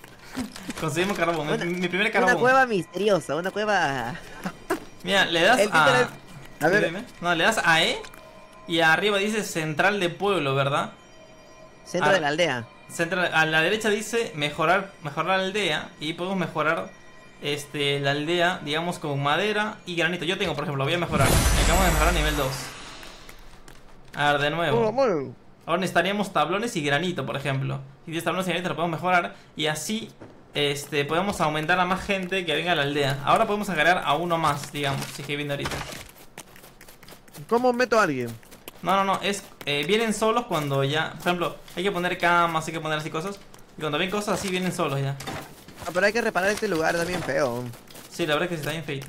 Conseguimos carbón. Mi- Una- mi, primer Una carbón. cueva misteriosa, una cueva. Mira, le das El a. es- A ver. Dime. No, le das a E. Y arriba dice central de pueblo, ¿verdad? Centro Ah. de la aldea. Central, a la derecha dice mejorar, mejorar la aldea. Y podemos mejorar este, la aldea, digamos, con madera y granito. Yo tengo, por ejemplo, voy a mejorar. Acabamos de mejorar a nivel 2. A ver, de nuevo. Ahora necesitaríamos tablones y granito, por ejemplo. Y 10 tablones y granito lo podemos mejorar. Y así este, podemos aumentar a más gente que venga a la aldea. Ahora podemos agarrar a uno más, digamos, si es que viene ahorita. ¿Cómo meto a alguien? No, no, no, es eh, vienen solos cuando ya, por ejemplo, hay que poner camas, hay que poner así cosas. Y cuando ven cosas así vienen solos ya. Ah, pero hay que reparar este lugar también feo. Sí, la verdad es que sí está bien feito.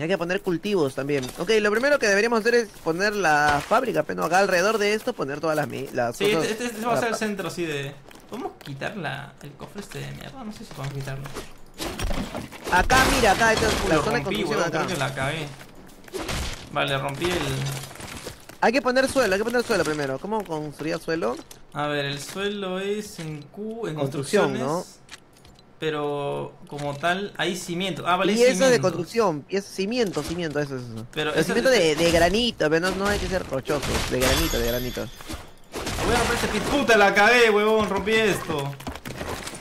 Y hay que poner cultivos también. Ok, lo primero que deberíamos hacer es poner la fábrica, pero acá alrededor de esto poner todas las, las Sí, cosas. este, este va a ser el centro así de... ¿Podemos quitar la, el cofre este de mierda? No sé si podemos quitarlo. Acá, mira, acá, esta es la lo zona de rompí, construcción weón, acá. que la cagué. Vale, rompí el... Hay que poner suelo, hay que poner suelo primero. ¿Cómo construir suelo? A ver, el suelo es en Q, en Construcción, construcciones. ¿no? Pero como tal, hay cimientos. Ah, vale, eso de construcción, es cimiento, cimiento, eso es eso. Pero El cimiento de, de granito, pero no, no hay que ser rochoso, de granito, de granito. Voy a romper este pit. Puta, la cagué, huevón, rompí esto.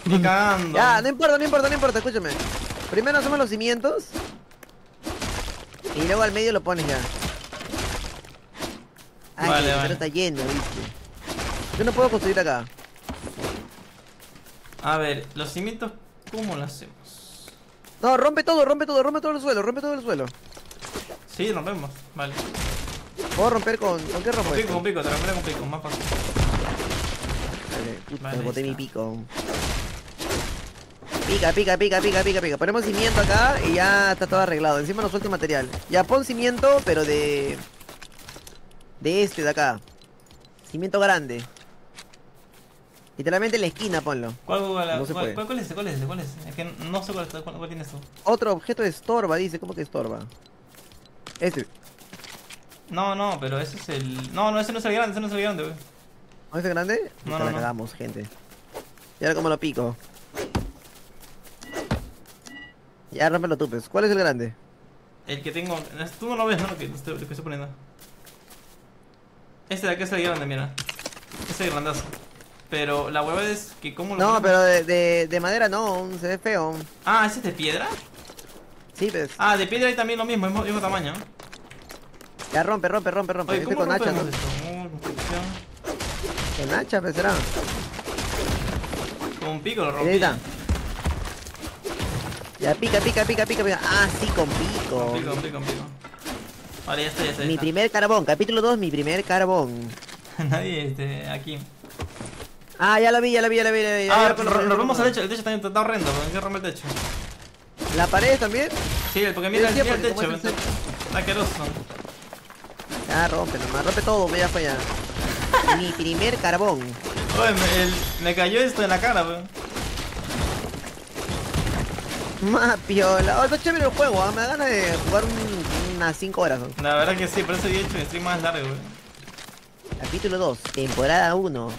Ni <laughs> cagando. Ya, no importa, no importa, no importa, escúchame. Primero hacemos los cimientos. Y luego al medio lo pones ya. Ay, Vale, vale. está lleno, viste. Yo no puedo construir acá. A ver, los cimientos, ¿cómo lo hacemos? No, rompe todo, rompe todo, rompe todo el suelo, rompe todo el suelo. Sí, rompemos. Vale. Puedo romper con. ¿Con qué rompo Con pico, con pico, te romperé con pico, más fácil. Vale, puta, Vale, me ahí boté mi pico. Pica, pica, pica, pica, pica, pica. Ponemos cimiento acá y ya está todo arreglado. Encima nos suelta el material. Ya pon cimiento, pero de. De este de acá. Cimiento grande. Literalmente en la esquina ponlo. ¿Cuál, cuál, No se cuál, puede. cuál, cuál es ese? ¿Cuál es ese? ¿Cuál es ese? Es que no sé cuál, es- cuál, cuál tienes tú. Otro objeto estorba, dice. ¿Cómo que estorba? Este. No, no, pero ese es el... No, no, ese no es el grande, ese no es el grande, güey. ¿No es el grande? No, Puta, no, la no. cagamos, gente. Y ahora cómo lo pico. Ya rómpelo tú, pues. ¿Cuál es el grande? El que tengo... Tú no lo ves, ¿no? Lo que, estoy- lo que estoy poniendo. Este de acá es el grande, mira. Ese es el grandazo. Pero la hueva es que cómo lo No, pero de, de, de madera no, se ve feo. Ah, ¿ese es de piedra? Sí, pues. Ah, de piedra hay también lo mismo, mismo, mismo tamaño. Ya rompe, rompe, rompe, rompe. Oye, Este ¿cómo con hacha. Con hacha, pues será. Con pico lo rompí. Ya pica, pica, pica, pica, pica. Ah, sí, con pico. Con pico, con pico, con pico. Vale, ya está, ya está. ya Mi está. primer carbón, capítulo 2, mi primer carbón. <laughs> Nadie, este, aquí. Ah, ya lo vi, ya lo vi, ya lo vi. Ya vi, Ah, rompemos el techo, el techo está, está horrendo, hay que romper el techo. ¿La pared también? Sí, porque mira, mira el techo, es el está asqueroso. Ya rompe nomás, rompe todo, ya fue ya. <laughs> Mi primer carbón. Oye, me, el- me cayó esto en la cara, weón. Más piola. Oh, está chévere el juego, ah, me da ganas de jugar un- unas 5 horas. ¿no? La verdad que sí, por eso he hecho un stream más largo, weón. Capítulo 2, temporada 1.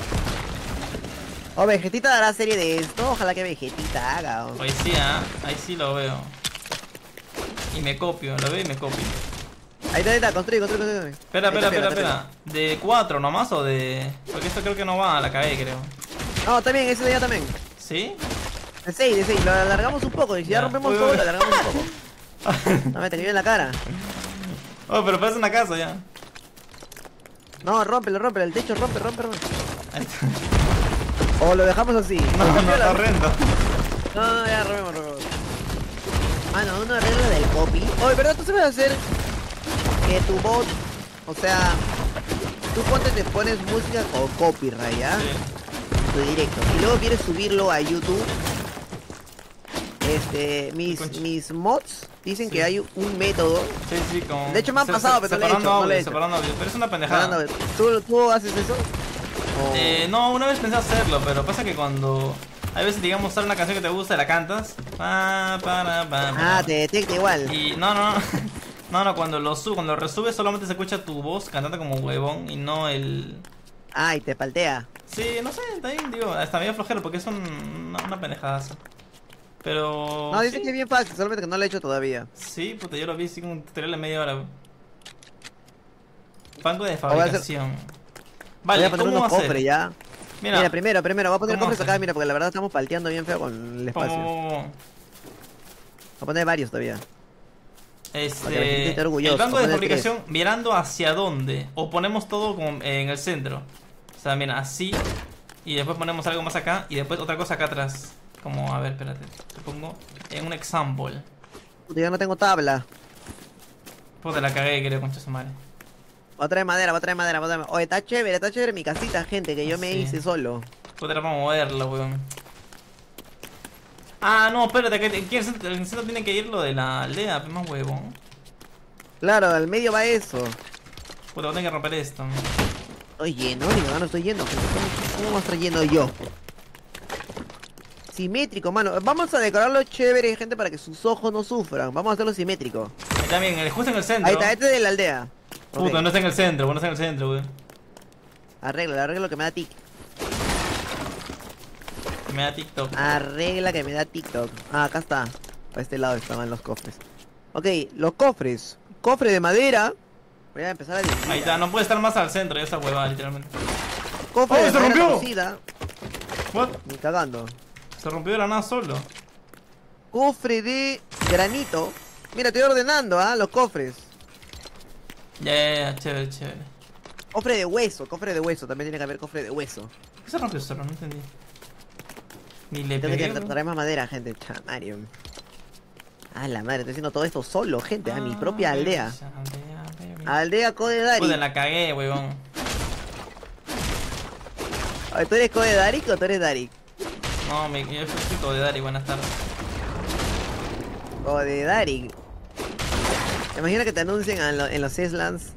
Oh, Vegetita dará serie de esto. Ojalá que Vegetita haga. oh. Ahí sí, ah, ahí sí lo veo. Y me copio, lo veo y me copio. Ahí está, ahí está, construye, construye, construye. Espera, espera, espera, espera. ¿De 4 nomás o de.? Porque esto creo que no va a la cagué, creo. No, también, ese de allá también. ¿Sí? De 6, de 6. Lo alargamos un poco. Y si ya, Ya. rompemos Uy, todo, uy. lo alargamos un poco. <laughs> No me te en la cara. Oh, pero parece una casa ya. No, rómpelo, rómpelo. El techo rompe, rompe, rompe. O lo dejamos así. No, no, Piola. está horrendo. No, no, ya rompemos, rompemos. Mano, uno arregla del copy. Oye, ¿verdad? Tú sabes hacer que tu bot, o sea, tú ponte te pones música con copyright, ¿ya? Sí. Tu directo. Y luego quieres subirlo a YouTube. Este, mis, mis mods dicen Sí. que hay un método. Sí, sí, como. De hecho, me han se- pasado, se- pero no lo he hecho, no lo he hecho. audio. Pero es una pendejada. ¿tú, ¿Tú haces eso? O- Eh, no, una vez pensé hacerlo, pero pasa que cuando. Hay veces, digamos, sale una canción que te gusta y la cantas. Pa, para, pa, pa. Ah, te detecta igual. Y no, no, no. <laughs> No, no, cuando lo subo, cuando lo resubes solamente se escucha tu voz cantando como huevón y no el. Ah, y te paltea. Sí, no sé, también digo, hasta medio flojero porque es un, una, una pendejada. Pero. No, dice sí, que es bien fácil, solamente que no lo he hecho todavía. Sí, puta, yo lo vi así como un tutorial de media hora. Banco de fabricación. Vale, voy a poner ¿cómo unos cofres ya. Mira, Mira, primero, primero, voy a poner ¿cómo cofres acá, mira, porque la verdad estamos palteando bien feo con el espacio. Voy como. a poner varios todavía. Este, el banco de fabricación mirando hacia dónde o ponemos todo como en el centro. O sea, mira, así y después ponemos algo más acá y después otra cosa acá atrás. Como, a ver, espérate, te pongo en un example. Yo no tengo tabla. Puta, la cagué, creo, concha su madre. Voy a traer madera, voy a traer madera, voy a traer... Oye, está chévere, está chévere mi casita, gente, que yo me Sí. hice solo. Puta, era para moverlo, weón. Ah, no, espérate, que el centro, el centro tiene que ir lo de la aldea, más huevón. Claro, al medio va eso. Puta, voy a tener que romper esto. Oye, no, ni no estoy yendo. ¿Cómo, a estar yendo yo? Simétrico, mano. Vamos a decorarlo chévere, gente, para que sus ojos no sufran. Vamos a hacerlo simétrico. Ahí también, el- justo en el centro. Ahí está, este es de la aldea. Puta, no está en el centro, no está en el centro, weón. Arregla, arregla que me da tic. Me da TikTok. Arregla que me da TikTok. Ah, acá está. A este lado estaban los cofres. Ok, los cofres. Cofre de madera. Voy a empezar a dividir. Ahí está, no puede estar más al centro de esa huevada, literalmente. Cofre ¡Oh, de se madera rompió! cocida. What? Ni cagando. Se rompió de la nada solo. Cofre de granito. Mira, estoy ordenando, ¿ah? Los cofres. Ya, ya, ya, chévere, chévere. Cofre de hueso, cofre de hueso. También tiene que haber cofre de hueso. ¿Por qué se rompió solo? No entendí. Ni le Tengo que pegué. traer más madera, gente. Chamario. Ah, la madre, estoy haciendo todo esto solo, gente. A mi propia Ah, aldea. aldea. Aldea Code Dari. Puta, la cagué, huevón. ¿Tú eres Code Darik o tú eres Darik? No, me, yo soy chico de Dari, buenas tardes. Code Darik. Imagina que te anuncien en, lo- en los Islands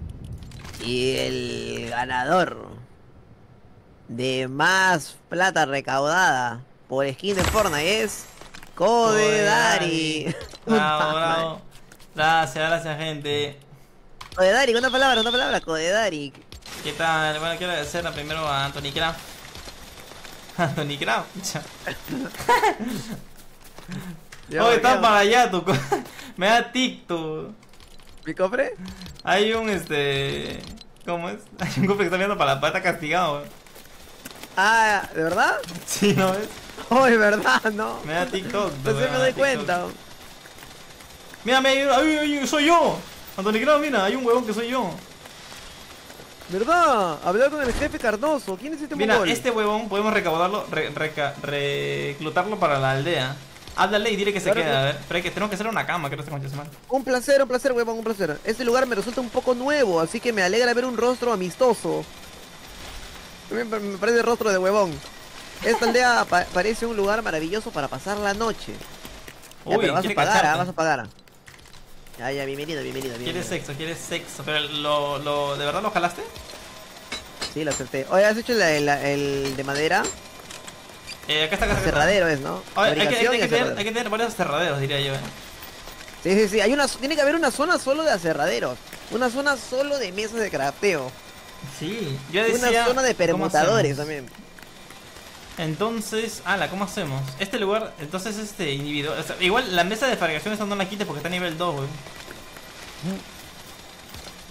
y el ganador de más plata recaudada por skin de Fortnite es Code Dari. <laughs> Bravo, bravo. Gracias, gracias, gente. Code Darik, una palabra, una palabra, Code Darik. ¿Qué tal? Bueno, quiero agradecer primero a Anthony Craft. <laughs> Anthony Craft. <laughs> Ya, Oh, está ya. para allá tu Me da TikTok. ¿Mi cofre? Hay un este. ¿Cómo es? <laughs> Hay un cofre que está viendo para la pata castigado. Ah, ¿de verdad? <laughs> Sí, ¿no ves? Oh, es verdad, no. Me da TikTok. No weón, me doy cuenta. Mira, hay- soy yo. Anthony Craft, mira, hay un huevón que soy yo. ¿Verdad? Hablar con el jefe Cardoso. ¿Quién es este Mira, mongol? este huevón podemos recaudarlo, re- reca- reclutarlo para la aldea. Háblale y dile que se Claro quede, que- a ver. Pero hay que tenemos que hacer una cama, creo que se semana. Un placer, un placer, huevón, un placer. Este lugar me resulta un poco nuevo, así que me alegra ver un rostro amistoso. Me, me parece rostro de huevón. Esta aldea <laughs> pa- parece un lugar maravilloso para pasar la noche. Ya, Uy, pero vas a pagar, ah, vas a pagar. Ya, ya, bienvenido, bienvenido, Quieres bienvenido. sexo, quieres sexo. Pero lo, lo, ¿de verdad lo jalaste? Sí, lo acepté. Oye, ¿has hecho la- la- el de madera? Eh, acá está, acá está. Cerradero es, ¿no? Oye, hay, que, hay, tener, aserradero. hay que tener varios cerraderos, diría yo. eh. Sí, sí, sí. Hay una, tiene que haber una zona solo de aserraderos. Una zona solo de mesas de crafteo. Sí, yo decía... una zona de ¿cómo permutadores también. Entonces, ala, ¿cómo hacemos? Este lugar, entonces este individual. o sea, igual la mesa de fabricación esta no la quites porque está a nivel 2, güey.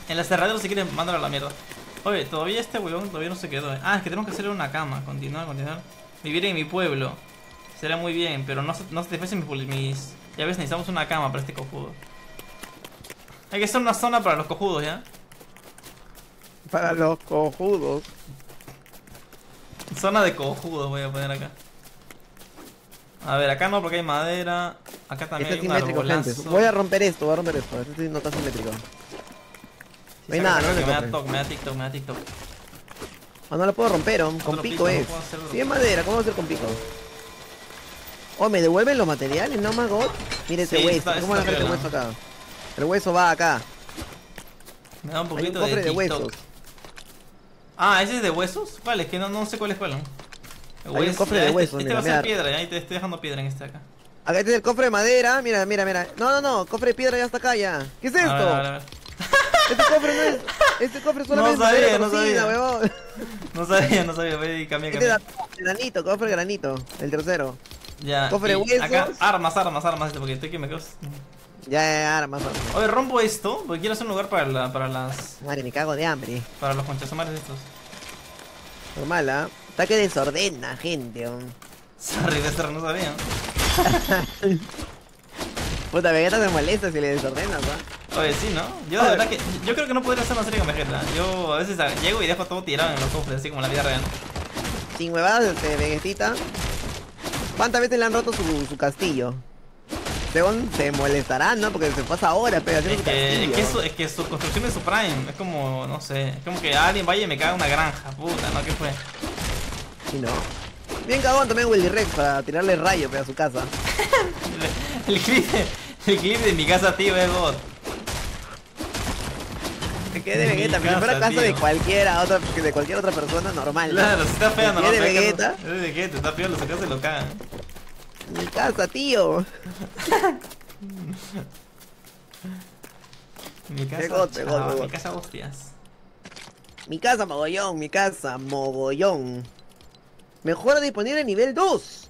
En la cerradera si quieres, mándalo a la mierda. Oye, todavía este weón todavía no se quedó. eh. Ah, es que tenemos que hacerle una cama. Continuar, continuar. Vivir en mi pueblo. Será muy bien, pero no, no satisfacen mis, mis. Ya ves, necesitamos una cama para este cojudo. Hay que hacer una zona para los cojudos, ¿ya? Para los cojudos. Zona de cojudos voy a poner acá. A ver, acá no porque hay madera. Acá también Este es hay un gente. Voy a romper esto, voy a romper esto. Sí no está simétrico. No hay nada, no que le me da. TikTok, me da TikTok, me da TikTok. Ah, no lo puedo romper, con pico pico, no es. hacer otro Sí, es madera, ¿cómo va a ser con pico? Oh, me devuelven los materiales, no más god. Mire ese Sí, hueso, está- ¿cómo está dejar el piola. hueso acá? El hueso va acá. Me da un Hay un poquito cofre de de huesos. Ah, ¿ese es de huesos? Vale, es que no, no sé cuál es cuál. Hay un cofre ya, de este- huesos, Este, mira, va a ser piedra, ahí te estoy dejando piedra en este acá. Acá está el cofre de madera, mira, mira, mira. No, no, no, cofre de piedra ya está acá ya. ¿Qué es A ver, esto? a ver, a ver. <laughs> Este cofre no es. Este cofre solamente No sabía, no sabía. huevón. No sabía, no sabía, voy a cambiar, Este es cambiar. granito, cofre granito, el tercero. Ya, cofre de y huesos. Acá, armas, armas, armas, este, porque estoy que me quedo... Ya, ya, armas, armas. Oye, rompo esto, porque quiero hacer un lugar para, la, para las... Madre, me cago de hambre. Para los conchasumares estos. Normal, ¿ah? Está que desordena, gente. Sorry, Dexter, no sabía. <laughs> Puta, Vegeta se molesta si le desordenas, ¿ah? Oye, sí, ¿no? Yo de verdad que... Yo creo que no podría hacer una serie con Vegeta. Yo a veces ah, llego y dejo todo tirado en los cofres, así como en la vida real. Sin huevadas, este, Vegetita. ¿Cuántas veces le han roto su, su castillo? Según se molestará, ¿no? Porque se pasa horas, pero Es que, es, que su, es que su construcción es su prime. Es como, no sé, es como que alguien vaya y me caga una granja. Puta, ¿no? ¿Qué fue? Sí, ¿no? Bien cagón también Willy Rex para tirarle rayo pe, a su casa. <laughs> El, el el clip de mi casa, tío, es God. Que de Mi Vegeta, pero si fuera casa, casa de cualquiera otra, de cualquier otra persona normal. ¿no? Claro, si está fea, no sé, Vegeta. Es de Vegeta, está feo, lo cagan. Mi casa, tío. <laughs> Mi casa, de God, chao, de mi casa, hostias. Mi casa, mogollón, mi casa, mogollón. Mejora disponible nivel 2.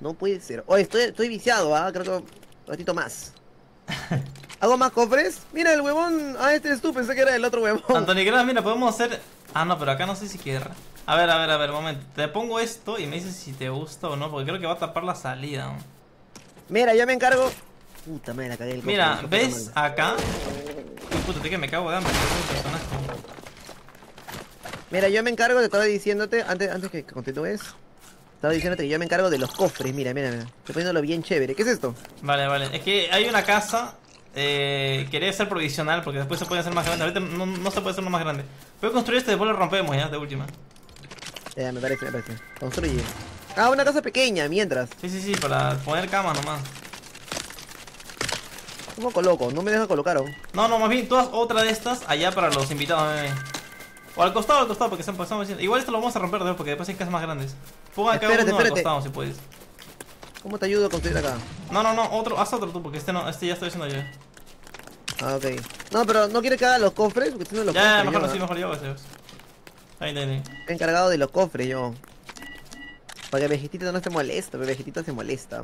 No puede ser. Oye, estoy, estoy viciado, ¿ah? Creo que ratito más. <laughs> ¿Hago más cofres? Mira, el huevón. Ah, este es tú, pensé que era el otro huevón. Anthony Gras, mira, podemos hacer... Ah, no, pero acá no sé si quiera. A ver, a ver, a ver, un momento. Te pongo esto y me dices si te gusta o no, porque creo que va a tapar la salida. ¿no? Mira, yo me encargo. Puta madre, la cagué el cofre, Mira, el cofre ¿ves acá? Uy, puta, te que me cago de hambre, un. Mira, yo me encargo, te estaba diciéndote, antes, antes que continúes. Estaba diciéndote que yo me encargo de los cofres. Mira, mira, mira. Estoy poniéndolo bien chévere. ¿Qué es esto? Vale, vale. Es que hay una casa. Eh, quería ser provisional porque después se puede hacer más grande. Ahorita no, no se puede hacer más grande. Voy a construir este y después lo rompemos ya, de última. Ya, me parece, me parece. Construye. Ah, una casa pequeña, mientras. Sí, sí, sí, para poner cama nomás. ¿Cómo coloco? No me deja colocar. ¿o? No, no, más bien haz otra de estas allá para los invitados. bebé. O al costado, al costado, porque se diciendo. Igual esto lo vamos a romper después porque después hay casas más grandes. Ponga acá Espérate, uno al espérate. costado si puedes. ¿Cómo te ayudo a construir acá? No, no, no, otro, haz otro tú, porque este no, este ya estoy haciendo yo. Ah, ok. No, pero no quiere que haga los cofres, porque tiene los Ya, ya, cofres. mejor yo, ¿ah? mejor yo ese. Ahí, ahí, ahí. Encargado de los cofres, yo. Para que Vegetita no se molesta, pero Vegetita se molesta.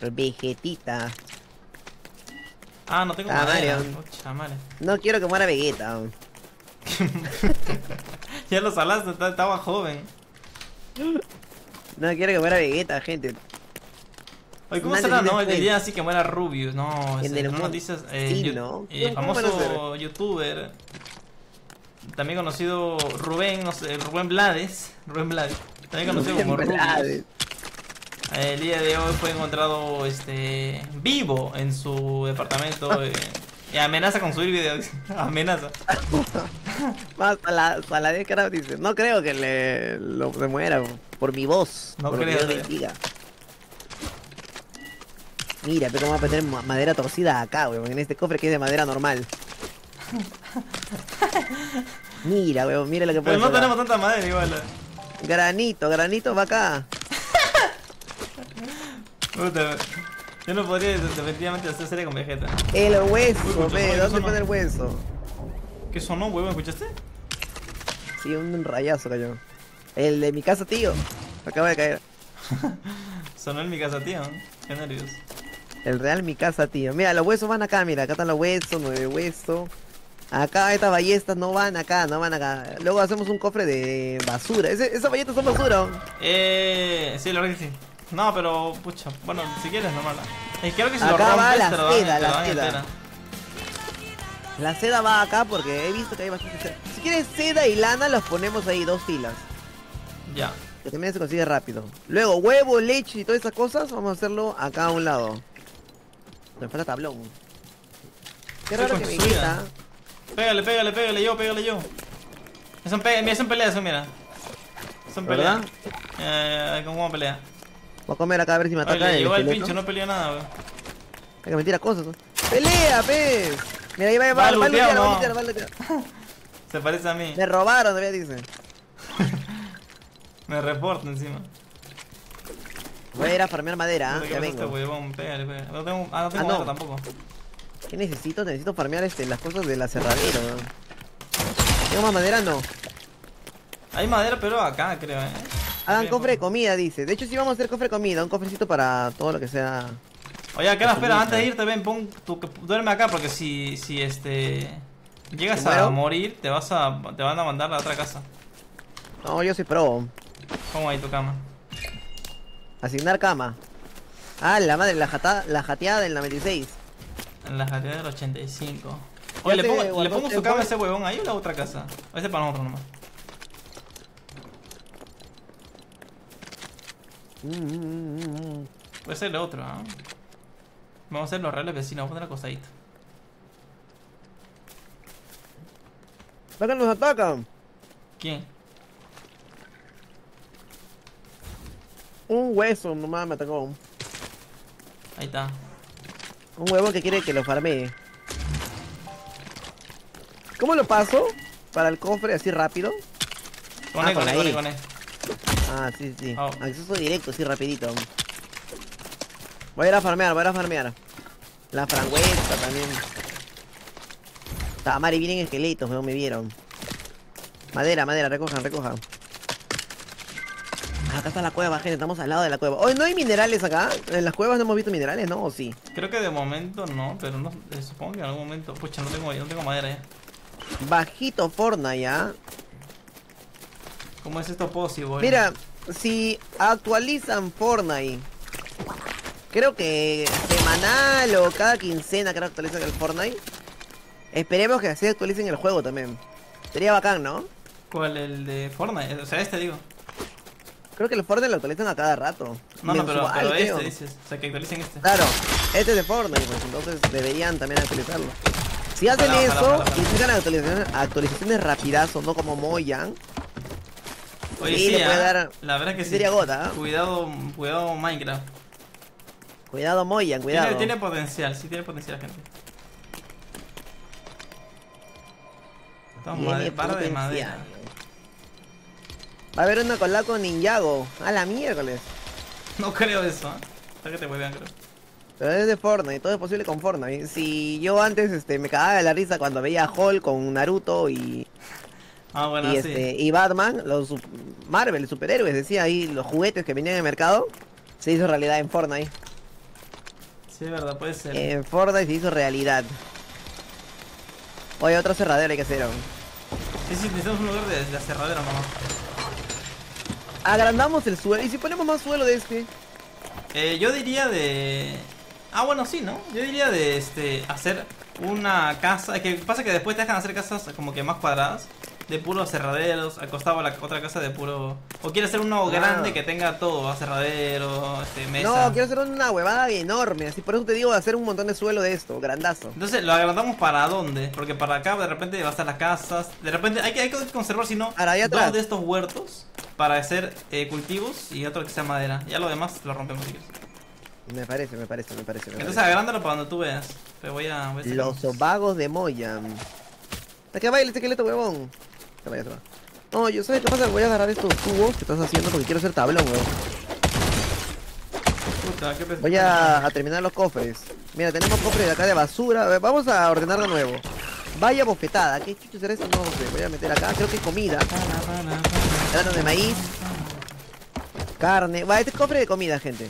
Pero Vegetita. Ah, no tengo Ah, madera. Madre. No quiero que muera Vegeta. <laughs> Ya lo salaste, estaba joven. No quiero que muera Vegeta, gente. Oye, ¿cómo Nadie será, no? El día así que muera Rubius, no, En el no mundo- noticias, eh, sí, ¿no? eh, ¿Cómo van a famoso youtuber, también conocido Rubén, no sé, Rubén Blades, Rubén Blades, también conocido como Rubén Rubius. El día de hoy fue encontrado este vivo en su departamento <laughs> eh, y amenaza con subir videos, <laughs> amenaza. <laughs> Más a la, a la de dice, no creo que le lo, se muera por mi voz. No por lo que creo, yo creo. diga. Mira, pero cómo va a ma- madera torcida acá, weón, en este cofre que es de madera normal. Mira, weón, mira lo que Pero puede no tenemos tanta madera igual. eh. Granito, granito va acá. Puta, yo no podría definitivamente hacer serie con Vegeta. El hueso, ve, ¿dónde pone el hueso? ¿Qué sonó, huevón? ¿Escuchaste? Sí, un rayazo cayó. El de mi casa, tío. Acaba de caer. <laughs> Sonó en mi casa, tío. Qué nervios. El real mi casa, tío. Mira, los huesos van acá, mira, acá están los huesos, nueve huesos. Acá estas ballestas no van acá, no van acá. Luego hacemos un cofre de basura. Ese- esas ballestas son basura. Eh, sí, la verdad que sí. No, pero, pucha, bueno, si quieres, normal. Es creo que si lo Acá va la te lo dan, seda, la seda. entera. La seda va acá porque he visto que hay bastante seda. Si quieres seda y lana, los ponemos ahí, dos filas. Ya. Que también se consigue rápido. Luego, huevo, leche y todas esas cosas, vamos a hacerlo acá a un lado. Me falta tablón. Qué Estoy raro que me quita. Pégale, pégale, pégale yo, pégale yo. Son, pe mira, son peleas, eso, mira. Son peleas. Eh, ¿Cómo pelea? Voy a comer acá a ver si me ataca le el llegó el esqueleto. pincho, no peleó nada, weón. Hay que mentir a cosas. ¡Pelea, pez! Mira, ahí va, va, Va va, a va. <laughs> Se parece a mí. Me robaron, todavía dice. <laughs> Me reporta encima. Voy a ir a farmear madera, ¿ah? Puta, ¿qué ya pasa este vengo. huevón? Pégale, pégale. No tengo, ah, no tengo Ah, no. tampoco. ¿Qué necesito? Necesito farmear este, las cosas del aserradero. ¿Tengo más madera? No. Hay madera, pero acá, creo, eh. Hagan cofre de comida, dice. De hecho, sí vamos a hacer cofre de comida. Un cofrecito para todo lo que sea. Oye, acá la espera, comida. antes de irte, ven, pon tu, duerme acá porque si, si este llegas ¿Me a morir, te vas a te van a mandar a la otra casa. No, yo soy pro. Pon ahí tu cama. Asignar cama. Ah, la madre, la, jata, la jateada del 96. En la jateada del 85. Ya Oye, ¿le pongo, ¿le pongo su cama a ese huevón ahí o la otra casa? O ese para nosotros nomás. Mm, mm, mm, mm. Puede ser el otro, ¿ah? Vamos a hacer los reales vecinos, vamos a poner acostadito. Acá nos atacan. ¿Quién? Un hueso nomás me atacó. Ahí está. Un huevo que quiere que lo farmee. ¿Cómo lo paso? Para el cofre así rápido. Con Ah, él, con con él, con ahí. él, con él. Ah, sí, sí. Oh. Acceso directo, así rapidito. Voy a ir a farmear, voy a ir a farmear. La frangüesa también. Tamari, vienen esqueletos, no me vieron. Madera, madera, recojan, recojan. Ah, Acá está la cueva, gente, estamos al lado de la cueva. Hoy no hay minerales acá. En las cuevas no hemos visto minerales, ¿no? ¿O sí? Creo que de momento no, pero no, eh, supongo que en algún momento. Pucha, no tengo, no tengo madera ya. Bajito Fortnite, ¿ya? ¿Cómo es esto posible? Mira, si actualizan Fortnite, creo que semanal o cada quincena creo que actualizan el Fortnite. Esperemos que así actualicen el juego también. Sería bacán, ¿no? ¿Cuál? El de Fortnite. O sea, este digo. Creo que el Fortnite lo actualizan a cada rato. No, no, pero, pero creo. este dices. O sea, que actualicen este. Claro, este es de Fortnite, pues entonces deberían también actualizarlo. Si hacen Ojalá, eso ojalá, ojalá. y sacan actualizaciones, actualizaciones rapidazo, no como Mojang, Oye, Sí, sí, le puede ah, dar- la verdad que sí. sería gota, ¿ah? Cuidado, cuidado Minecraft. cuidado Mojang, cuidado. Tiene, tiene potencial, sí tiene potencial, gente. Toma, de madera. Va a haber una collab con Ninjago. A la miércoles. <laughs> No creo eso, ¿eh? Hasta que te vuelvan, creo. Pero es de Fortnite, todo es posible con Fortnite. Si yo antes este, me cagaba de la risa cuando veía a Hulk con Naruto y, Ah, bueno, y, sí. este, y Batman, los Marvel, superhéroes, decía ahí los juguetes que venían en el mercado, se hizo realidad en Fortnite. Sí, verdad, puede ser. En Fortnite se hizo realidad. Oye, otro cerradero hay que hacer. Sí, sí, necesitamos un lugar de, de aserradero nomás. Agrandamos el suelo. ¿Y si ponemos más suelo de este? Eh, yo diría de... Ah, bueno, sí, ¿no? Yo diría de este hacer una casa... Es que pasa que después te dejan hacer casas como que más cuadradas. De puros aserraderos, acostado a la otra casa de puro... O quieres hacer uno Ah. grande que tenga todo, aserradero, este, mesa. No, quiero hacer una huevada enorme. Así por eso te digo hacer un montón de suelo de esto, grandazo. Entonces, ¿lo agrandamos para dónde? Porque para acá de repente va a estar las casas. De repente hay que, hay que conservar, si no, dos de estos huertos para hacer eh, cultivos y otro que sea madera. Ya lo demás lo rompemos. Me parece, me parece, me parece. me Entonces, parece. agrándalo para donde tú veas. Pero voy a... Voy a hacer- Los vagos de Moya. ¿A qué baila este esqueleto, huevón? Se vaya, se va. No, yo sé qué pasa, voy a agarrar estos tubos que estás haciendo porque quiero hacer qué pesado. Voy a, a terminar los cofres. Mira, tenemos cofres de acá de basura. Ver, vamos a ordenar de nuevo. Vaya bofetada. ¿Qué chucho será eso? No sé. Voy a meter acá. Creo que es comida. Grano de maíz. Carne. Va, este es cofre de comida, gente.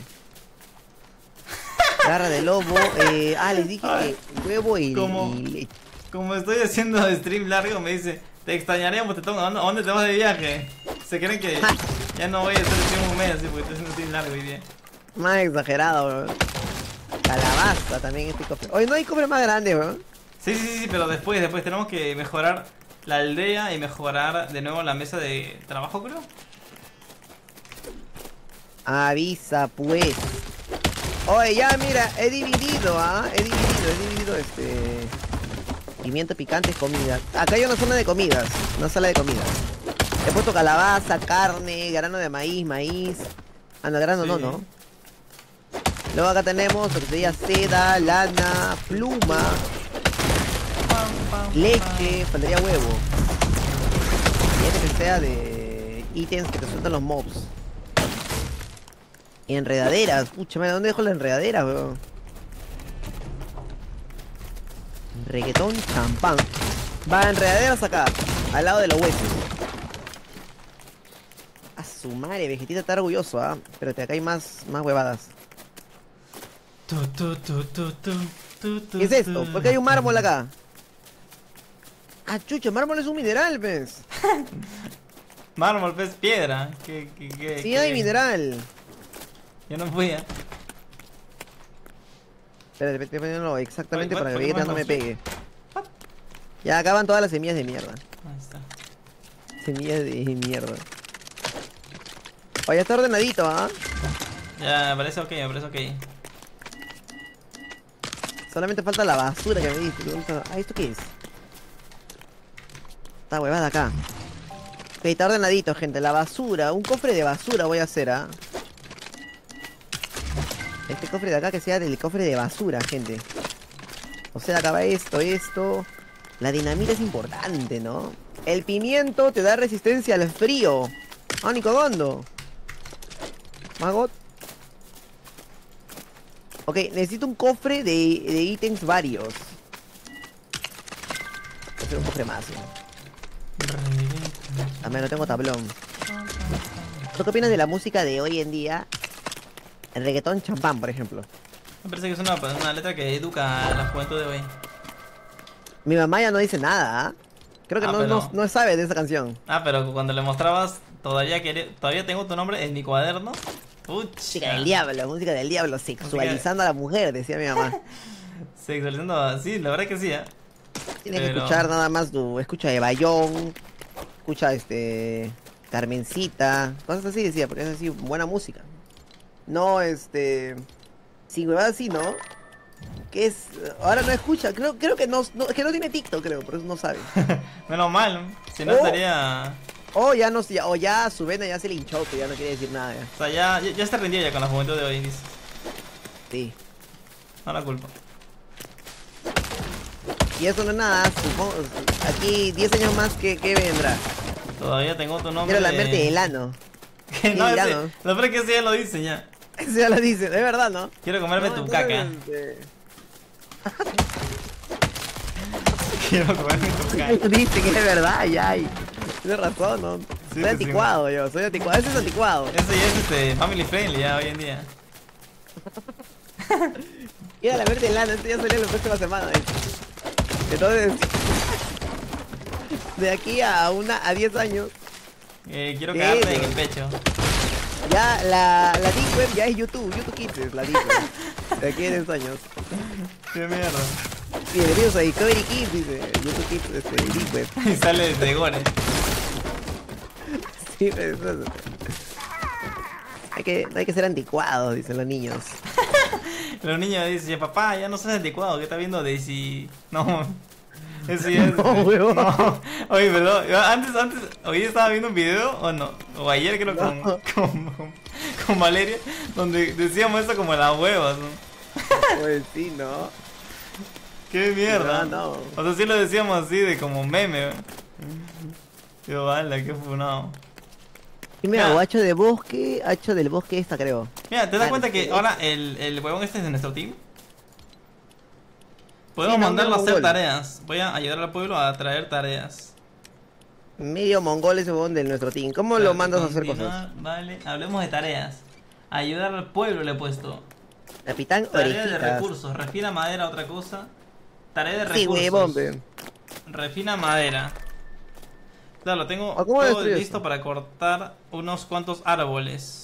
Garra de lobo. Eh, ah, les dije que huevo y, ¿Cómo? y. Como estoy haciendo stream largo, me dice, te extrañaríamos, te tomo, ¿a dónde te vas de viaje? Se creen que ya no voy a hacer stream un mes así porque estoy haciendo stream largo hoy día. Más exagerado, weón. Calabaza también este cofre. Oye, no hay cofre más grande. Sí, sí, sí, sí, pero después, después tenemos que mejorar la aldea y mejorar de nuevo la mesa de trabajo, creo. Avisa, pues. Oye, ya, mira, he dividido, ¿ah? He dividido, he dividido este. Pimiento picante, comida. Acá hay una zona de comidas, una sala de comidas. He puesto calabaza, carne, grano de maíz, maíz. Ah, no, grano no, Sí. no. Luego acá tenemos lo que sería seda, lana, pluma, leche, faltaría huevo. Y este que sea de ítems que te sueltan los mobs. Enredaderas, pucha ¿dónde dejo la enredadera, weón? Reggaetón champán. Va, enredaderas acá, al lado de los huesos. A su madre, vegetita está orgulloso, ¿ah? Pero acá hay más, más huevadas. Tu, tu, tu, tu, tu, tu, tu, ¿Qué es esto? ¿Por qué hay un mármol acá? Ah, chucho, mármol es un mineral, ¿ves? <laughs> Mármol, pez, piedra. ¿Qué, qué, qué, Sí qué? hay mineral. Yo no fui, ¿eh? Espera, estoy poniéndolo exactamente Oye, para que ¿por qué Vegeta no me pegue. Ya acaban todas las semillas de mierda. Ahí está. Semillas de mierda. Oye, está ordenadito, ¿ah? Ya, me parece ok, me parece ok. Solamente falta la basura que me diste. Ah, ¿esto qué es? Esta huevada acá. Ok, está ordenadito, gente. La basura. Un cofre de basura voy a hacer, ¿ah? Este cofre de acá que sea del cofre de basura, gente. O sea, acá va esto, esto. La dinamita es importante, ¿no? El pimiento te da resistencia al frío. Ah, Nicogondo. Magot. Ok, necesito un cofre de, de ítems varios. Voy a hacer un cofre más. ¿no? También no tengo tablón. ¿Tú qué opinas de la música de hoy en día? El reggaetón champán, por ejemplo. Me parece que es una, una letra que educa a la juventud de hoy. Mi mamá ya no dice nada, ¿ah? Creo que Ah, no, pero- no, no sabe de esa canción. Ah, pero cuando le mostrabas, todavía quería- todavía tengo tu nombre en mi cuaderno. Pucha. Música del diablo, música del diablo, sexualizando a la mujer, decía mi mamá. <laughs> Sexualizando, sí, la verdad que sí, ¿eh? Tienes que escuchar nada más tu. Escucha de Bayón, escucha este. Carmencita, cosas así decía, porque es así, buena música. No, este. Sin huevada así, ¿no? Que es. Ahora no escucha, creo, creo que no, no- que no tiene TikTok, creo, por eso no sabe. <laughs> Menos mal, si no Oh. estaría... O ya no ya, o ya su vena ya se le hinchó, que ya no quiere decir nada. ya. O sea, ya, ya, ya está rendido ya con la juventud de hoy, dice. Sí. No la culpa. Y eso no es nada, supongo. Aquí 10 años más, que vendrá? Todavía tengo tu nombre. Quiero lamberte el ano. Que <laughs> no, Sí, ya ese- no. Lo peor es que ese ya lo dice ya. Eso ya lo dice, es verdad, ¿no? Quiero comerme No, tu caca. este, <laughs> Quiero comerme tu caca. <laughs> Dice que es verdad, ya. Tienes razón, ¿no? Sí, soy sí, anticuado yo, soy anticuado. Ese es anticuado. Eso ya es este, family friendly ya hoy en día. Mira la verde lana, esto ya salió la próxima semana. ¿eh? Entonces, de aquí a una a 10 años, Eh, quiero cagarte en el pecho. ya la, la Deep Web ya es YouTube, YouTube Kids es la Deep Web. De aquí 10 años. Qué mierda. Bienvenidos a Discovery Kids, dice YouTube Kids, este, Deep Web. <laughs> Y sale de gore. <laughs> Sí, pues, eso es- Hay que, hay que ser anticuados, dicen los niños. <laughs> Los niños dicen, papá, ya no seas anticuado, ¿qué está viendo Daisy? No. <laughs> Ya es. No, huevón. <laughs> no. Oye, perdón. Antes, antes, hoy estaba viendo un video, o no, o ayer creo con, No. con, con Valeria, donde decíamos eso como las huevas, ¿no? <laughs> Pues sí, ¿no? ¡Qué mierda! No, no. O sea, sí lo decíamos así de como meme. Yo, vale, qué funado. Y hago hacha de bosque, hacha del bosque esta creo. Mira, ¿te das cuenta que sí. ahora el, el huevón este es de nuestro team? Podemos Sí, no, mandarlo a hacer mongol. tareas. Voy a ayudar al pueblo a traer tareas. Medio mongol ese huevón de nuestro team. ¿Cómo lo mandas a hacer cosas? Vale, hablemos de tareas. Ayudar al pueblo le he puesto. Capitán Tarea de recursos. Refina madera, otra cosa. Tarea de Sí, recursos. pe. Refina madera. Claro, tengo ¿A cómo todo listo para cortar unos cuantos árboles.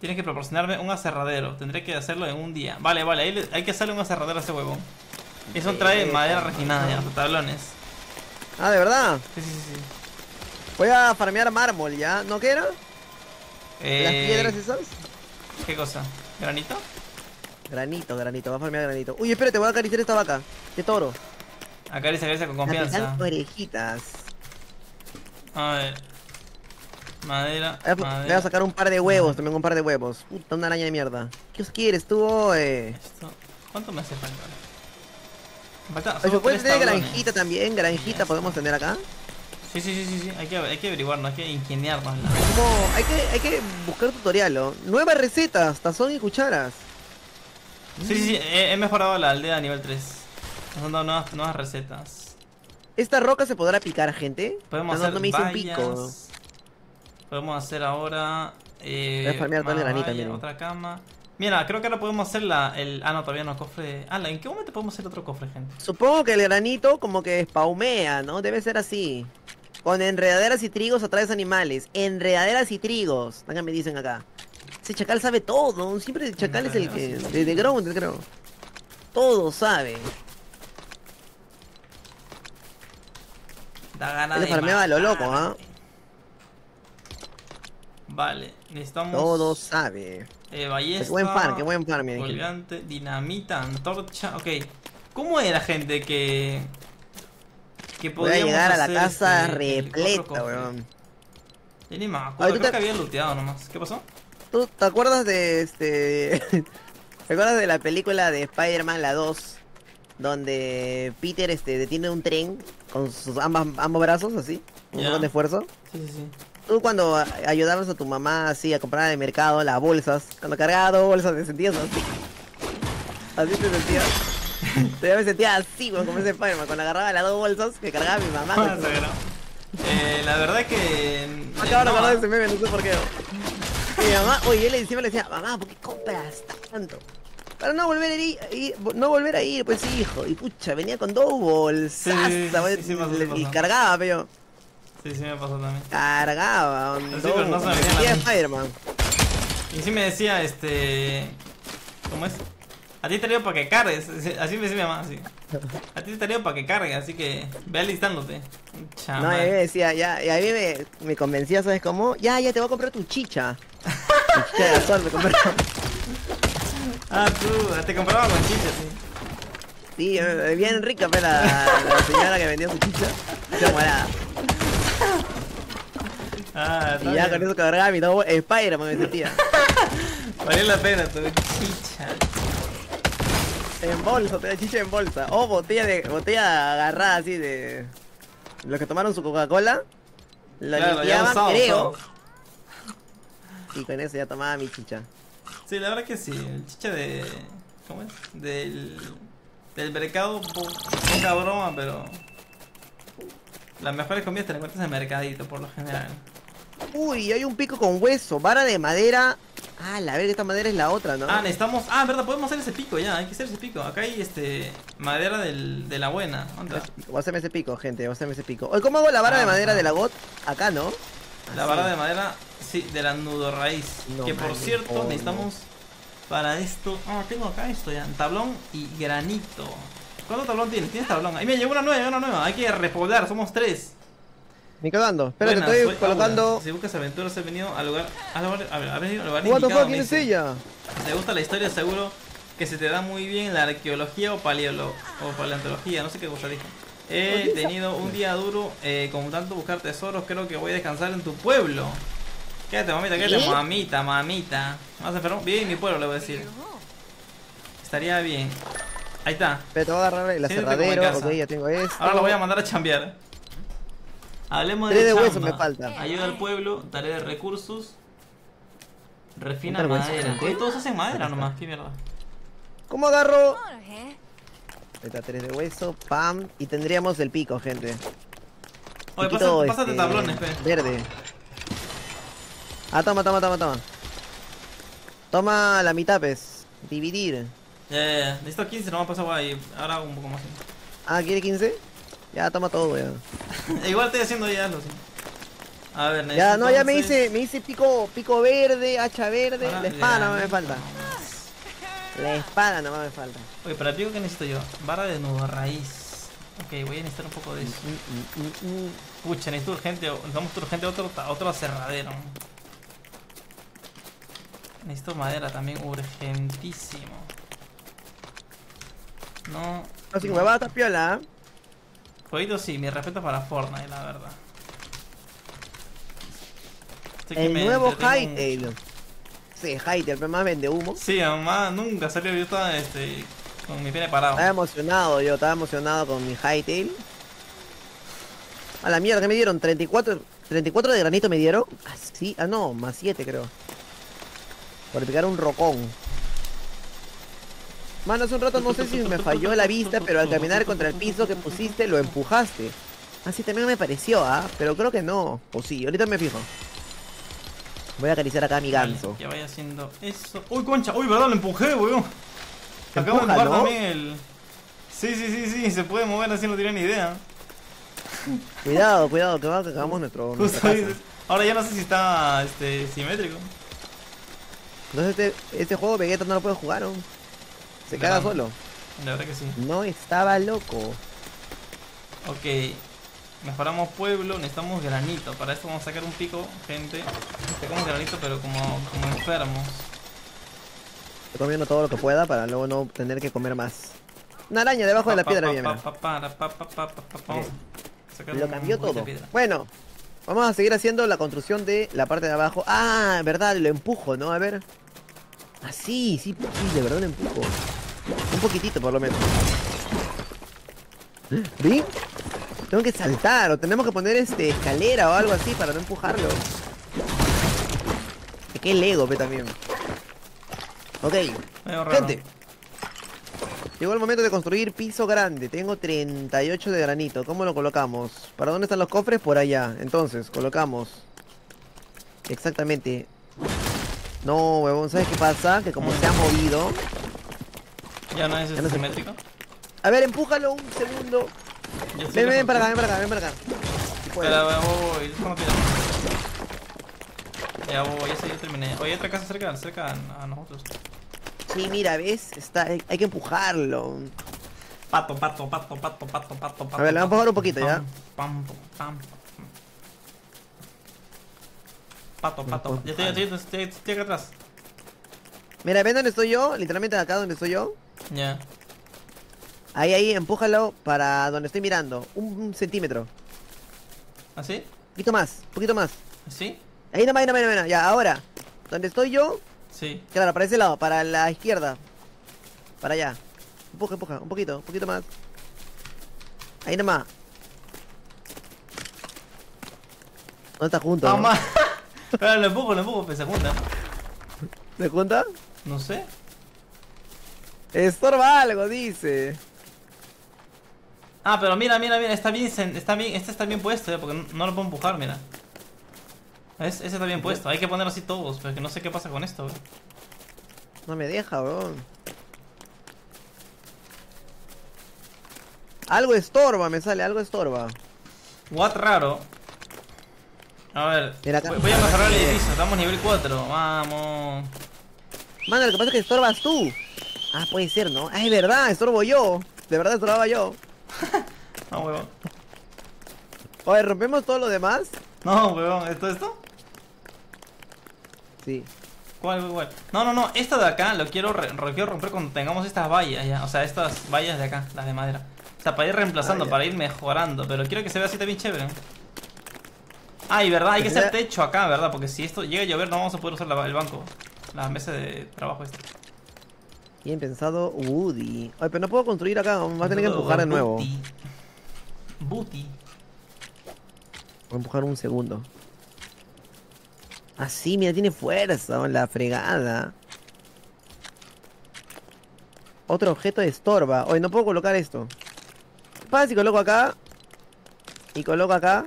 Tienes que proporcionarme un aserradero. Tendré que hacerlo en un día. Vale, vale, ahí le- hay que hacerle un aserradero a ese huevón. Eso trae madera refinada ya, tablones. Ah, ¿de verdad? Sí, sí, sí. Voy a farmear mármol, ¿ya? ¿No qué era? ¿Las Eh, piedras esas? ¿Qué cosa? ¿Granito? Granito, granito, va a farmear granito. Uy, espérate, voy a acariciar esta vaca. Qué toro. Acaricia, acaricia con confianza. Capitán Orejitas. A ver. Madera, Voy a- Voy a madera. sacar un par de huevos, también un par de huevos. Puta, una araña de mierda. ¿Qué os quieres tú, eh? Esto- ¿Cuánto me hace falta? Falta Oye, solo ¿Se puede tres tener tablones. granjita también? ¿Granjita podemos tener acá? Sí, sí, sí, sí, sí. Hay que, hay que averiguarnos, hay que ingeniarnos. Como, hay que, hay que buscar tutorial, ¿no? Nuevas recetas, tazón y cucharas. Sí, sí, sí. He, he mejorado la aldea a nivel 3. Nos han dado nuevas, nuevas recetas. ¿Esta roca se podrá picar, gente? Podemos no, hacer no me hice un pico. Podemos hacer ahora. Eh, farmear toda la miren. Otra cama. Mira, creo que ahora podemos hacer la. El, ah, no, todavía no, cofre. Ah, ¿en qué momento podemos hacer otro cofre, gente? Supongo que el granito como que spaumea, ¿no? Debe ser así. Con enredaderas y trigos atraes animales. Enredaderas y trigos. Acá me dicen acá. Ese chacal sabe todo. Siempre el chacal es el que... Y De, Ground, creo. Todo sabe. Da ganas de. farmeaba lo loco, ¿ah? Vale, necesitamos. Todo sabe. Eh, ballesta. Qué buen farm, qué buen farm, miren. Colgante, dinamita, antorcha. Ok. ¿Cómo era, gente, que. que Voy a podíamos llegar a la casa este, repleta, weón. Ni me acuerdo, tú creo te- que había looteado nomás. ¿Qué pasó? ¿Tú te acuerdas de este... <laughs> ¿Te acuerdas de la película de Spider-Man, la 2? Donde Peter este, detiene un tren con sus ambas, ambos brazos, así. Un Ya. montón de esfuerzo. Sí, sí, sí. Tú cuando ayudabas a tu mamá así a comprar en el mercado las bolsas, cuando cargaba dos bolsas te sentías así. Así te sentías. <laughs> Yo me sentía así, como ese Spider-Man. Cuando agarraba las dos bolsas que cargaba mi mamá. Ah, Me sagrado. eh, la verdad que. eh, acabo de no, acordar de ese meme, no sé por qué. Mi mamá, oye, él encima le decía, mamá, ¿por qué compras tanto? Para no volver a ir, ir- no volver a ir, pues hijo. Y pucha, venía con dos bolsas, Sí, sí, sí, y cargaba, pero Sí, sí, me pasó también. cargaba, Sí, dos, pero no se me las- Spider-Man. Y sí me decía, este. ¿Cómo es? A ti te traigo para que cargues. Así me decía mi mamá, así. A ti te traigo para que cargues, así que ve alistándote. No, a mí me decía, ya, y a mí me, me convencía, ¿sabes cómo? Ya, ya te voy a comprar tu chicha. <laughs> Tu chicha de azul me compró. Ah, tú, te compraba con chicha, sí. Sí, eh, bien rica, pero la, la señora que vendía su chicha. Se morada. Ah, Y ya con eso cargaba mi dos Spider-Man me sentía. <laughs> Valió la pena tu chicha. En bolsa, te chicha en bolsa. O botella de botella agarrada así de. Los que tomaron su Coca-Cola. La Claro, ya limpiaban, usado, creo. usado. Y con eso ya tomaba mi chicha. Sí, la verdad que sí. El chicha de. ¿Cómo es? Del. Del mercado, po- poca broma, pero. Las mejores comidas te las encuentras en el mercadito, por lo general. Uy, hay un pico con hueso, vara de madera. Ah, la verga, esta madera es la otra, ¿no? Ah, necesitamos. Ah, verdad, podemos hacer ese pico ya. Hay que hacer ese pico. Acá hay este. Madera del, de la buena. ¿Dónde? Voy a hacerme ese pico, gente, voy a hacerme ese pico. Oye, ¿cómo hago la vara Ah, de madera ah. de la GOT? Acá, ¿no? La Así. vara de madera, sí, de la nudo raíz. No, que por cierto, no. necesitamos para esto. Ah, tengo acá esto ya. Tablón y granito. ¿Cuánto tablón tienes? ¿Tienes tablón? Ahí me llegó una nueva, una nueva. Hay que repoblar, somos tres. Ni cagando. Espera, Buenas, estoy soy colocando. Si buscas aventuras, he venido al lugar. Al lugar, a ver, a ver, al lugar What the indicado, fuck, ¿quién es ella? Si te gusta la historia, seguro que se te da muy bien la arqueología o, paleolo o paleontología, no sé qué cosa dije. He tenido un día duro eh, con tanto buscar tesoros, creo que voy a descansar en tu pueblo. Quédate, mamita, quédate, ¿Qué? mamita, mamita. ¿Más enfermo? Bien en mi pueblo, le voy a decir. Estaría bien. Ahí está. Pero te voy a agarrar el aserradero. Ya tengo esto. Ahora lo voy a mandar a chambear. Hablemos de, hueso me falta. Ayuda al pueblo, tarea de recursos. Refina madera. ¿Qué? Todos hacen madera nomás, qué mierda. ¿Cómo agarro? Eh. Ahí está, tres de hueso, pam. Y tendríamos el pico, gente. Oye, pásate, pásate este, tablones, fe. Verde. Ah, toma, toma, toma, toma. Toma la mitad, pez. Dividir. Ya, ya, ya. Necesito 15, no me ha pasado ahí. Ahora hago un poco más. Ah, ¿quiere 15? Ya, toma todo, ya. <laughs> Igual estoy haciendo ya algo, sí. A ver, Ya, no, ya me hice, me hice pico, pico verde, hacha verde. Ahora La espada le no me falta. La espada no me falta. Oye, para el pico, ¿qué necesito yo? Vara de nudo raíz. Ok, voy a necesitar un poco de eso. Mm, mm, mm. Pucha, necesito urgente, necesitamos urgente otro, otro aserradero. Necesito madera también, urgentísimo. No. No, sin huevada está piola, ¿eh? Jueguito sí, mi respeto para Fortnite, la verdad. Que El me nuevo Hytale. Sí, Hytale, pero más vende humo. Sí, mamá, nunca salió. Yo estaba este, con mi pene parado. Estaba emocionado yo, estaba emocionado con mi Hytale. A la mierda, ¿qué me dieron? 34, 34 de granito me dieron. Ah, sí, ah no, más 7 creo. Por picar un rocón. Mano, hace un rato no sé si me falló la vista, pero al caminar contra el piso que pusiste lo empujaste. Así también me pareció, ¿ah? Pero creo que no. O sí, ahorita me fijo. Voy a acariciar acá a mi Vale, ganso. ya vaya haciendo eso. ¡Uy, concha! ¡Uy, verdad! Lo empujé, weón. Acabo de empujar también el. Sí, sí, sí, sí, se puede mover así, no tiene ni idea. Cuidado, cuidado, que que acabamos nuestro. Justo dices. Ahora ya no sé si está este, simétrico. Entonces este, este juego Vegeta no lo puede jugar, ¿no? Se caga solo. La verdad que sí. No estaba loco. Ok. Mejoramos pueblo, necesitamos granito. Para esto vamos a sacar un pico, gente. Sacamos granito, pero como, como enfermos. Estoy comiendo todo lo que pueda para luego no tener que comer más. Una araña debajo de la Pa, piedra, pa, mira, Lo cambió todo. Bueno, vamos a seguir haciendo la construcción de la parte de abajo. Ah, verdad, lo empujo, ¿no? A ver. Ah, sí, sí, sí, de verdad lo empujo. Un poquitito, por lo menos. ¿Vi? Tengo que saltar o tenemos que poner este escalera o algo así para no empujarlo. Qué lego, ve también. Ok, gente. Llegó el momento de construir piso grande. Tengo 38 de granito. ¿Cómo lo colocamos? ¿Para dónde están los cofres? Por allá. Entonces, colocamos. Exactamente. No, huevón, ¿sabes qué pasa? Que como se ha movido. Ya no es Ya no se- simétrico. A ver, empújalo un segundo. Ven, ven para acá, ven para acá, ven para acá. Espera, voy, voy, voy, déjame tirar. Ya voy, ya ya terminé. Oye, otra casa cerca, cerca a nosotros. Sí, mira, ¿ves? Está, hay, hay que empujarlo. Pato, pato, pato, pato, pato, pato, pato. A ver, le vamos a bajar un poquito, ¿ya? Pam, pam, pam, pam. Pato, pato. Ya estoy, estoy, estoy, estoy acá atrás. Mira, ¿ven dónde estoy yo? Literalmente acá donde estoy yo. Ya. Ahí, ahí, empújalo para donde estoy mirando. Un, un centímetro. ¿Así? Un poquito más, un poquito más. ¿Así? Ahí nomás, ahí nomás, ahí nomás. Ya, ahora. Donde estoy yo, Sí. claro, para ese lado, para la izquierda. Para allá. Empuja, empuja, un poquito, un poquito más. Ahí nomás. No está junto. ¿no? Espera, lo empujo, lo empujo, pues se junta. ¿Se junta? No sé. Estorba algo, dice. Ah, pero mira, mira, mira, está bien, está bien, este está bien puesto, eh, porque no, no lo puedo empujar, mira. ¿Ves? Ese está bien puesto, hay que ponerlo así todos, porque no sé qué pasa con esto, güey. No me deja, weón. Algo estorba, me sale, algo estorba. What raro. A ver, voy, a mejorar el edificio, estamos nivel 4, vamos. Mano, lo que pasa es que estorbas tú. Ah, puede ser, ¿no? Ah, es verdad, estorbo yo. De verdad estorbaba yo. <laughs> No, huevón. Oye, ¿rompemos todo lo demás? No, huevón, ¿esto esto? Sí. ¿Cuál, cuál? No, no, no, esto de acá lo quiero, lo quiero romper cuando tengamos estas vallas ya. O sea, estas vallas de acá, las de madera. O sea, para ir reemplazando, Ah, para ir mejorando. Pero quiero que se vea así también chévere. Ah, y verdad, hay que hacer techo acá, ¿verdad? Porque si esto llega a llover no vamos a poder usar la- el banco. La mesa de trabajo esta. Bien pensado, Woody. Ay, pero no puedo construir acá, vamos a tener que empujar de nuevo. Voy Booty. a empujar un segundo. Así, mira, tiene fuerza, la fregada. Otro objeto de estorba. Oye, no puedo colocar esto. ¿Qué pasa si coloco acá? Y coloco acá.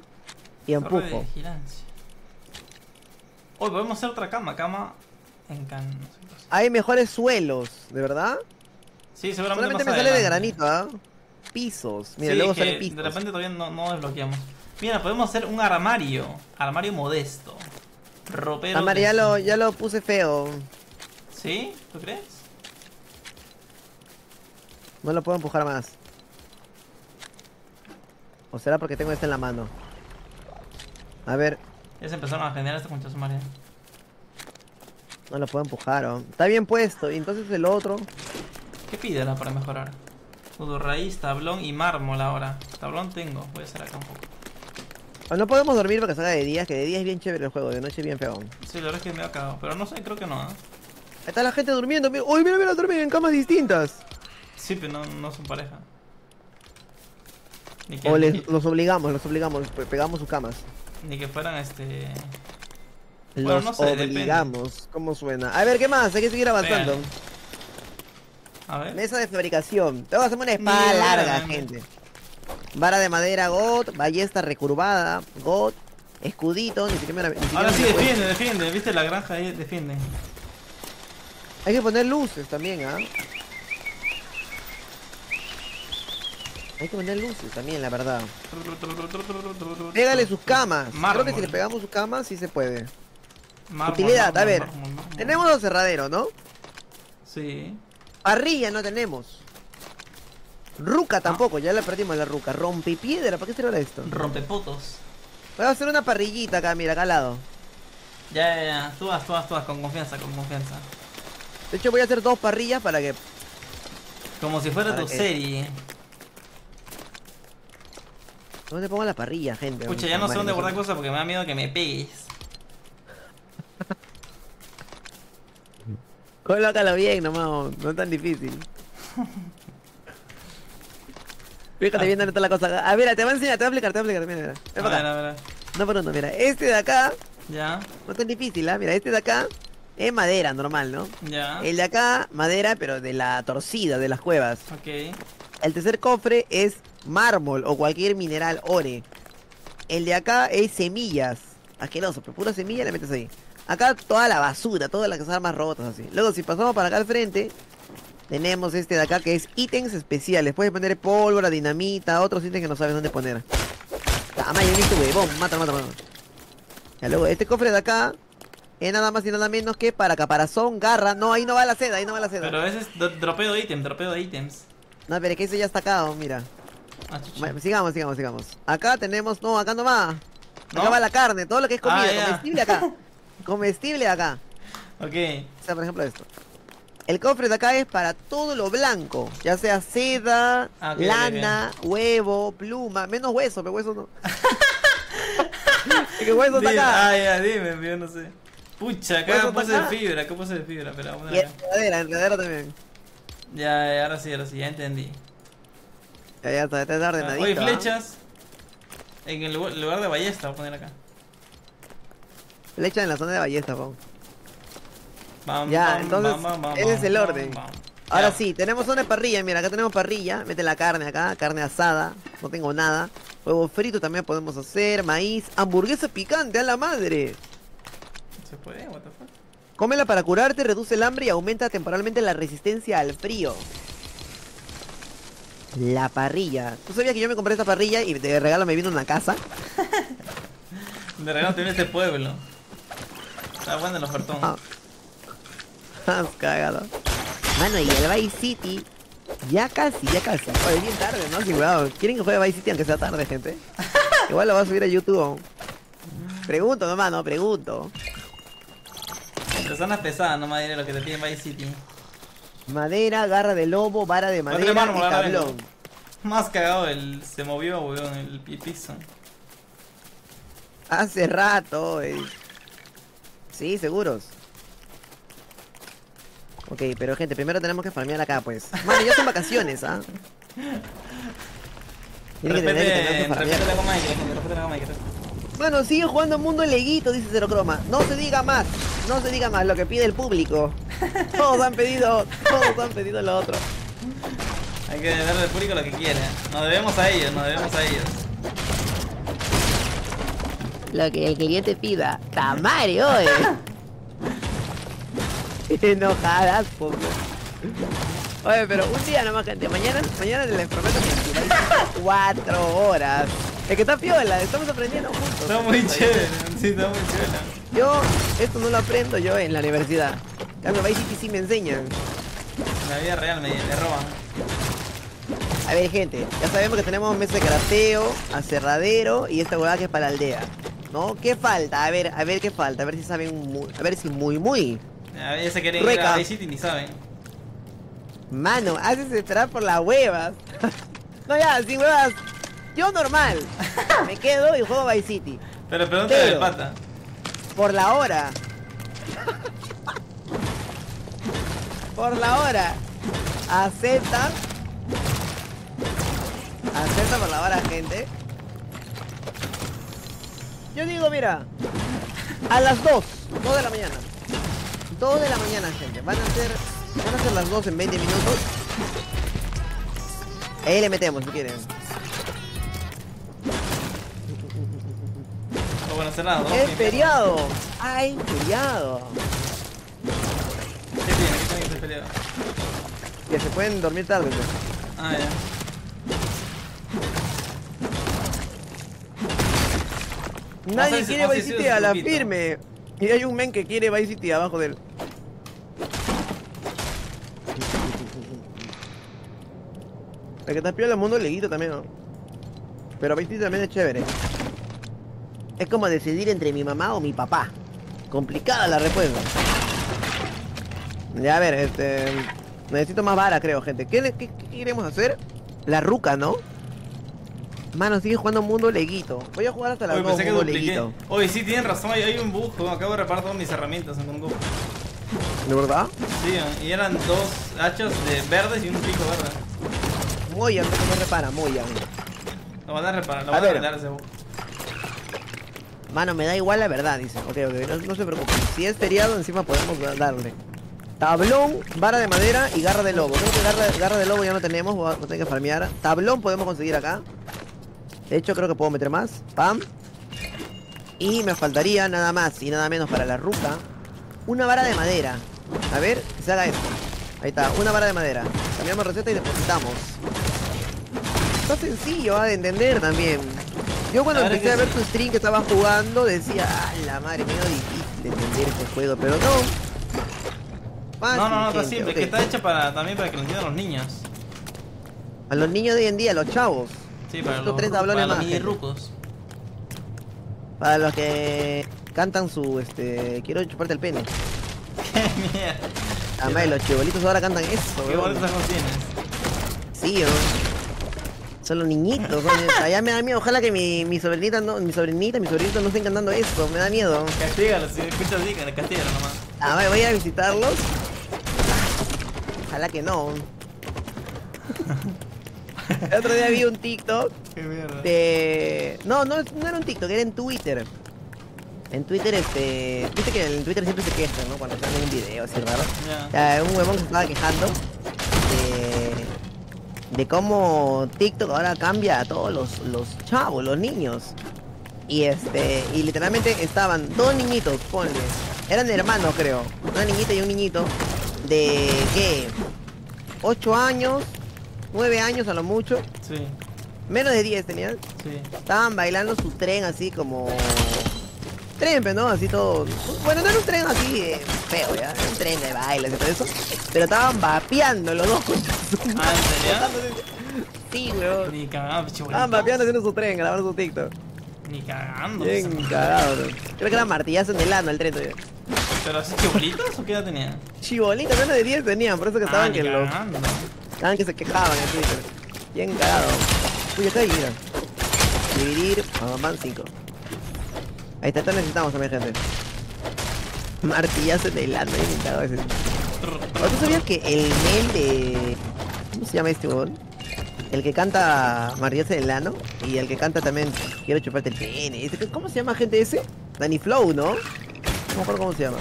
Y de empujo. vigilancia. Hoy podemos hacer otra cama, cama en can... no sé qué cosa. Hay mejores suelos, ¿de verdad? Sí, seguramente Solamente me sale de granito, ¿ah? Pisos. Mira, Sí, luego salen pisos. De repente todavía no, no desbloqueamos. Mira, podemos hacer un armario. Armario modesto. Ropero. Ah, Mari, de- ya lo, ya lo puse feo. ¿Sí? ¿Tú crees? No lo puedo empujar más. ¿O será porque tengo este en la mano? A ver, Ya se empezaron a generar estas conchas María. no lo puedo empujar. ¿o? Está bien puesto. Y entonces el otro. ¿Qué piedra para mejorar? Todo raíz, tablón y mármol ahora. Tablón tengo, voy a hacer acá un poco. O no podemos dormir porque salga de día, que de día es bien chévere el juego, de noche es bien feo. Sí, la verdad es que me ha cagado, pero no sé, creo que no. ¿eh? está la gente durmiendo. Mira, uy, mira, mira, duermen en camas distintas. Sí, pero no, no son pareja. Ni que, O les, los obligamos, los obligamos, pe- pegamos sus camas. Ni que fueran este. Bueno, Los no sé, obligamos. ¿Cómo suena? A ver, ¿qué más? Hay que seguir avanzando. Vean. A ver. Mesa de fabricación. Tengo que hacerme una espada Mira, larga, gente. Vara de madera, God. Ballesta recurvada, God. Escudito, ni siquiera ni Ahora sí, defiende, defiende. ¿Viste la granja ahí? Defiende. Hay que poner luces también, ¿ah? Hay que poner luces también, la verdad. Pégale sus camas. Creo que Mármol. si le pegamos sus camas, sí se puede. Mármol, Utilidad, a mármol, ver. mármol, mármol. Tenemos los cerraderos, ¿no? Sí. Parrilla no tenemos. Ruca tampoco, ya la perdimos la ruca. Rompepiedra, ¿para qué sirve esto? Rompepotos. Voy a hacer una parrillita acá, mira, acá al lado. Ya, ya, ya. Tú vas, tú vas, tú vas, con confianza, con confianza. De hecho, voy a hacer dos parrillas para que. Como si fuera ¿Para tu qué? serie. ¿Dónde pongo la parrilla, gente? Escucha, ya no sé dónde guardar cosas porque me da miedo que me pegues. <laughs> Colócalo bien nomás, no es tan difícil. Fíjate bien dónde está la cosa. A ver, te voy a enseñar, te voy a explicar, te voy a explicar. Mira, mira. A ver, a ver. No por uno, mira. Este de acá, Ya, no es tan difícil, ¿ah? Mira, este de acá es madera normal, ¿no? ya. El de acá, madera, pero de la torcida, de las cuevas. Ok. El tercer cofre es mármol o cualquier mineral ore. El de acá es semillas. Asqueroso, pero pura semilla le metes ahí. Acá toda la basura, todas las armas rotas así. Luego si pasamos para acá al frente, tenemos este de acá que es ítems especiales. Puedes poner pólvora, dinamita, otros ítems que no sabes dónde poner. Tamaño, este huevón, mata, mata, mata. Ya luego, este cofre de acá es nada más y nada menos que para caparazón, garra. No, ahí no va la seda, ahí no va la seda. Pero ese es dro- dropeo de ítem, dropeo de ítems. No, pero que ese ya está acá, oh, mira. Ah. Bueno, sigamos, sigamos, sigamos. Acá tenemos, no, acá no va. Acá va la carne, todo lo que es comida, Ah, comestible acá. <laughs> comestible acá. Ok. O sea, por ejemplo esto. El cofre de acá es para todo lo blanco, ya sea seda, Ah, lana, huevo, pluma, menos hueso, pero hueso no. <laughs> Que hueso está acá. ah, ya, dime, yo no sé. Pucha, acá puse de fibra, acá puse de fibra, pero vamos a ver. enredadera, enredadera también. Ya, ya, ahora sí, ahora sí, ya entendí. Ya, ya está, está Ah, ordenadito. Oye, ¿ah? flechas. En el lugar, lugar de ballesta voy a poner acá. Flecha en la zona de ballesta, po. Bam, Ya, bam, entonces, bam, ese es el orden. Ahora Ya. sí, tenemos una parrilla, mira, acá tenemos parrilla, mete la carne acá, carne asada, no tengo nada. Huevo frito también podemos hacer, maíz, hamburguesa picante, a la madre. ¿Se puede? What the fuck? Cómela para curarte, reduce el hambre y aumenta temporalmente la resistencia al frío. La parrilla. ¿Tú sabías que yo me compré esta parrilla y de regalo me vino una casa? De regalo tiene este pueblo. Está bueno el ofertón. Ah. Has cagado. Mano, y el Vice City. Ya casi, ya casi. Oye, bien tarde, ¿no? Sí. ¿Quieren que juegue Vice City aunque sea tarde, gente? <laughs> Igual lo va a subir a YouTube. Pregunto nomás, no, pregunto. Personas pesadas, no diré lo que te piden Vice City. Madera, garra de lobo, vara de madera mármol, y tablón. Más cagado el. Se movió, weón, el pi- piso. Hace rato, eh. Sí, seguros. Ok, pero gente, primero tenemos que farmear acá, pues. Mano, ya son vacaciones, ¿ah? <laughs> Tiene que tener que tener que farmear. la gente, repete la. Bueno, sigue jugando Mundo Leguito, dice Cero Croma. No se diga más, no se diga más lo que pide el público. <laughs> Todos han pedido, todos han pedido lo otro. Hay que darle al público lo que quiere. Nos debemos a ellos, nos debemos a ellos. Lo que el cliente pida. Tamario, oye. <laughs> <laughs> Enojadas, poco. Oye, pero un día nomás, gente. Mañana, mañana les prometo que cuatro horas. Es que está piola, estamos aprendiendo juntos. Está muy chévere, sí, está muy chévere. Yo, esto no lo aprendo yo en la universidad. Cambio, Vice City sí me enseñan. En la vida real me, me roban. A ver, gente, ya sabemos que tenemos mesa de crafteo, aserradero y esta huevada que es para la aldea. ¿No? ¿Qué falta? A ver, a ver qué falta. A ver si saben muy, a ver si muy, muy. A ver, ya se quieren ir a Vice City ni saben. Mano, haces esperar por las huevas. <laughs> no, ya, sin huevas. Yo normal. Me quedo y juego Vice City. Pero pregúntale al Pero- pata. Por la hora. por la hora. Acepta. Acepta por la hora, gente. Yo digo, mira. A las 2. 2 de la mañana. 2 de la mañana, gente. Van a ser. Van a ser las 2 en 20 minutos. Ahí le metemos si quieren. O bueno, cerrado. Es feriado. Ay, feriado. ¿Qué tiene? ¿Qué tiene que ser feriado? Que se pueden dormir tarde. pues. Ah, ya. Nadie Vamos a- quiere vamos a Vice City a la firme. Y hay un men que quiere Vice City abajo de él. El que está piola el mundo leguito también, ¿no? Pero Vice también es chévere. Es como decidir entre mi mamá o mi papá. Complicada la respuesta. Ya a ver, este. Necesito más vara, creo, gente. ¿Qué, qué, qué queremos hacer? La ruca, ¿no? Mano, sigue jugando Mundo Leguito. Voy a jugar hasta las Oye, 2 pensé que Mundo dupliqué. Leguito. Oye, sí, tienen razón, hay, hay un bug. Acabo de reparar todas mis herramientas en un bug. ¿De verdad? Sí, y eran dos hachas de verdes y un pico verde. Moyan, no se repara, Moyan. Lo van a reparar, lo A van a bug. Mano, me da igual la verdad, dice. Ok, ok, no, no se preocupen. Si es feriado, encima podemos darle. Tablón, vara de madera y garra de lobo. Creo que garra, garra de lobo ya no tenemos, voy a a tener que farmear. Tablón podemos conseguir acá. De hecho, creo que puedo meter más. Pam. Y me faltaría nada más y nada menos para la ruca. Una vara de madera. A ver, que se haga esto. Ahí está, una vara de madera. Cambiamos receta y depositamos. Está sencillo ah, de entender también. Yo cuando empecé a ver tu stream que estabas jugando decía, ah, la madre, medio difícil de entender este juego, pero no. Fácil, No, no, no, está simple, ok. que está hecha para, también para que lo entiendan los niños. A los niños de hoy en día, los chavos. Sí, para los, tres tablones para más, rucos. Para los que cantan su, este, quiero chuparte el pene. <laughs> Qué mierda. Además, los chibolitos ahora cantan eso, Qué bonitos ojos tienes. Sí, ¿no? Son los niñitos, son- <laughs> allá me da miedo, ojalá que mi, mi sobrinita no, mi sobrinita, mi sobrinito no estén cantando eso, me da miedo. Castígalos, si escuchas así, castígalo nomás. A ver, voy a visitarlos. Ojalá que no. <laughs> El otro día vi un TikTok Qué mierda. de... No, no, no era un TikTok, era en Twitter. En Twitter, este... Viste que en Twitter siempre se quejan, ¿no? Cuando salen un video así raro. Ya. Ya, un huevón se estaba quejando de, de cómo TikTok ahora cambia a todos los, los chavos, los niños. Y este, y literalmente estaban dos niñitos, ponle. Eran hermanos, creo. Una niñita y un niñito. De qué? 8 años, 9 años a lo mucho. Sí, Menos de 10 tenían. sí. Estaban bailando su tren así como... Tren, pero no, así todo... Bueno, no era un tren así eh, feo, ya. Era un tren de baile y todo eso. Pero estaban vapeando los dos. Ah, ¿en serio? Sí, weón. Ni chibolito. Estaban vapeando haciendo su tren, grabando su TikTok. Ni cagando. Bien cagado, weón. Creo que era martillazo en el ano el tren todavía. ¿Pero así chibolitos o qué edad tenía? Chibolito, menos de 10 tenían, por eso que estaban ah, que los... Estaban que se quejaban en Twitter. Bien cagado. Uy, acá hay, mira. Dividir, ah, van 5. Ahí está, esto necesitamos también, gente. Martillazo el ano, bien cagado ese. Trr, trr, ¿O ¿Tú sabías que el men de... ¿Cómo se llama este weón? El que canta Mariose del Lano y el que canta también Quiero chuparte el pene. ¿Cómo se llama gente ese? Danny Flow, ¿no? No me acuerdo cómo se llama.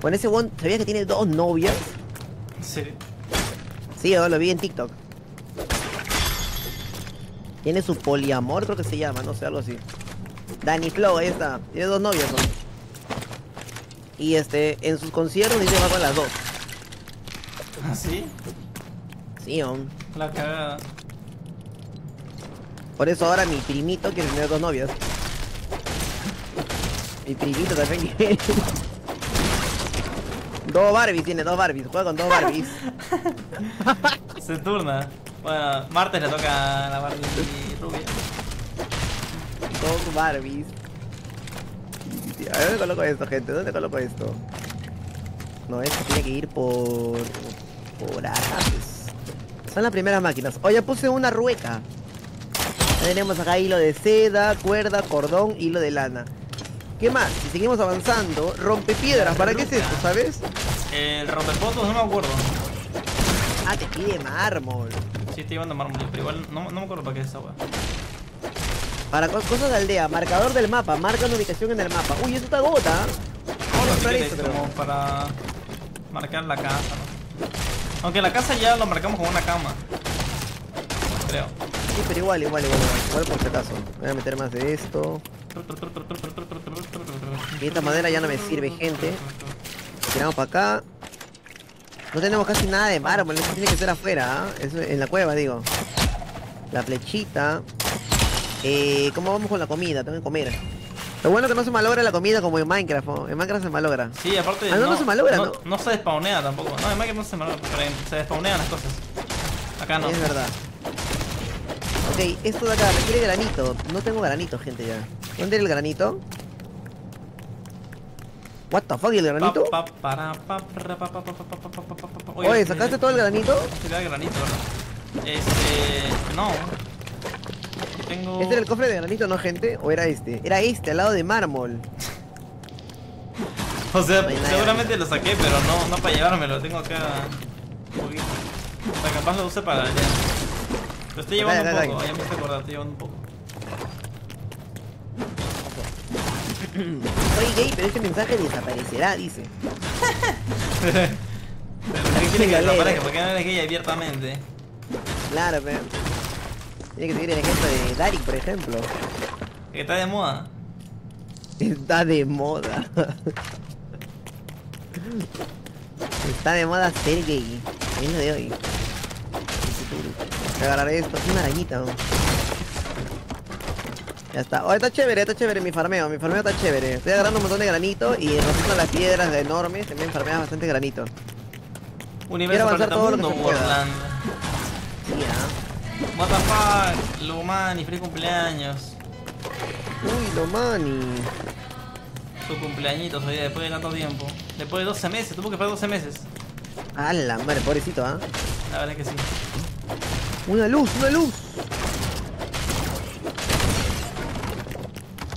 Bueno, ese weón, ¿sabías que tiene dos novias? ¿En serio? Sí, yo lo vi en TikTok. Tiene su poliamor, creo que se llama, no sé, algo así. Danny Flow, ahí está. Tiene dos novias, ¿no? Y este, en sus conciertos dice va con las dos. ¿Ah, sí? Sí, aún. La cagada. Por eso ahora mi primito quiere tener dos novias. Mi primito también <laughs> quiere. Dos Barbies tiene, dos Barbies. Juega con dos Barbies. <laughs> Se turna. Bueno, martes le toca a la Barbie rubia. Dos Barbies. A ver, ¿dónde coloco esto, gente? ¿Dónde coloco esto? No, esto tiene que ir por... Por acá, pues. Son las primeras máquinas. Oh, ya puse una rueca. Ya tenemos acá hilo de seda, cuerda, cordón, hilo de lana. ¿Qué más? Si seguimos avanzando, rompe piedras. ¿Para qué es esto, sabes? El rompepotos no me acuerdo. Ah, te pide mármol. Sí, estoy llevando mármol, pero igual no, no me acuerdo para qué es esa weá. Para co- cosas de aldea, marcador del mapa, marca una ubicación en el mapa. Uy, eso está gota. Vamos a creo. como para marcar la casa, ¿no? Aunque la casa ya lo marcamos como una cama. Creo. Sí, pero igual, igual, igual, igual, igual por si acaso. Voy a meter más de esto. Y esta madera ya no me sirve, gente. Tiramos para acá. No tenemos casi nada de mármol, eso tiene que ser afuera. Eso en la cueva, digo. La flechita. Eh, ¿Cómo vamos con la comida? Tengo que comer. Lo bueno que no se malogra la comida como en Minecraft. En Minecraft se malogra. Sí, aparte. Ah, no, no, se malogra, ¿no? No, no se despawnea tampoco. No, en Minecraft no se malogra, se despawnean las cosas. Acá no. Es verdad. Ok, esto de acá requiere granito. No tengo granito, gente, ya. ¿Dónde era el granito? What the fuck, ¿y el granito? Oye, ¿sacaste eh, todo el granito? El granito. Este... No. Tengo. ¿Este era el cofre de granito, no, gente? ¿O era este? Era este, al lado de mármol. <laughs> O sea, No seguramente lo saqué, pero no, no para llevármelo. Tengo acá. Un poquito. O sea, capaz lo use para. Ya. Lo estoy llevando Acá, un acá, poco. acá. Ya me estoy acordando, estoy llevando un poco. Soy gay, pero este mensaje desaparecerá, dice. <laughs> Pero ¿qué quiere que Dale. desaparezca? Porque no eres gay abiertamente. Claro, pero... Tiene que seguir el ejemplo de Darik, por ejemplo. Que está de moda. Está de moda. Está de moda ser gay. Es lo de hoy. Voy a agarrar esto. Es una arañita. ¿no? Ya está. Oh, está chévere, está chévere mi farmeo. Mi farmeo está chévere. Estoy agarrando un montón de granito y rompiendo las piedras enormes. También farmeas bastante granito. Universo avanzar Planeta todo lo que Mundo se pueda. Worldland. What the fuck, Lumani, feliz cumpleaños. Uy, lo mani. Su cumpleañitos hoy después de tanto tiempo. Después de 12 meses, tuvo que esperar 12 meses. A la madre, pobrecito, ¿ah? La verdad es que sí. Una luz, una luz.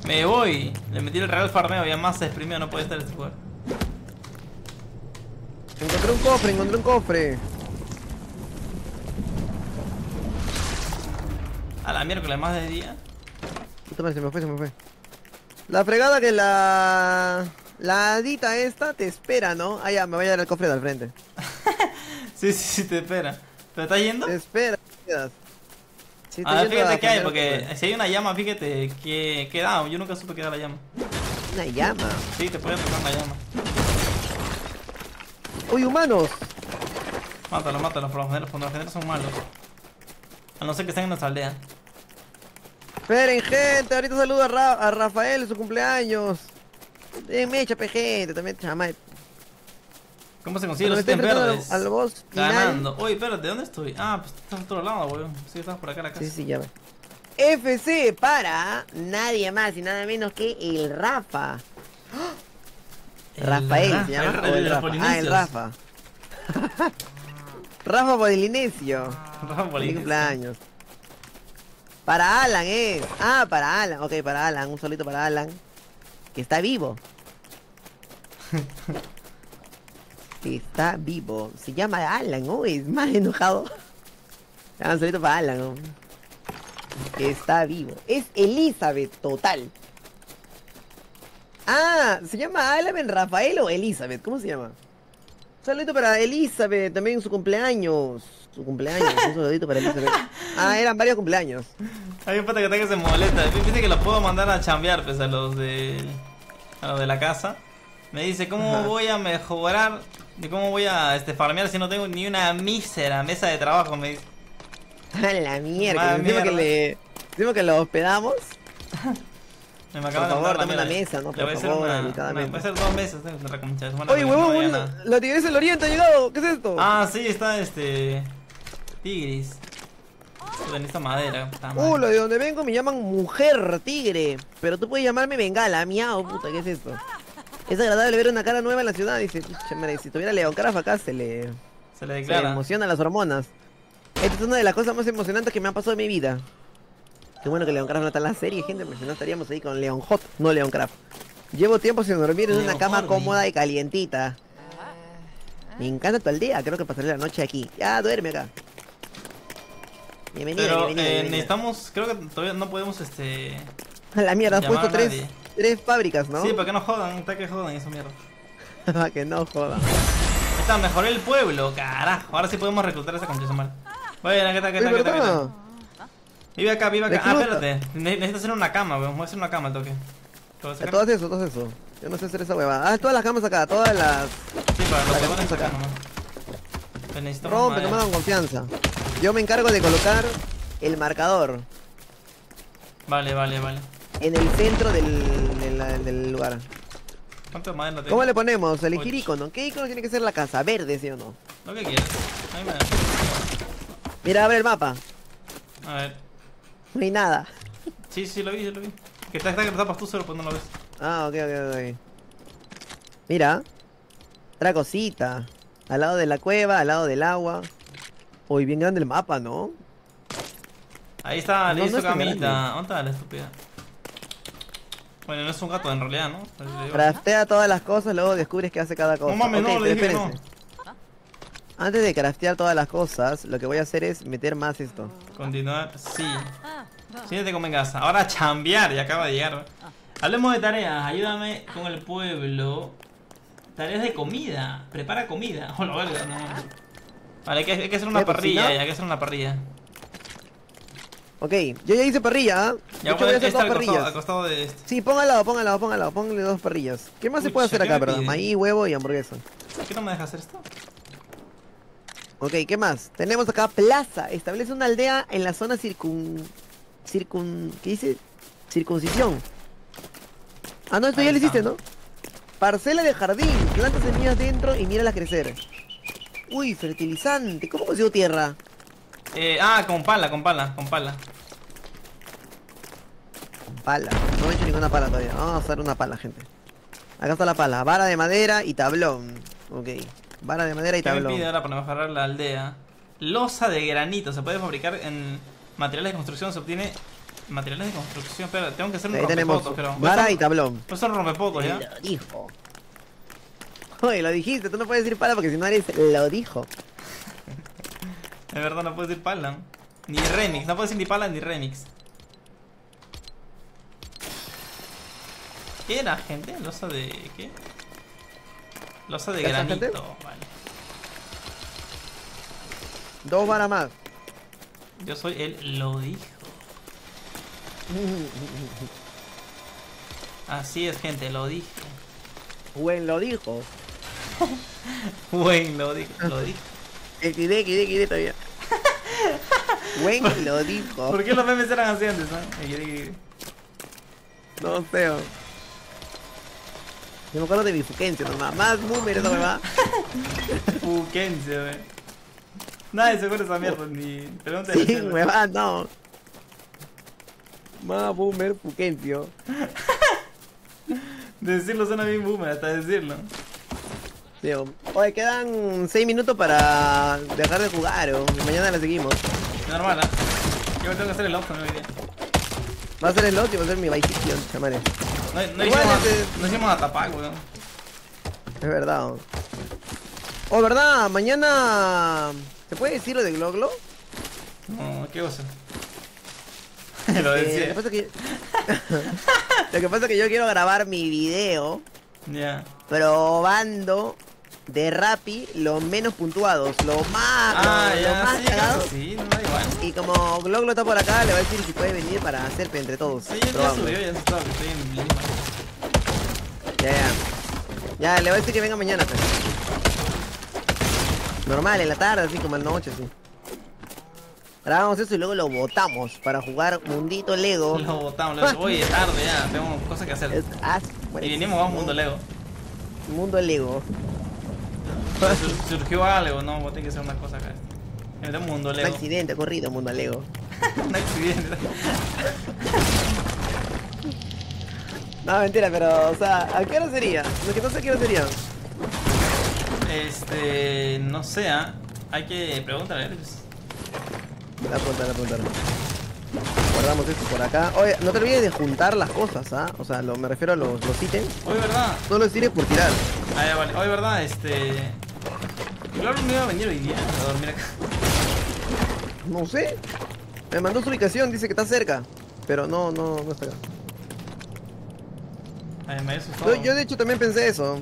Me voy. Le metí el real farmeo y además se exprimió, no puede estar este juego. Encontré un cofre, encontré un cofre. La miércoles, más de día. Puta madre, se me fue, se me fue. La fregada que la... La adita esta te espera, ¿no? Ah, ya, me voy a dar el cofre de al frente. <laughs> Sí, sí, sí, te espera. ¿Pero estás yendo? Te espera, te. Sí, A ver, fíjate qué hay, porque si hay una llama, fíjate que, que da. Yo nunca supe que da la llama. Una llama. Sí, te puede tocar una llama. ¡Uy, humanos! Mátalo, mátalo, por lo general, por lo general son malos. A no ser que estén en nuestra aldea. Esperen, gente, ahorita saludo a, Ra- a Rafael en su cumpleaños. Denme chape, gente, también chama. ¿Cómo se consigue los ítems verdes? al, al boss. Ganando. Oye, espérate, ¿dónde estoy? Ah, pues estás a otro lado, weón. Sí, estás por acá la casa. Sí, sí, ya ve. FC para nadie más y nada menos que el Rafa. El Rafael Rafa, se llama. el- el el Rafa. Ah, el. Rafa. <laughs> Rafa Polinesio. <laughs> Rafa Polinesio. cumpleaños. Para Alan, eh. Ah, para Alan. Ok, para Alan. Un solito para Alan. Que está vivo. <laughs> Está vivo. Se llama Alan, ¿no? Es más enojado. Llaman solito para Alan, ¿no? Está vivo. Es Elizabeth, total. Ah, ¿se llama Alan Rafael o Elizabeth? ¿Cómo se llama? Un saludito para Elizabeth, también su cumpleaños. Su cumpleaños, un saludito para Elizabeth. <laughs> Ah, eran varios cumpleaños. Hay un pata que está que se molesta. Dice que los puedo mandar a chambear, pues, a los de. a los de la casa. Me dice, ¿cómo Ajá. voy a mejorar? ¿De cómo voy a este, farmear si no tengo ni una mísera mesa de trabajo? Me dice. A la mierda. Decimos que le. Decimos que lo hospedamos. <laughs> Me Por acaban de favor, dame una mesa, ¿no? Por voy a hacer favor, una, a hacer dos meses. tengo que Oye, huevón, la tigresa del oriente ha llegado. ¿Qué es esto? Ah, sí, está este. Tigris. Puta, Necesito madera. Uh, lo de donde vengo me llaman mujer tigre. Pero tú puedes llamarme bengala, miau, puta, ¿qué es esto? Es agradable ver una cara nueva en la ciudad. Dice, "Pucha, madre, si tuviera Leoncraft acá se le, Se le se le declara. emocionan las hormonas. Esta es una de las cosas más emocionantes que me han pasado en mi vida. Qué bueno que Leoncraft no está en la serie, gente, porque si no estaríamos ahí con Leon Hot, no Leoncraft. Llevo tiempo sin dormir en una cama Horny. cómoda y calientita. Me encanta tu aldea, creo que pasaré la noche aquí. Ya, duerme acá. Bienvenido, Pero bienvenido, eh, bienvenido. necesitamos. Creo que todavía no podemos este. A <laughs> la mierda, has puesto tres, tres fábricas, ¿no? Sí, para que no jodan, está que jodan esa mierda. <laughs> Para que no joda. Ahí Está, mejoré el pueblo, carajo. Ahora sí podemos reclutar a esa concha de su madre. Bueno, ¿qué tal, qué Es tal, qué tal, qué verdad. tal? Vive acá, vive acá. Ah, espérate. Ne- Necesito hacer una cama, weón. Voy a hacer una cama, al toque. ¿Puedo Eh? Todo eso, todo eso. Yo no sé hacer esa hueva. Ah, todas las camas acá, todas las. Sí, para los vamos acá acá. nomás. Rompe, no me dan confianza. Yo me encargo de colocar el marcador Vale, vale, vale. en el centro del, del, del lugar. ¿Cuánto de madera tengo? ¿Cómo le ponemos? Elegir Ocho. icono. ¿Qué icono tiene que ser la casa? ¿Verde, sí o no? Lo que quieras. A mí me da. Mira, abre el mapa. A ver. No hay nada. Sí, sí, lo vi, lo vi. Que está, está que lo tapas tú solo, pues no lo ves. Ah, ok, ok, ok. Mira. Otra cosita. Al lado de la cueva, al lado del agua. Uy, bien grande el mapa, ¿no? Ahí está, le hizo camita. ¿Dónde está la estúpida? Bueno, no es un gato en realidad, ¿no? Craftea todas las cosas, luego descubres qué hace cada cosa. No mames, Ok, no, le dije espérense. Antes de craftear todas las cosas, lo que voy a hacer es meter más esto. Continuar, sí. Siéntate como en casa. Ahora a chambear, y acaba de llegar. Hablemos de tareas. Ayúdame con el pueblo. Tareas de comida. Prepara comida. <laughs> Hola, verga, no. Vale, hay que, hay que hacer una ¿Qué, parrilla. cocina? ya, Hay que hacer una parrilla. Ok, yo ya hice parrilla, ¿ah? De Ya voy a hacer dos al costado, parrillas. al costado de este. Sí, ponga al lado, ponga al lado, ponga al lado, póngale dos parrillas. ¿Qué más se puede hacer ¿qué acá, perdón? Maíz, huevo y hamburguesa. ¿Qué no me deja hacer esto? Ok, ¿qué más? Tenemos acá plaza. Establece una aldea en la zona circun... Circun... ¿Qué dice? Circuncisión. Ah, no, esto Ahí ya lo hiciste, ¿no? Parcela de jardín. Planta semillas dentro y míralas crecer. Uy, fertilizante. ¿Cómo consigo tierra? Eh, ah, con pala, con pala, con pala. Pala. No he hecho ninguna pala todavía. Vamos a hacer una pala, gente. Acá está la pala. Vara de madera y tablón. Ok. Vara de madera y ¿Qué me tablón. pide ahora para mejorar la aldea? Losa de granito. Se puede fabricar en materiales de construcción. Se obtiene materiales de construcción. Espera, tengo que hacer un Ahí tenemos a vara y tablón. Hacer un rompepocos, ¿ya? Lo dijo. Oye, lo dijiste. Tú no puedes decir pala porque si no eres lo dijo. De verdad, no puedo decir pala. Ni remix. No puedo decir ni pala ni remix. ¿Qué era, gente? ¿Losa de qué? Losa de ¿Ya está, granito. Vale. Dos varas más. Yo soy el lo dijo. <laughs> Así es, gente, lo dije. Buen lo dijo. <laughs> Buen, lo dijo, lo dije. Equidé, equidé, equidé todavía. <laughs> Buen lo dijo. ¿Por qué los memes eran así antes, no? Eh, No sé. Yo me acuerdo de mi Fuquencio nomás. Más boomer esa huevada. <laughs> Fuquense, wey. Nadie se acuerda de esa mierda, ni pregúntale. a Sí, huevada, no. Más boomer Fuquencio. Decirlo suena bien boomer, hasta decirlo. Digo, Oye, quedan 6 minutos para dejar de jugar. o Mañana la seguimos. Normal, ¿ah? Yo tengo que hacer el option hoy día. Va a ser el otro y va a ser mi Vice City, chamares. No, no, Igual hicimos, este- a, no hicimos a tapar, weón. Es verdad. oh. Oh, ¿verdad? Mañana... ¿Se puede decir lo de Gloglo? No, ¿qué cosa? <laughs> lo Eh, decía. lo, que pasa es que... <laughs> lo que pasa es que yo quiero grabar mi video Ya. probando de Rappi los menos puntuados, los más, Ah, los, ya, los más sí, cagados. sí, no da igual. Y como Gloglo está por acá, le voy a decir si puede venir para hacer entre todos. Sí, ya, ya subió, ya está, estoy en Lima. Ya, ya. Ya, le voy a decir que venga mañana, pues. Normal, en la tarde, así como en la noche, así. Grabamos eso y luego lo botamos para jugar Mundito Lego. Lo botamos, lo Oye, tarde ya, tengo cosas que hacer. Es, ah, Y pues, vinimos a un mundo Lego. Mundo Lego. <laughs> Sur- Surgió algo, no, vos tenés que hacer una cosa acá. Un mundo Un Lego. accidente ocurrido, Mundo Lego. <laughs> un accidente. No, mentira, pero, o sea, ¿a qué hora sería? Lo que sé a qué hora sería. Este, no sé, ¿ah? hay que preguntarle. a ellos. La apuntar, la apuntar. Guardamos esto por acá. Oye, no te olvides de juntar las cosas, ¿ah? O sea, lo, me refiero a los, los ítems. Hoy, ¿verdad? No los tires por tirar. Ah, ya, vale. Hoy, ¿verdad? Este. Claro, me iba a venir hoy día a dormir acá. No sé. Me mandó su ubicación, dice que está cerca. Pero no, no, no está acá. Ay, me había asustado. Yo, yo de hecho también pensé eso.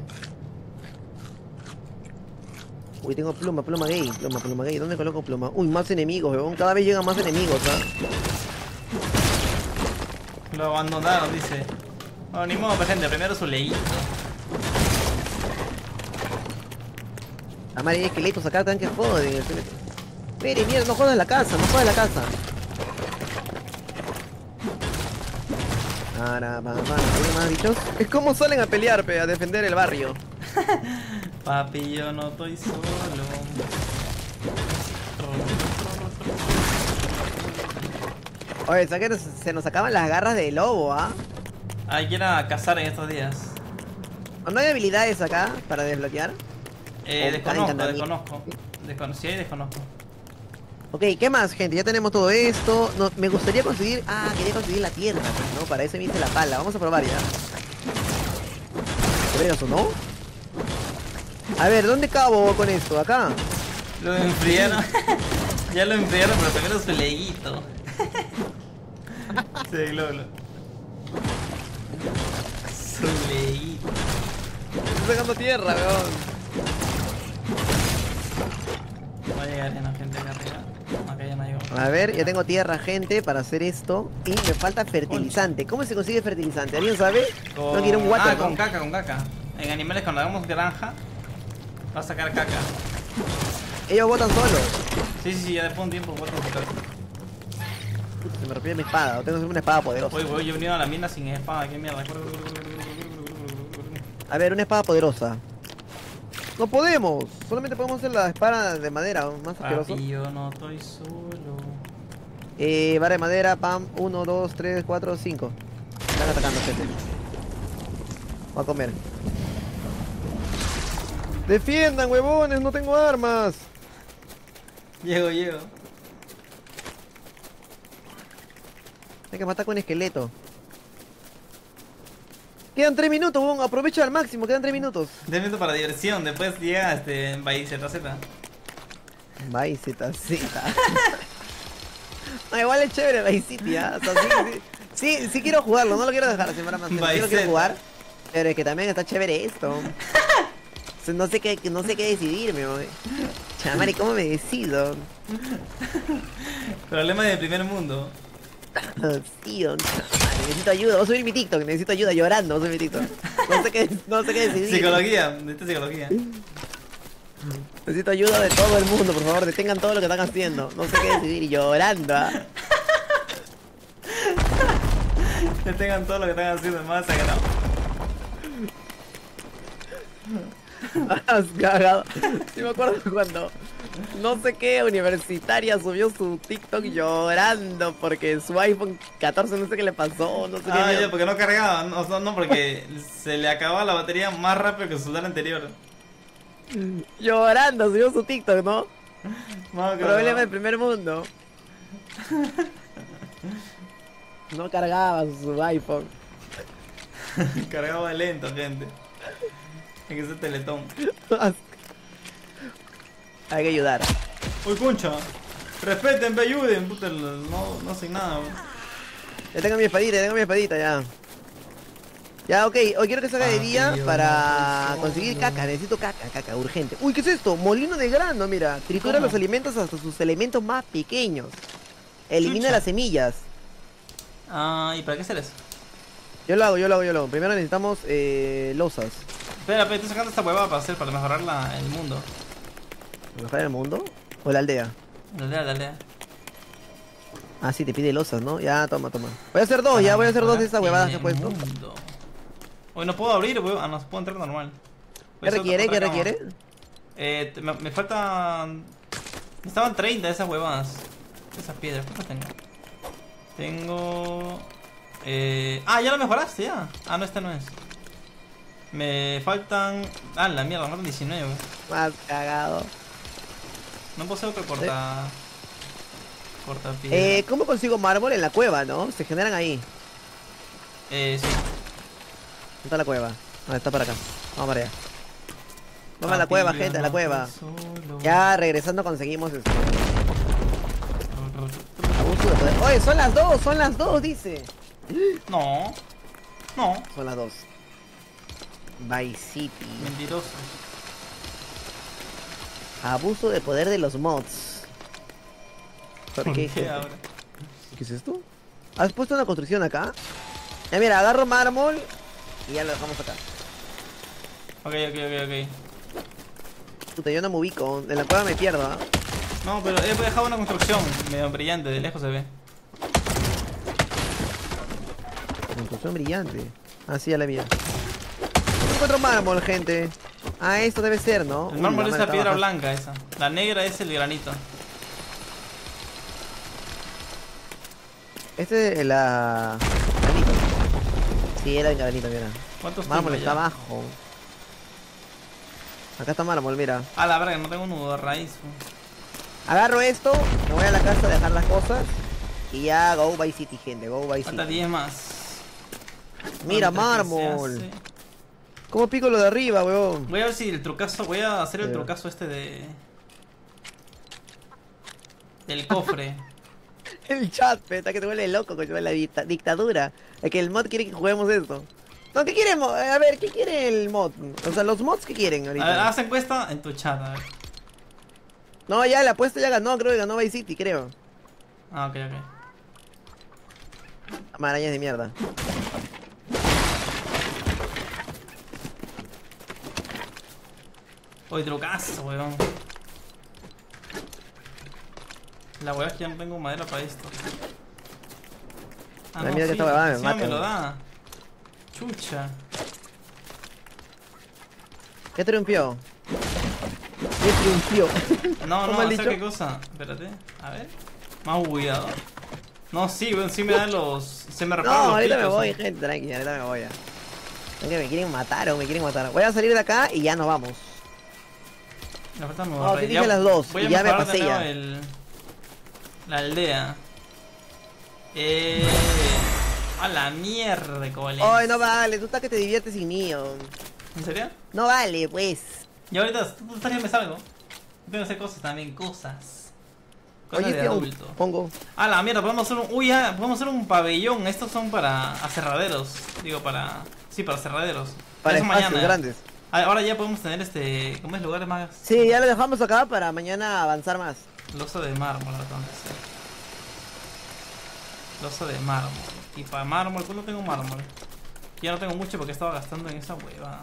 Uy, tengo pluma, pluma gay, pluma, pluma gay. ¿Dónde coloco pluma? Uy, más enemigos, weón. Cada vez llegan más enemigos, ¿ah? Lo abandonaron, dice. Bueno, ni modo, gente, primero su leíto. Ah, madre, hay esqueletos acá, tan que joden. Mire, mierda, no jodas la casa, no jodas la casa. Ahora, ¿hay más bichos? Es como salen a pelear, pe, a defender el barrio. <laughs> Papi, yo no estoy solo. Oye, ¿sabes que se nos acaban las garras de lobo, ah? Hay que ir a cazar en estos días. ¿No hay habilidades acá para desbloquear? Eh, desconozco, desconozco. Descono sí, hay desconozco. Ok, ¿qué más, gente? Ya tenemos todo esto. No, me gustaría conseguir... Ah, quería conseguir la tierra, pues, ¿no? Para eso me hice la pala. Vamos a probar ya. ¿Qué vergas, o no? A ver, ¿dónde cabo con esto? ¿Acá? Lo enfriaron. <laughs> ya lo enfriaron, pero primero <laughs> su leguito. sí, Globlo. Su leguito. Estoy sacando tierra, weón. Va a llegar no, gente acá arriba. Acá ya no. A ver, ya tengo tierra, gente, para hacer esto. Y me falta fertilizante. ¿Cómo se consigue fertilizante? ¿Alguien sabe? No quiero un water, Ah, con ¿no? caca, con caca. En animales cuando hagamos granja, va a sacar caca. Ellos botan solos. Sí, sí, sí, ya después de un tiempo botan. Puta, se me rompió mi espada. Tengo una espada poderosa. Oye, voy, yo he venido a la mina sin espada, qué mierda. A ver, una espada poderosa. No podemos. Solamente podemos hacer la espada de madera, más asqueroso. Papi, yo no estoy solo. Eh, vara de madera, pam. 1, 2, 3, 4, 5. Están atacando, gente. Voy a comer. Defiendan, huevones, no tengo armas. Llego, llego. Hay que matar con esqueleto. Quedan 3 minutos, huevón. Aprovecha al máximo, quedan 3 minutos. Ten minutos para diversión, después llega este Bahía ZZ. Vice City, Z. <laughs> No, igual es chévere City, ¿ah? O sea, sí, sí, sí, sí quiero jugarlo, no lo quiero dejar, semana más. Sí lo quiero jugar. Pero es que también está chévere esto. O <laughs> sea, No sé qué, no sé qué decidirme, güey. Chamari, ¿cómo me decido? Problema del primer mundo. Necesito ayuda. Voy a subir mi TikTok, necesito ayuda llorando, voy a subir mi TikTok. No sé qué, no sé qué decidir. Psicología, necesito psicología. Necesito ayuda de todo el mundo, por favor, detengan todo lo que están haciendo. No sé qué decidir y llorando, ¿ah? Que tengan todo lo que están haciendo más sagrado. <laughs> Has cagado. Sí me acuerdo cuando no sé qué universitaria subió su TikTok llorando porque su iPhone 14 no sé qué le pasó, no sé Ah, qué. ya, mierda. porque no cargaba. No, no, no, porque se le acababa la batería más rápido que su celular anterior. Llorando subió su TikTok, ¿no? No, Problema del primer mundo. No cargaba su iPhone. <laughs> Cargaba lento, gente. Hay que ser teletón. <laughs> Hay que ayudar. Uy, concha. Respeten, ayuden. Puta, no, no hacen nada. Ya tengo mi espadita, ya tengo mi espadita ya. Ya, ok, hoy quiero que salga de día para conseguir caca, necesito caca, caca, urgente. Uy, ¿qué es esto? Molino de grano, mira. Tritura ¿Cómo? los alimentos hasta sus elementos más pequeños. Elimina Chucha. las semillas. Ah, ¿y para qué hacer eso? Yo lo hago, yo lo hago, yo lo hago. Primero necesitamos eh, losas. Espera, espera, estoy sacando esta huevada para hacer, para mejorar la, el mundo. ¿Mejorar el mundo? ¿O la aldea? La aldea, la aldea. Ah, sí, te pide losas, ¿no? Ya, toma, toma. Voy a hacer dos, ya voy a hacer dos de esas huevadas que he puesto. Hoy no puedo abrir, weón. Ah, no, puedo entrar normal. Voy ¿Qué requiere? ¿Qué requiere? Eh, me, me faltan... Me estaban 30 de esas huevadas. Esas piedras, ¿cuántas tengo? Tengo... Eh... Ah, ya lo mejoraste, ya. Ah, no, esta no es. Me faltan... Ah, la mierda, me faltan 19, weón. Más cagado. No hacer otro corta... Corta piedra. Eh, ¿cómo consigo mármol en la cueva, no? Se generan ahí. Eh, sí. ¿Dónde está la cueva? Ah, está para acá. Vamos para allá. Vamos a la cueva, gente, a la cueva. Ya regresando conseguimos esto. Abuso de poder. Oye, son las dos, son las dos, dice. No. No. Son las dos. Vice City. Mentiroso. Abuso de poder de los mods. ¿Por qué? ahora? ¿Qué es esto? ¿Has puesto una construcción acá? Ya mira, agarro mármol y ya lo dejamos acá. Ok, ok, ok, ok. Puta, yo no me ubico. En la cueva me pierdo, ¿ah? No, pero he dejado una construcción medio brillante, de lejos se ve. Construcción brillante. Ah, sí, ya la vi. Encuentro mármol, gente. Ah, esto debe ser, ¿no? El Uy, mármol la es la piedra baja. blanca esa. La negra es el granito. Este es la... Granito. Sí, era el granito, mira. ¿Cuántos Mármol está ya? abajo. Acá está mármol, mira. Ah, la verga, no tengo un nudo de raíz. Agarro esto, me voy a la casa a dejar las cosas. Y ya go by city, gente. Go by Falta city. 10 más. Mira, que mármol. ¿Cómo pico lo de arriba, weón? Voy a ver si el trucazo, voy a hacer el trucazo este de... Del cofre. <laughs> El chat, peta, que te vuelve loco con la dicta- dictadura. Es que el mod quiere que juguemos esto. No, ¿qué queremos? A ver, ¿qué quiere el mod? O sea, los mods, ¿qué quieren A ahorita? ver, haz encuesta en tu chat, a ver. No, ya la apuesta ya ganó, creo que ganó Vice City, creo. Ah, ok, ok. Marañas de mierda. Uy, trucazo, weón. La weá es que ya no tengo madera para esto. Ah, La mierda que esta huevada me mata, me lo da. Chucha. ¿Qué triunfió? ¿Qué triunfió? No, <laughs> no, ¿Cómo has ¿sabes qué cosa? Espérate, a ver. Más bugueado. No, sí, weón, sí me dan los. Se me No, reparan los ahorita me voy, gente, tranqui, ahorita me voy ya. Es que me quieren matar o me quieren matar. Voy a salir de acá y ya nos vamos. Me falta No, nuevo sí rey. dije las dos, Voy a ya me pasé ya. el- La aldea. Eh. A la mierda, cole. Ay, no vale, tú estás que te diviertes sin mí. oh. ¿En serio? No vale, pues. Y ahorita, tú estás que me salgo. Tengo que hacer cosas también, cosas. Cosas Oye, de adulto. pongo. A la mierda, podemos hacer un. Uy, ya, podemos hacer un pabellón. Estos son para aserraderos. Digo, para. Sí, para aserraderos. Para Eso espacios mañana. grandes. Ahora ya podemos tener este. ¿Cómo es? Lugares más. Sí, ya lo dejamos acá para mañana avanzar más. Losa de mármol, hacer. Losa de mármol. Y para mármol, ¿cuándo tengo mármol? Ya no tengo mucho porque estaba gastando en esa hueva.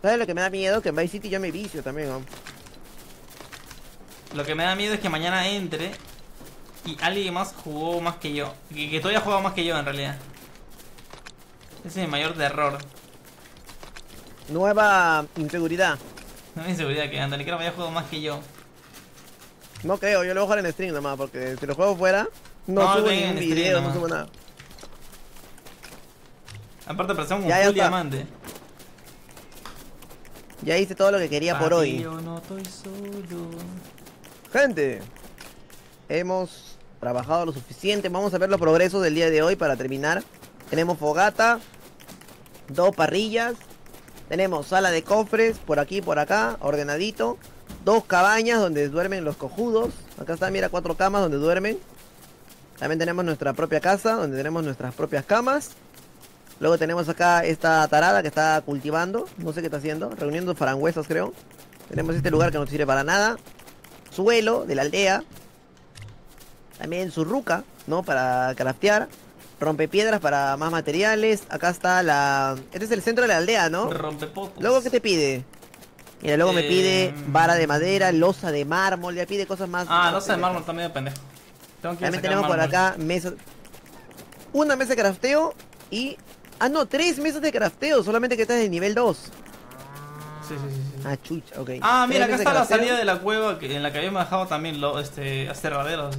¿Sabes lo que me da miedo? Que en Vice City yo me vicio también, ¿no? Lo que me da miedo es que mañana entre y alguien más jugó más que yo. Que, que todavía ha jugado más que yo en realidad. Ese es mi mayor terror. Nueva inseguridad. Me inseguridad que anda, ni que haya jugado más que yo. No creo, yo lo voy a jugar en stream nomás, porque si lo juego fuera, no, No, subo stream video, no subo nada. Aparte parecemos un diamante. Ya hice todo lo que quería por hoy. Yo no estoy solo. Gente, hemos trabajado lo suficiente. Vamos a ver los progresos del día de hoy para terminar. Tenemos fogata, dos parrillas, tenemos sala de cofres por aquí por acá, ordenadito. dos cabañas donde duermen los cojudos. Acá está, mira, cuatro camas donde duermen. También tenemos nuestra propia casa, donde tenemos nuestras propias camas. Luego tenemos acá esta tarada que está cultivando. No sé qué está haciendo. Reuniendo farangüesas, creo. Tenemos este lugar que no sirve para nada. Suelo de la aldea. También su ruca, ¿no? Para craftear. Rompepiedras para más materiales. Acá está la... Este es el centro de la aldea, ¿no? Rompepotos. Luego, ¿qué te pide? Mira, luego me pide vara de madera, losa de mármol, ya pide cosas más. Ah, más el pendejas. mármol está medio pendejo. Tengo que También tenemos por acá mesas. Una mesa de crafteo y. Ah, no, tres mesas de crafteo, solamente que estás en nivel 2. Sí, sí, sí. sí. Ah, chucha, ok. Ah, mira, acá de está la salida de la cueva que, en la que habíamos dejado también los este, aserraderos.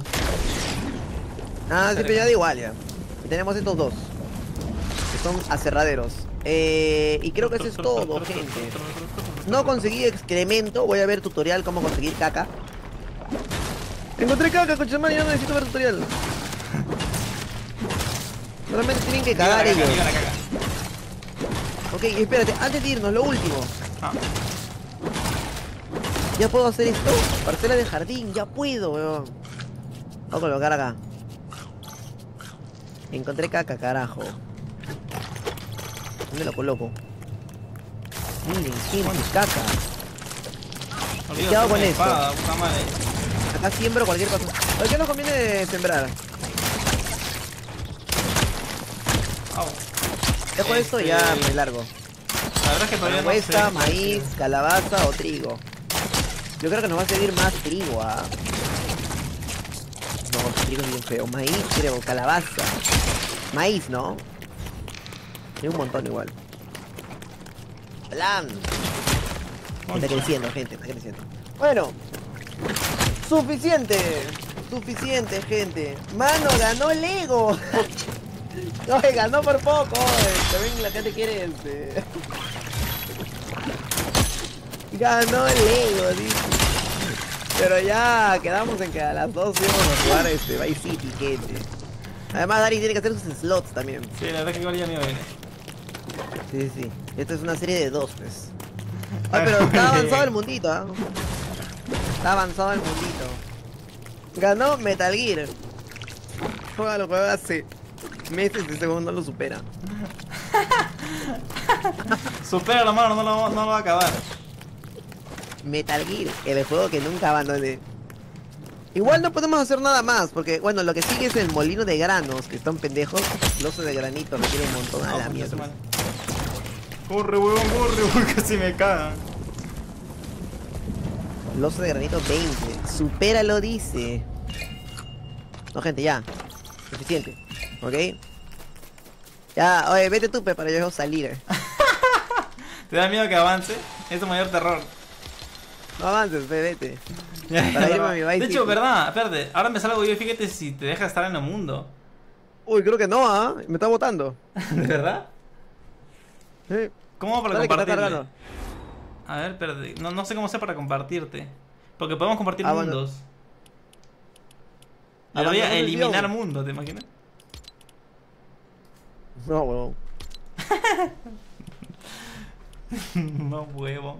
Ah, siempre ya da igual ya. Y tenemos estos dos. Que son aserraderos. Eh, y creo que eso es todo, gente. No conseguí excremento. Voy a ver tutorial cómo conseguir caca. Encontré caca, coche madre, ya no necesito ver tutorial. Solamente tienen que cagar ellos. Ok, espérate, antes de irnos, lo último. Ah, Ya puedo hacer esto. Parcela de jardín, ya puedo, weón. Voy a colocar acá. Encontré caca, carajo. ¿Dónde lo coloco? Miren, gente, caca. olvídate ¿Qué hago con esto? espada, puta madre. Acá siembro cualquier cosa. ¿Por qué nos conviene sembrar? Dejo esto y ya Este, me largo. La verdad es que todavía no sé. maíz, calabaza o trigo. Yo creo que nos va a servir más trigo, ah. No, trigo es bien feo. Maíz, creo, calabaza. Maíz, ¿no? Hay un montón igual. Plan. Está creciendo, gente, está creciendo. Bueno. Suficiente. Suficiente, gente. Mano, ganó Lego. <laughs> No, ganó por poco. eh. También la gente quiere este. <laughs> Ganó el Lego, dice. Pero ya quedamos en que a las dos íbamos a jugar este Vice City, gente. Además, Dari tiene que hacer sus slots también. Sí, la verdad que igual ya me viene. Sí, sí. Esto es una serie de dos, pues. Ay, pero está <laughs> avanzado el mundito, ¿ah? Está avanzado el mundito. Ganó Metal Gear. Juega lo juega hace meses y segundo no lo supera. <laughs> Supera la mano, no lo, no lo va a acabar. Metal Gear, el juego que nunca abandoné. Igual no podemos hacer nada más, porque bueno, lo que sigue es el molino de granos, que están pendejos. El oso de granito requiere un montón a la puta mierda. Corre, huevón, corre, <laughs> huevón, casi me cagan. El oso de granito 20. Supéralo, dice. No, gente, ya. Suficiente. ¿Ok? Ya, oye, vete tú, pe, para yo salir. <laughs> ¿Te da miedo que avance? Es tu mayor terror. No avances, vete. Ya, <laughs> Para ya, irme ya. a mi Vice de hecho, verdad, espérate, ahora me salgo yo, fíjate si te deja estar en el mundo. Uy, creo que no, ¿ah? Me está botando. <laughs> ¿De verdad? Sí. ¿Cómo para Dale, compartirte? A ver, espérate, no, no sé cómo sea para compartirte. Porque podemos compartir Ah, bueno. mundos. Ah, Le voy a eliminar hago. mundos, ¿te imaginas? No, huevón. <laughs> no huevo.